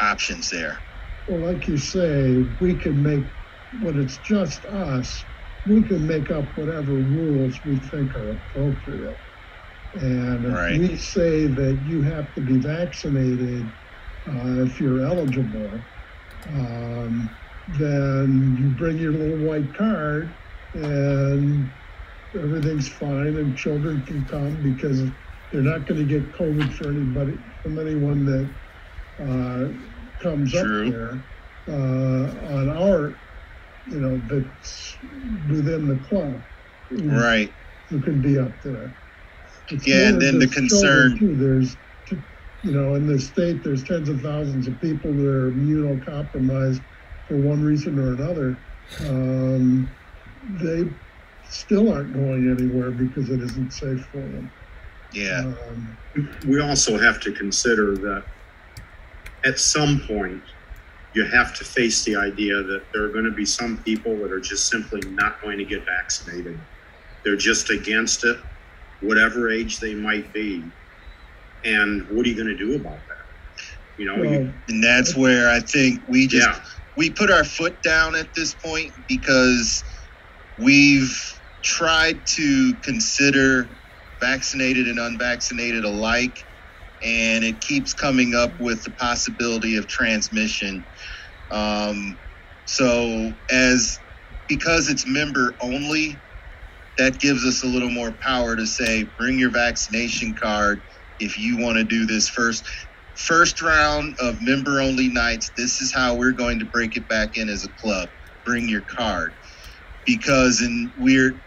options there. Well, like you say, we can make, when it's just us, we can make up whatever rules we think are appropriate. And if Right. we say that you have to be vaccinated uh, if you're eligible, um, then you bring your little white card and everything's fine and children can come because they're not going to get COVID for anybody, from anyone that uh, comes True. up there uh, on our, you know, that's within the club. Right. Who can be up there. It's Yeah, and then the concern- Too. There's, you know, in the state, there's tens of thousands of people that are immunocompromised for one reason or another. Um, they still aren't going anywhere because it isn't safe for them. Yeah. Um, we also have to consider that at some point you have to face the idea that there are going to be some people that are just simply not going to get vaccinated. They're just against it, whatever age they might be. And what are you going to do about that? You know, you, and that's where I think we just Yeah. We put our foot down at this point because we've tried to consider vaccinated and unvaccinated alike and it keeps coming up with the possibility of transmission. Um, so as because it's member only that gives us a little more power to say bring your vaccination card if you want to do this first first round of member only nights, this is how we're going to break it back in as a club. Bring your card. Because in we're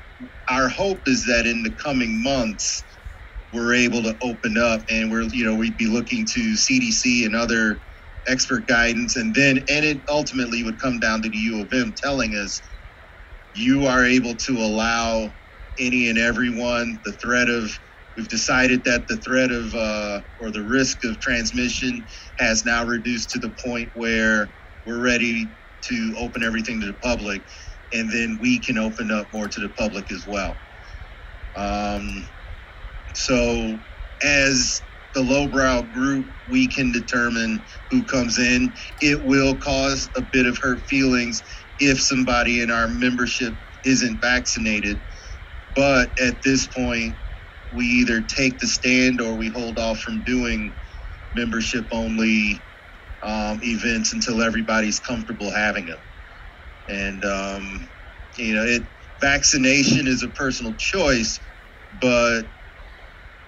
our hope is that in the coming months we're able to open up and we're you know we'd be looking to CDC and other expert guidance and then and it ultimately would come down to the U of M telling us you are able to allow any and everyone the threat of we've decided that the threat of uh, or the risk of transmission has now reduced to the point where we're ready to open everything to the public and then we can open up more to the public as well um, so as the lowbrow group, we can determine who comes in. It will cause a bit of hurt feelings if somebody in our membership isn't vaccinated. But at this point, we either take the stand or we hold off from doing membership only um, events until everybody's comfortable having them. And, um, you know, it vaccination is a personal choice, but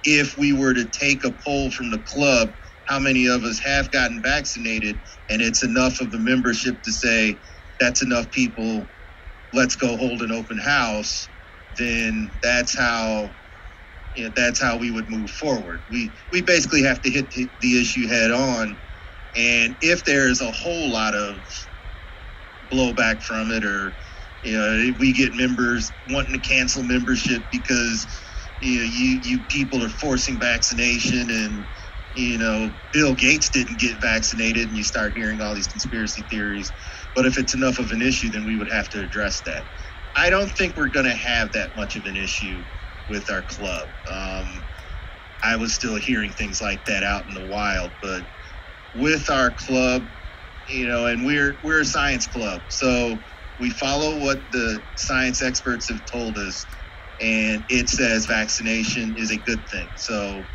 if we were to take a poll from the club, how many of us have gotten vaccinated, and it's enough of the membership to say that's enough people, let's go hold an open house, then that's how you know, that's how we would move forward. We we basically have to hit the, the issue head on, and if there's a whole lot of blowback from it, or you know, we get members wanting to cancel membership because you know, you you people are forcing vaccination and you know Bill Gates didn't get vaccinated and you start hearing all these conspiracy theories. But if it's enough of an issue then we would have to address that. I don't think we're going to have that much of an issue with our club um, I was still hearing things like that out in the wild but with our club you know and we're we're a science club so we follow what the science experts have told us and it says vaccination is a good thing. So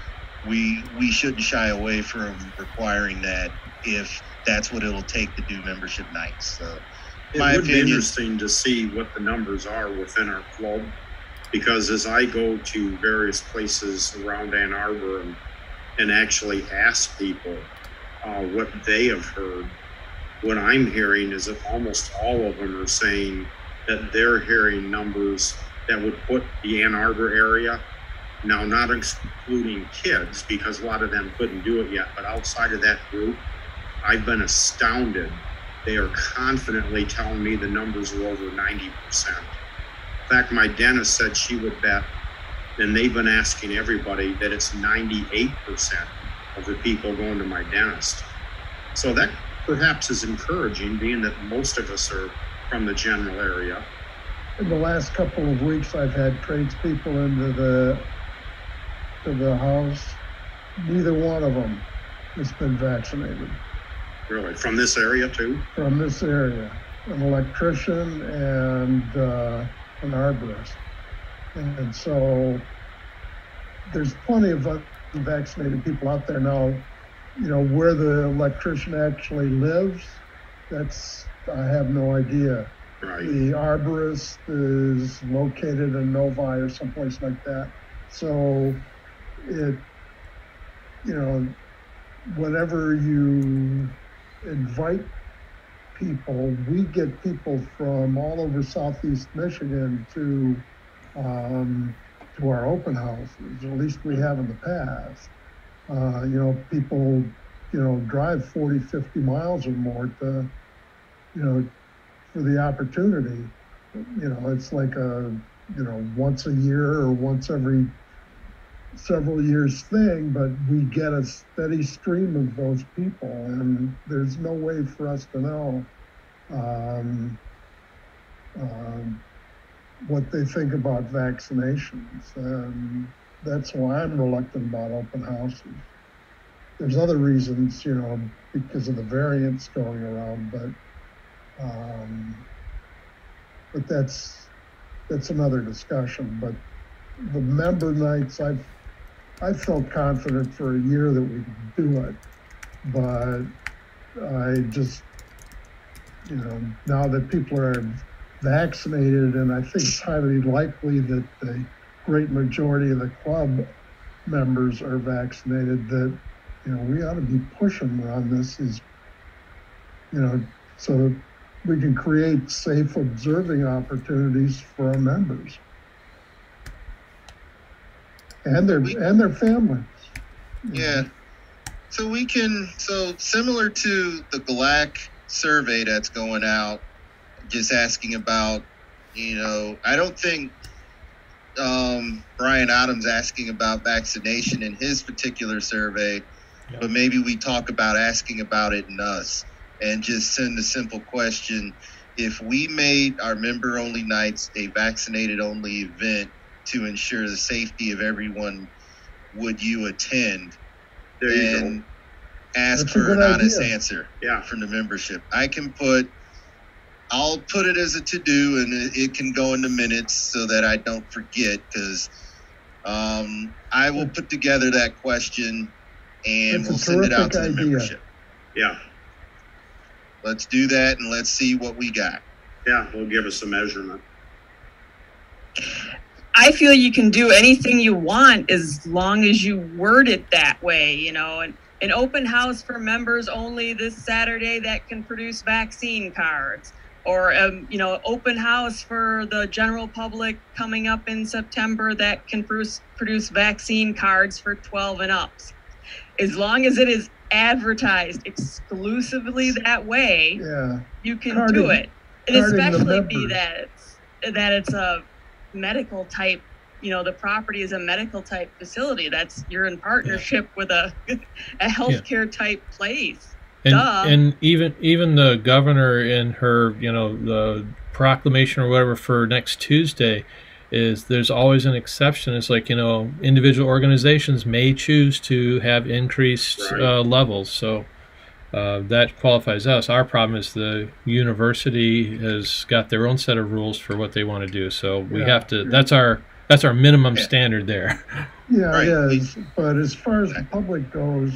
we we shouldn't shy away from requiring that if that's what it'll take to do membership nights. So it would opinion, be interesting to see what the numbers are within our club because as I go to various places around Ann Arbor and, and actually ask people uh, what they have heard, what I'm hearing is that almost all of them are saying that they're hearing numbers that would put the Ann Arbor area, now not excluding kids because a lot of them couldn't do it yet, but outside of that group, I've been astounded. They are confidently telling me the numbers are over 90%. In fact, my dentist said she would bet, and they've been asking everybody that it's 98% of the people going to my dentist. So that perhaps is encouraging, being that most of us are from the general area in the last couple of weeks, I've had tradespeople into the to the house. Neither one of them has been vaccinated. Really, from this area too? From this area, an electrician and uh, an arborist, and, and so there's plenty of unvaccinated people out there now. You know where the electrician actually lives. That's I have no idea Right. The arborist is located in Novi or someplace like that. So it, you know, whenever you invite people, we get people from all over Southeast Michigan to um, to our open houses. At least we have in the past. Uh, you know, people, you know, drive 40, 50 miles or more to, you know, for the opportunity. You know, it's like a, you know, once a year or once every several years thing, but we get a steady stream of those people, and there's no way for us to know um, um, what they think about vaccinations. And that's why I'm reluctant about open houses. There's other reasons, you know, because of the variants going around, but um, but that's that's another discussion. But the member nights, I've I felt confident for a year that we could do it, but I just you know now that people are vaccinated, and I think it's highly likely that the great majority of the club members are vaccinated, that, you know, we ought to be pushing on this is, you know, so we can create safe observing opportunities for our members and their and their families. Yeah. So we can so similar to the GLAAC survey that's going out, just asking about, you know, I don't think um, Brian Adams asking about vaccination in his particular survey, but maybe we talk about asking about it in us and just send a simple question. If we made our member only nights a vaccinated only event to ensure the safety of everyone, would you attend? There you and ask That's for an good honest idea. answer Yeah. from the membership. I can put, I'll put it as a to do and it, it can go into minutes so that I don't forget because um, I will put together that question and It's a we'll send it out to the idea. membership. Yeah. Let's do that and let's see what we got. Yeah, we'll give us a measurement. I feel you can do anything you want as long as you word it that way, you know, and an open house for members only this Saturday that can produce vaccine cards or um, you know, open house for the general public coming up in September that can produce produce vaccine cards for 12 and ups. As long as it is advertised exclusively that way, Yeah. you can Carding- do it. And especially be that it's that it's a medical type you know the property is a medical type facility. That's you're in partnership with a a healthcare type place. And, Duh. and even even the governor in her you know the proclamation or whatever for next Tuesday is there's always an exception. It's like you know individual organizations may choose to have increased uh, levels, so uh, that qualifies us. Our problem is the university has got their own set of rules for what they want to do, so we Yeah. have to. That's our that's our minimum standard there. Yeah, it is. But as far as the public goes,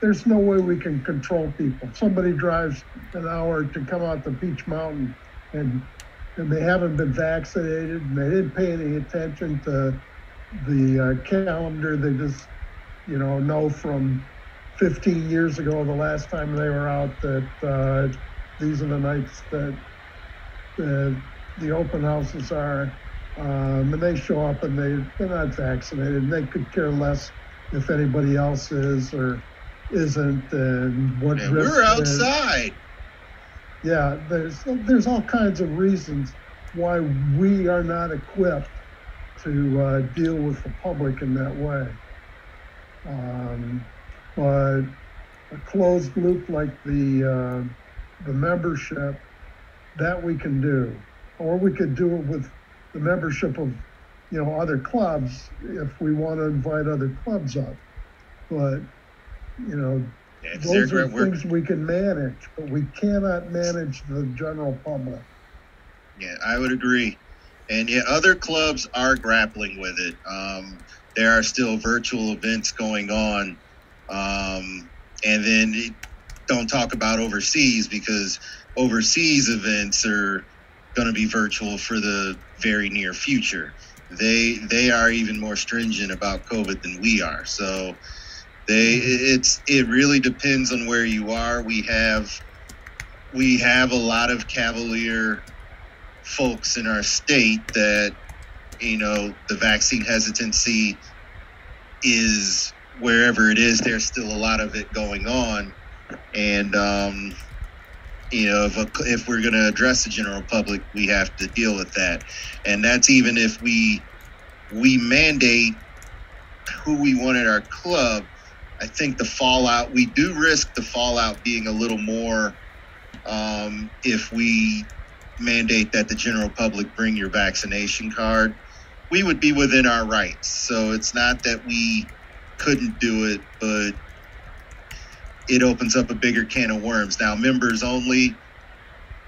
there's no way we can control people. Somebody drives an hour to come out to Peach Mountain and and they haven't been vaccinated and they didn't pay any attention to the uh, calendar. They just, you know, know from 15 years ago, the last time they were out, that uh, these are the nights that the, the open houses are. Um, and they show up and they, they're not vaccinated and they could care less if anybody else is or isn't and what And we're outside. Yeah, there's there's all kinds of reasons why we are not equipped to uh, deal with the public in that way. Um, but a closed loop like the uh, the membership, that we can do, or we could do it with the membership of you know other clubs if we want to invite other clubs up. But you know, if those are things we can manage, but we cannot manage the general public. Yeah, I would agree. And yeah, other clubs are grappling with it. Um, there are still virtual events going on. Um, and then don't talk about overseas because overseas events are going to be virtual for the very near future. They they are even more stringent about COVID than we are. So they it's it really depends on where you are. We have we have a lot of cavalier folks in our state that you know the vaccine hesitancy is wherever it is there's still a lot of it going on. And um you know if, a, if we're going to address the general public we have to deal with that. And that's even if we we mandate who we want at our club i think the fallout we do risk the fallout being a little more um, if we mandate that the general public bring your vaccination card, we would be within our rights. So it's not that we couldn't do it, but it opens up a bigger can of worms. Now, members only,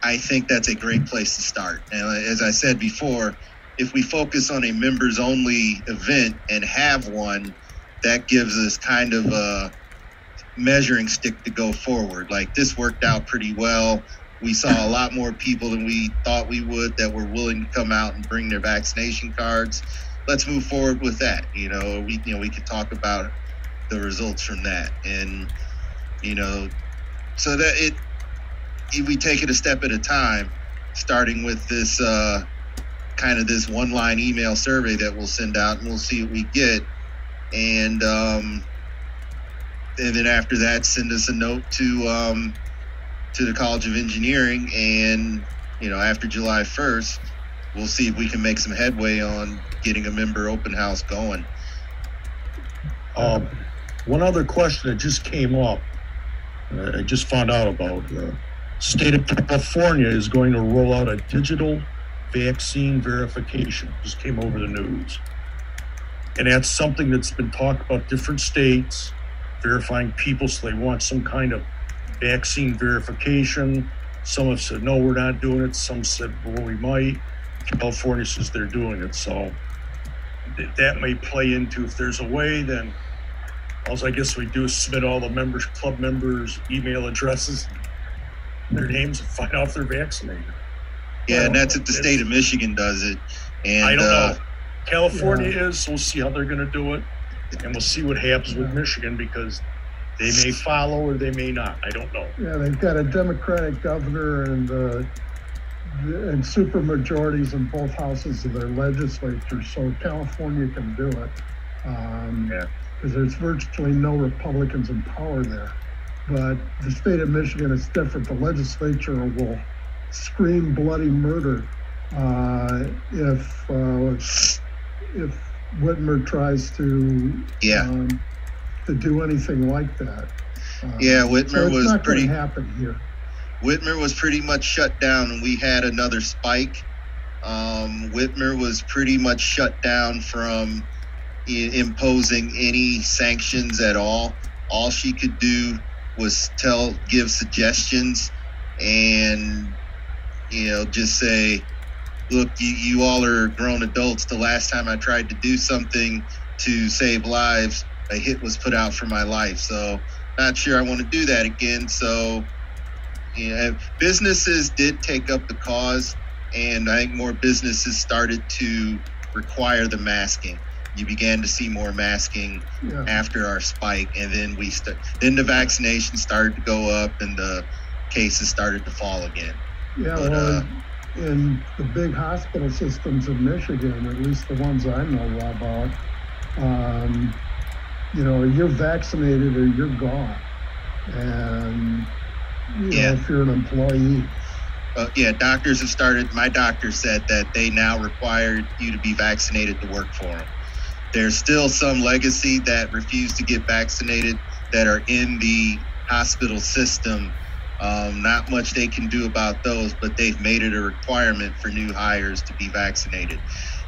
I think that's a great place to start. And as I said before, if we focus on a members only event and have one, that gives us kind of a measuring stick to go forward. Like this worked out pretty well. We saw a lot more people than we thought we would that were willing to come out and bring their vaccination cards. Let's move forward with that. You know, we you know we could talk about the results from that, and you know, so that it we take it a step at a time, starting with this uh, kind of this one line email survey that we'll send out, and we'll see what we get, and um, and then after that, send us a note to um, to the College of Engineering, and you know, after July first, we'll see if we can make some headway on getting a member open house going. Um, one other question that just came up, uh, I just found out about. Uh, state of California is going to roll out a digital vaccine verification. Just came over the news. And that's something that's been talked about different states verifying people. So they want some kind of vaccine verification. Some have said, no, we're not doing it. Some said, well, we might. California says they're doing it. So that may play into if there's a way, then all I guess we do is submit all the members, club members' email addresses, their names, and find out if they're vaccinated. Yeah, and that's if the state of Michigan does it. And I don't uh, know. California is, so we'll see how they're gonna do it. And we'll see what happens with Michigan because they may follow or they may not. I don't know. Yeah, they've got a Democratic governor and, uh, and super majorities in both houses of their legislature, so California can do it. Um, because there's virtually no Republicans in power there. But the state of Michigan is different. The legislature will scream bloody murder uh, if uh, if Whitmer tries to Yeah. um, to do anything like that. Uh, Yeah, Whitmer it's was pretty- happen here. Whitmer was pretty much shut down and we had another spike. Um, Whitmer was pretty much shut down from I- imposing any sanctions at all. All she could do was tell, give suggestions, and you know, just say, "Look, you, you all are grown adults. The last time I tried to do something to save lives, a hit was put out for my life. So, not sure I want to do that again. So, yeah, businesses did take up the cause, and I think more businesses started to require the masking. You began to see more masking Yeah. after our spike, and then we st- then the vaccination started to go up, and the cases started to fall again. Yeah, But, well, uh, in the big hospital systems in Michigan, at least the ones I know about, um, you know, you're vaccinated or you're gone. And, Yeah. know, if you're an employee, Uh, yeah, doctors have started. My doctor said that they now require you to be vaccinated to work for them. There's still some legacy that refuse to get vaccinated that are in the hospital system. Um, not much they can do about those, but they've made it a requirement for new hires to be vaccinated.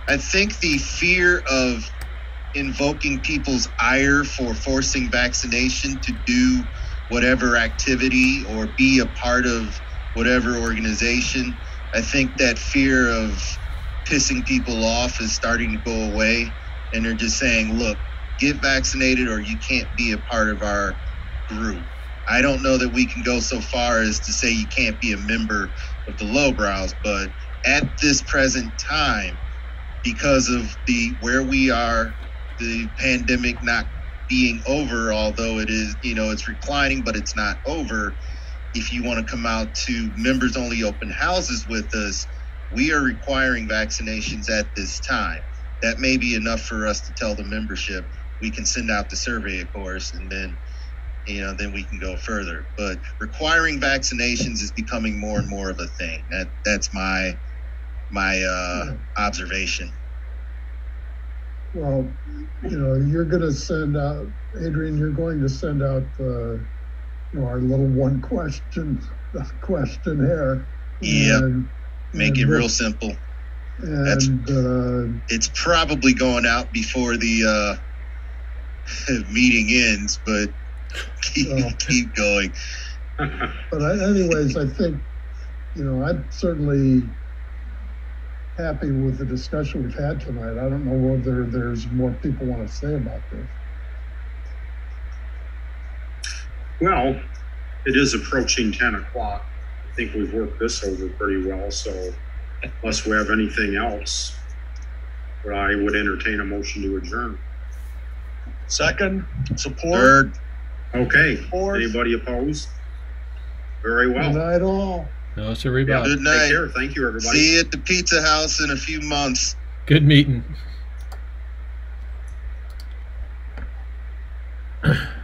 I think the fear of invoking people's ire for forcing vaccination to do whatever activity or be a part of whatever organization. I think that fear of pissing people off is starting to go away. And they're just saying, look, get vaccinated or you can't be a part of our group. I don't know that we can go so far as to say you can't be a member of the lowbrows, but at this present time, because of the where we are, the pandemic not being over, although it is, you know, it's reclining, but it's not over. If you want to come out to members only open houses with us, we are requiring vaccinations at this time. That may be enough for us to tell the membership. We can send out the survey, of course, and then, you know, then we can go further. But requiring vaccinations is becoming more and more of a thing. That that's my my uh, observation. Well, you know, you're going to send out, Adrian, you're going to send out the, you know, our little one question questionnaire. Yep. And- Make and it real simple. That's- uh, It's probably going out before the uh, meeting ends, but keep, Well. keep going. But I, anyways, I think, you know, I'm certainly happy with the discussion we've had tonight. I don't know whether there's more people want to say about this. Well, it is approaching ten o'clock. I think we've worked this over pretty well, so unless we have anything else. I would entertain a motion to adjourn. Second, support. Third. Okay, Fourth. anybody opposed? Very Good well. night all. No, it's a rebound. Yeah, good night. Take care. Thank you, everybody. See you at the pizza house in a few months. Good meeting.